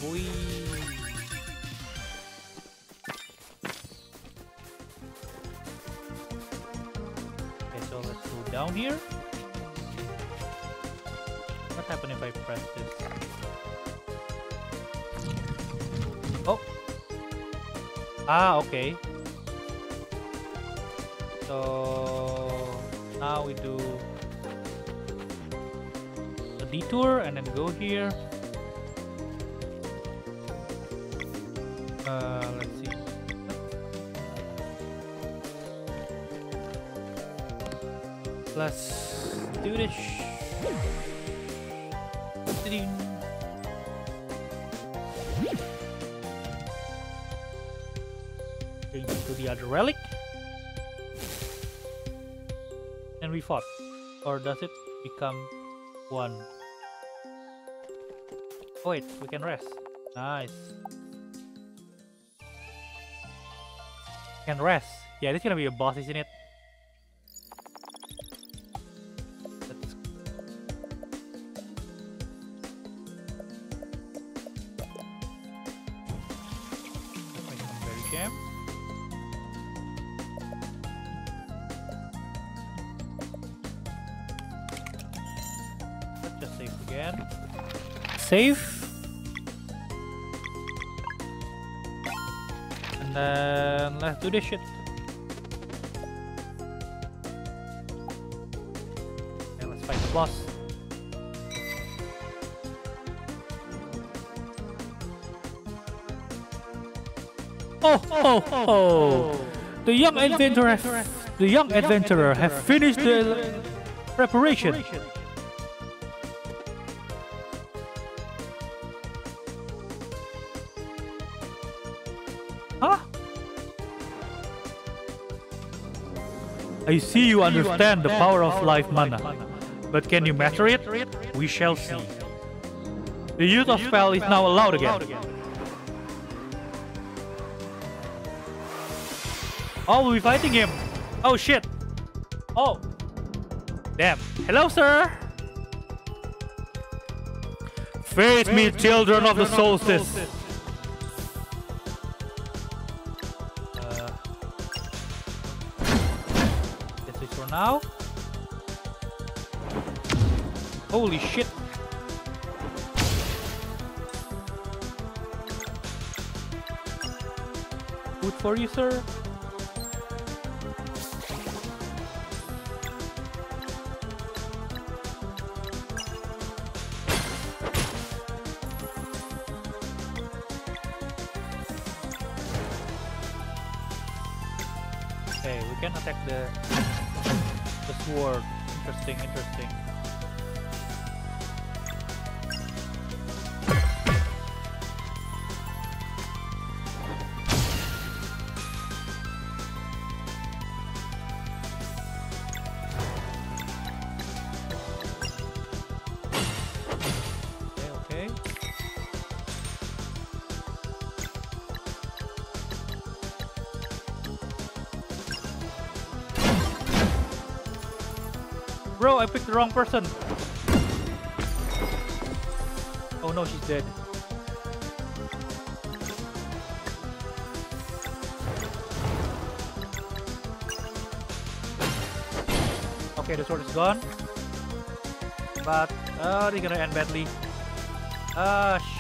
Boy. Okay, so let's go down here. What happened if I press this? Oh. Ah, okay. So now we do a detour and then go here. Or does it become one? Oh wait, we can rest. Nice. Can rest. Yeah, this is gonna be a boss, isn't it? Then let's do this shit. Okay, let's fight the boss. Oh, oh, oh! The young adventurer, the young adventurer have finished the preparation. I see you understand the power of life mana, but can you master it? We shall see. The use of spell is now allowed again. Oh, we'll be fighting him. Oh shit. Oh. Damn. Hello, sir. Face me, children of the solstice. Holy shit. Good for you, sir. The wrong person. Oh no, she's dead. Okay, the sword is gone. But, oh, they're gonna end badly. Ah, shit.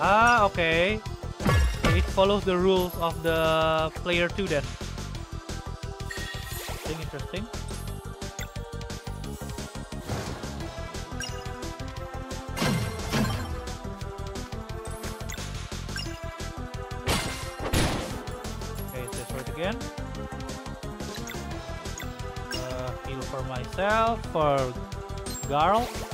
Ah, okay. So it follows the rules of the player 2 then. Interesting, interesting. Okay, this right again. Uh, heal for myself, for Garl.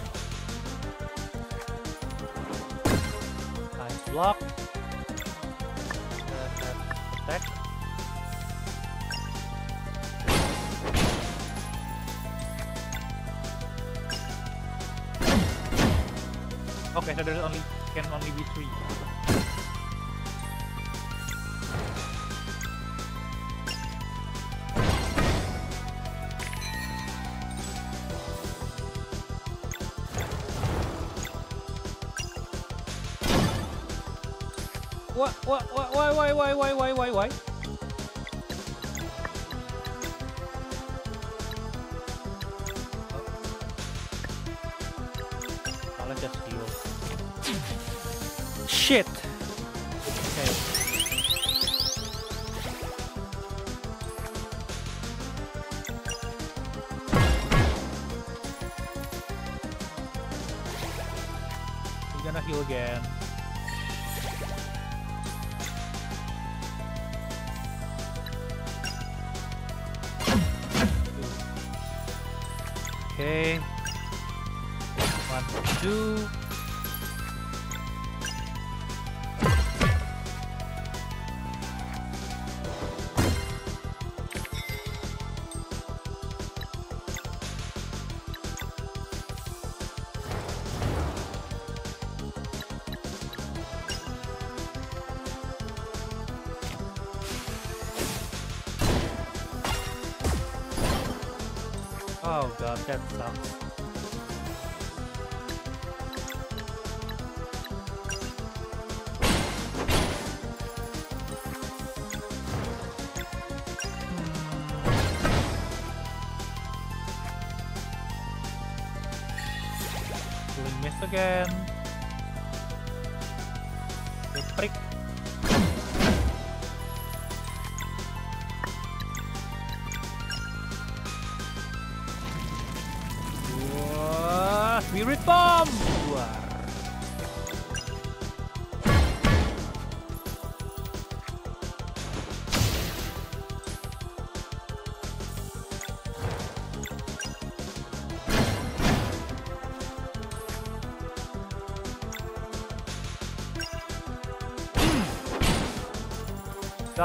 There's only can only be three.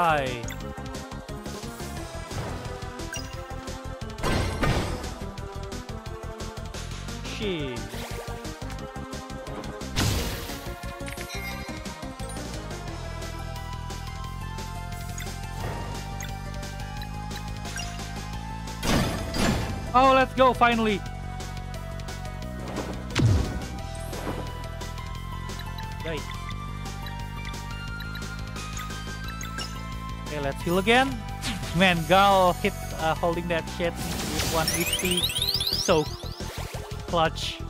Die. Shit. Oh, let's go finally. Heal again. Man, Garl hit uh, holding that shit with 1 HP. So clutch.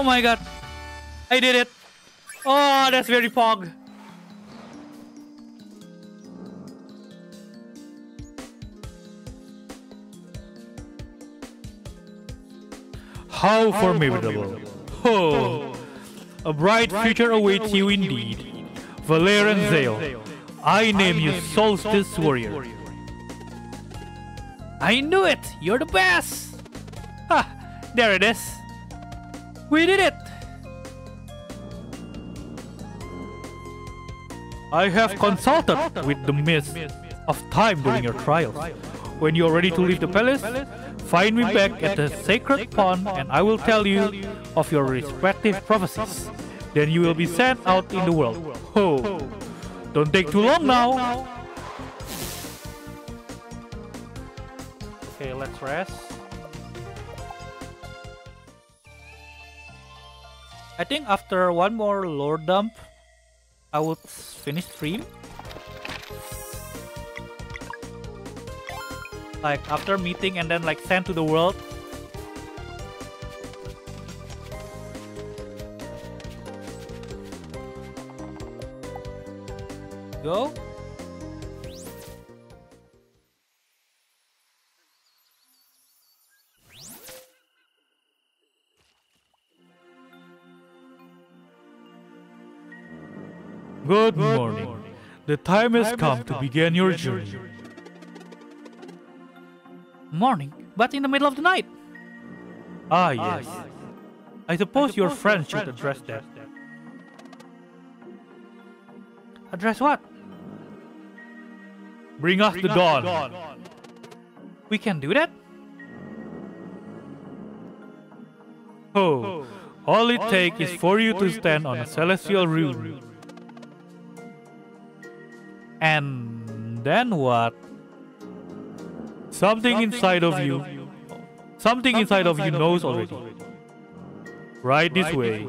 Oh my god. I did it. Oh, that's very pog. How formidable. Oh. A bright future awaits you indeed. Valerian Zale. I name you Solstice Warrior. I knew it! You're the best! Ha! There it is. We did it! I have consulted with the mist of time during your trials. When you are ready to leave the palace, find me back at the sacred pond and I will tell you of your respective prophecies. Then you will be sent out in the world. Ho! Don't take too long now! Okay, let's rest. I think after one more lore dump, I would finish stream. Like after meeting and then like send to the world. Go. Good morning. The time has come to begin your journey. Morning, but in the middle of the night. Ah, yes. I suppose your friend should address that. Address what? Bring us the dawn. We can do that? Oh, all it takes is for you to stand on a celestial rune. And then what? Something inside of you, something inside of you knows already. Right this way.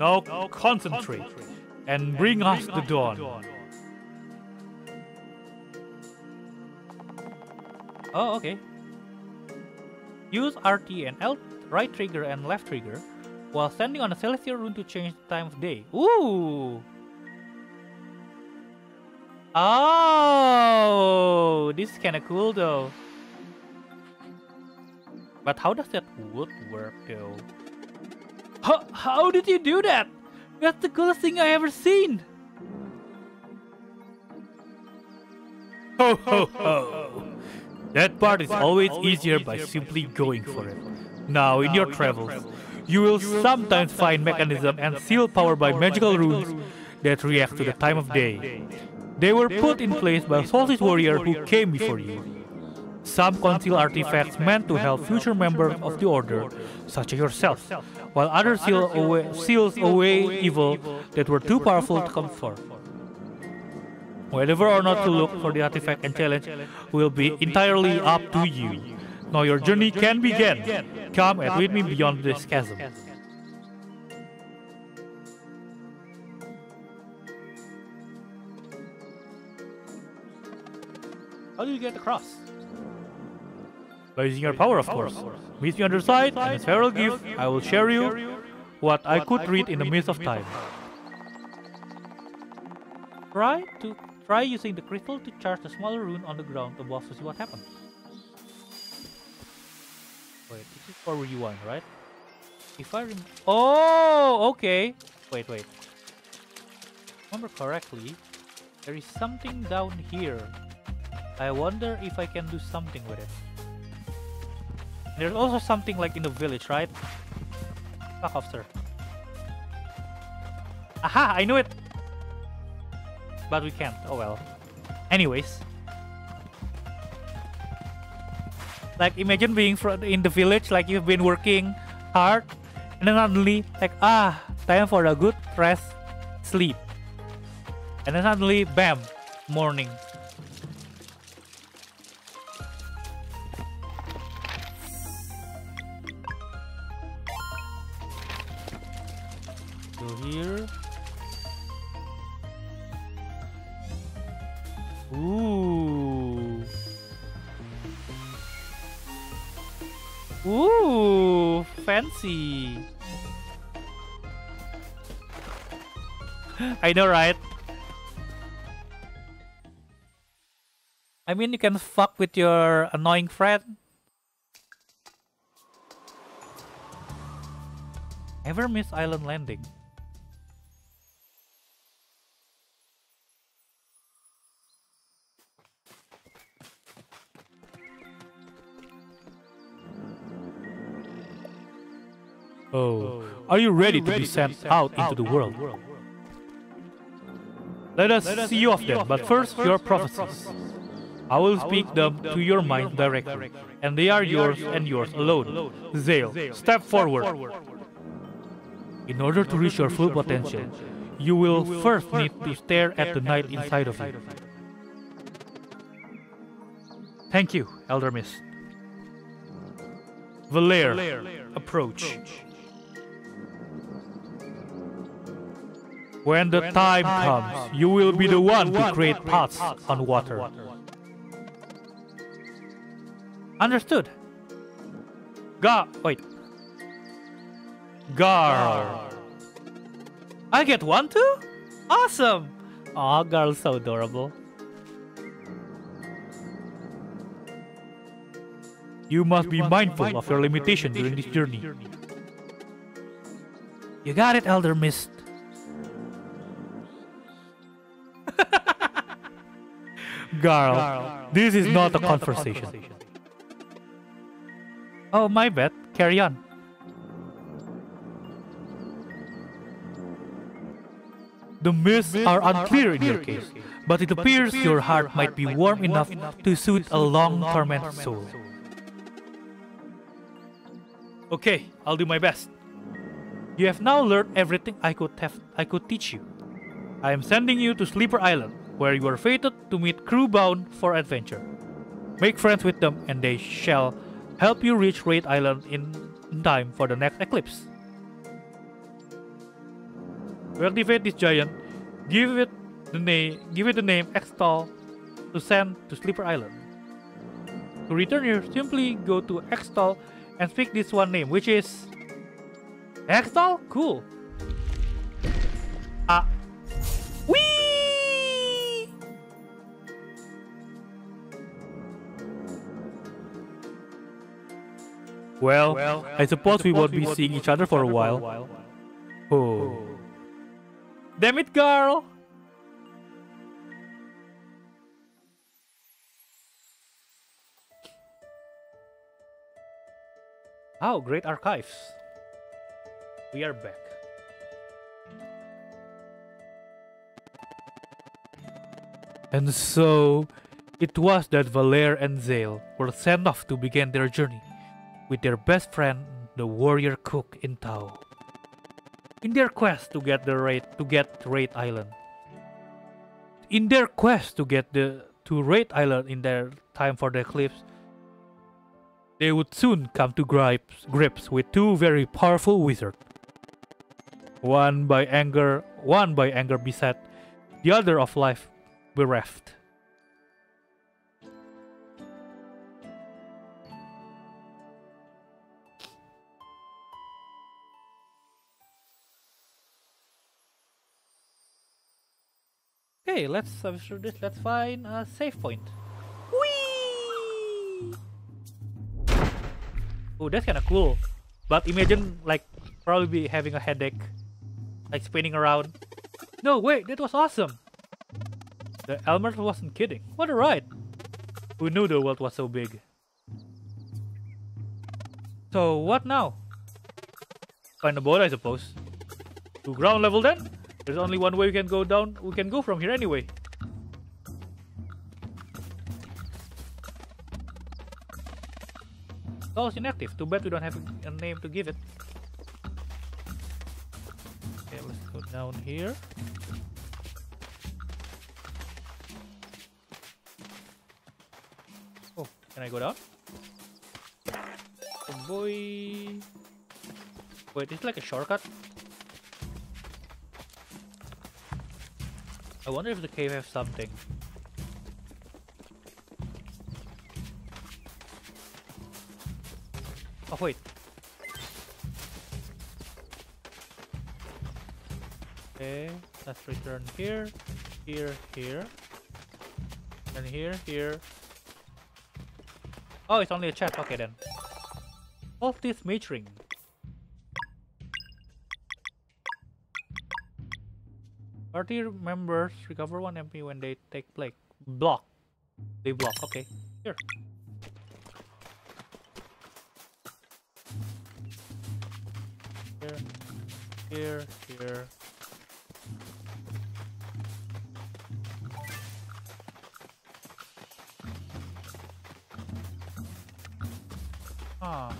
Now concentrate and bring us the dawn. Oh, okay. Use RT and L, right trigger and left trigger, while standing on a celestial rune to change the time of day. Ooh! Oh, this is kind of cool though. But how does that wood work though? How, how did you do that? That's the coolest thing I ever seen. Ho ho ho! That part is always easier by simply going for it. Now, in your travels, you will sometimes find mechanisms and seal powered by magical runes that react to the time of day. They were put in place by a Solstice warrior who came before you. Some conceal artifacts meant to help future members of the Order, such as yourself, while others seal away, seals away evil that were too powerful to comfort. Whether or not to look for the artifact and challenge will be entirely up to you. Now your journey can begin. Come and lead me beyond this chasm. How do you get across? By using your power, of course. Meet me on the side, and as farewell gift, I will share you what I could read in the midst of time. Try to try using the crystal to charge the smaller rune on the ground above to see what happens. Wait, this is for rewind, right? If I rem Oh, okay. Wait, wait. Remember correctly, there is something down here. I wonder if I can do something with it. There's also something like in the village, right? Fuck off, sir. Aha! I knew it! But we can't. Oh well. Anyways. Like, imagine being in the village, like you've been working hard, and then suddenly, like, ah, time for a good rest, sleep. And then suddenly, bam, morning. So here. Ooh. Ooh, fancy. I know, right? I mean, you can fuck with your annoying friend. Ever miss island landing? Oh, are you ready to be sent out into the world? Let us see you of them, but first your prophecies. I will speak them to your mind directly, and they are yours and yours alone. Zale, step forward. In order to reach your full potential, you will first need to stare at the night inside of you. Thank you, Elder Mist. Valere, approach. When the time comes, you will be the one to create paths on water. Understood. Ga wait. Gar. I get one too? Awesome! Aw, Garl's so adorable. You must be mindful of your limitation during this journey. You got it, Elder Mist. Garl, this is not a conversation. Oh, my bad. Carry on. The mists are unclear in your case, but it appears your heart might be warm enough to suit a long-tormented soul. Okay, I'll do my best. You have now learned everything I could have I could teach you. I am sending you to Sleeper Island, where you are fated to meet crew bound for adventure. Make friends with them and they shall help you reach Wraith Island in time for the next eclipse. To activate this giant, give it the name give it the name Extol to send to Sleeper Island. To return here, simply go to Extol and speak this one name, which is Extol? Cool. Well, I suppose we won't be seeing each other for a while. Oh. oh. Damn it, girl! Oh, great archives. We are back. And so, it was that Valere and Zale were sent off to begin their journey with their best friend, the warrior cook in tow. In their quest to get the raid to get Wraith Island. In their quest to get the to Wraith Island in their time for the eclipse, they would soon come to grips, grips with two very powerful wizards. One by anger, one by anger beset, the other of life bereft. Okay, let's uh, after this. Let's find a save point. Whee! Oh, that's kind of cool. But imagine like probably be having a headache, like spinning around. No, wait, that was awesome. The Elder wasn't kidding. What a ride! Who knew the world was so big? So what now? Find a boat, I suppose. To ground level then? There's only one way we can go down. We can go from here anyway. Oh, it's inactive. Too bad we don't have a name to give it. Okay, let's go down here. Oh, can I go down? Oh boy. Wait, it's like a shortcut. I wonder if the cave has something. Oh wait. Okay, let's return here, here, here, and here, here. Oh, it's only a chest. Okay then. Of this mage Party members recover one MP when they take plague. Block. They block. Okay. Here. Here. Here. Here. Ah.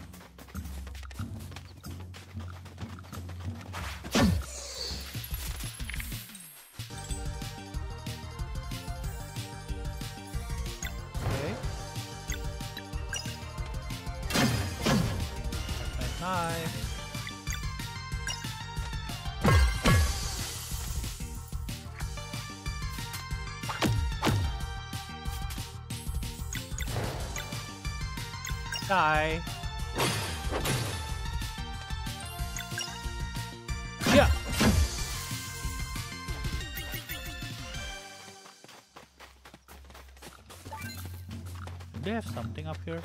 Nice. Die. Yeah. They have something up here.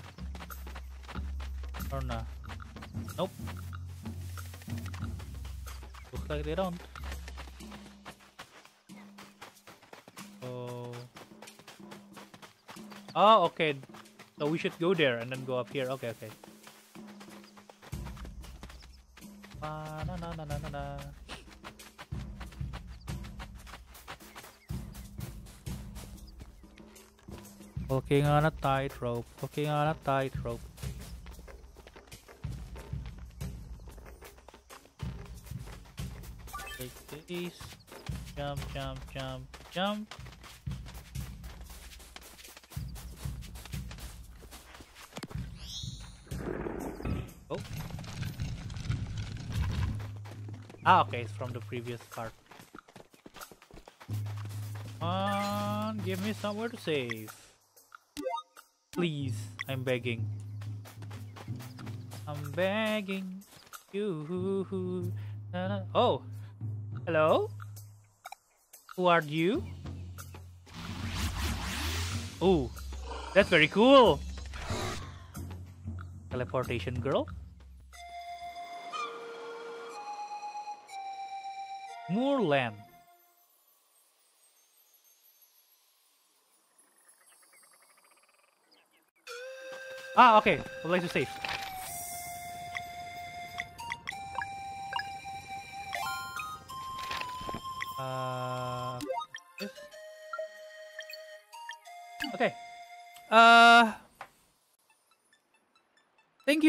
Like they don't. Oh. Oh, okay. So we should go there and then go up here. Okay, okay. Na na na na na na. Walking on a tightrope, walking on a tightrope. Jump, jump. Oh. Ah, okay, it's from the previous card. Come give me somewhere to save. Please, I'm begging. I'm begging you. Oh, hello? Who are you? Oh, that's very cool. Teleportation girl. Moorland. Ah, okay. I'd like to save.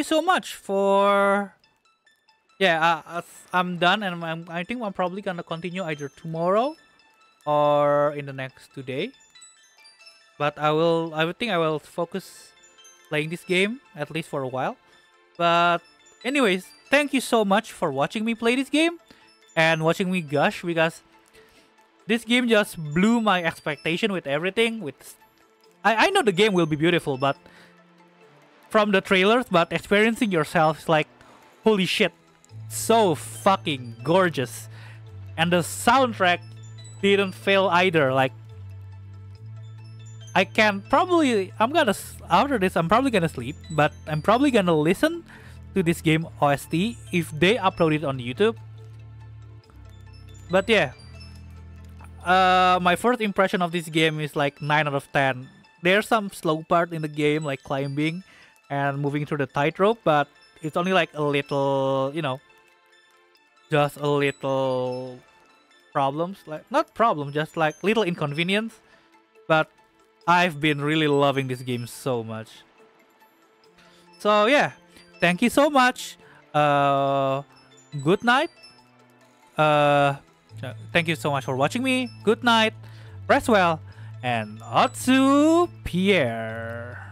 So much for. Yeah, uh, I'm done, and I'm, I think I'm probably gonna continue either tomorrow or in the next two day. But I will. I would think I will focus playing this game at least for a while. But anyways, thank you so much for watching me play this game and watching me gush because this game just blew my expectation with everything. With I, I know the game will be beautiful, but from the trailers, but experiencing yourself is like holy shit, so fucking gorgeous. And the soundtrack didn't fail either. Like I can probably I'm gonna after this I'm probably gonna sleep, but I'm probably gonna listen to this game OST if they upload it on YouTube. But yeah, uh, my first impression of this game is like 9 out of 10. There's some slow part in the game like climbing and moving through the tightrope, but it's only like a little, you know, just a little problems, like not problem, just like little inconvenience. But I've been really loving this game so much. So yeah, thank you so much. Uh, good night. Uh, thank you so much for watching me. Good night. Rest well. And Otsu Pierre.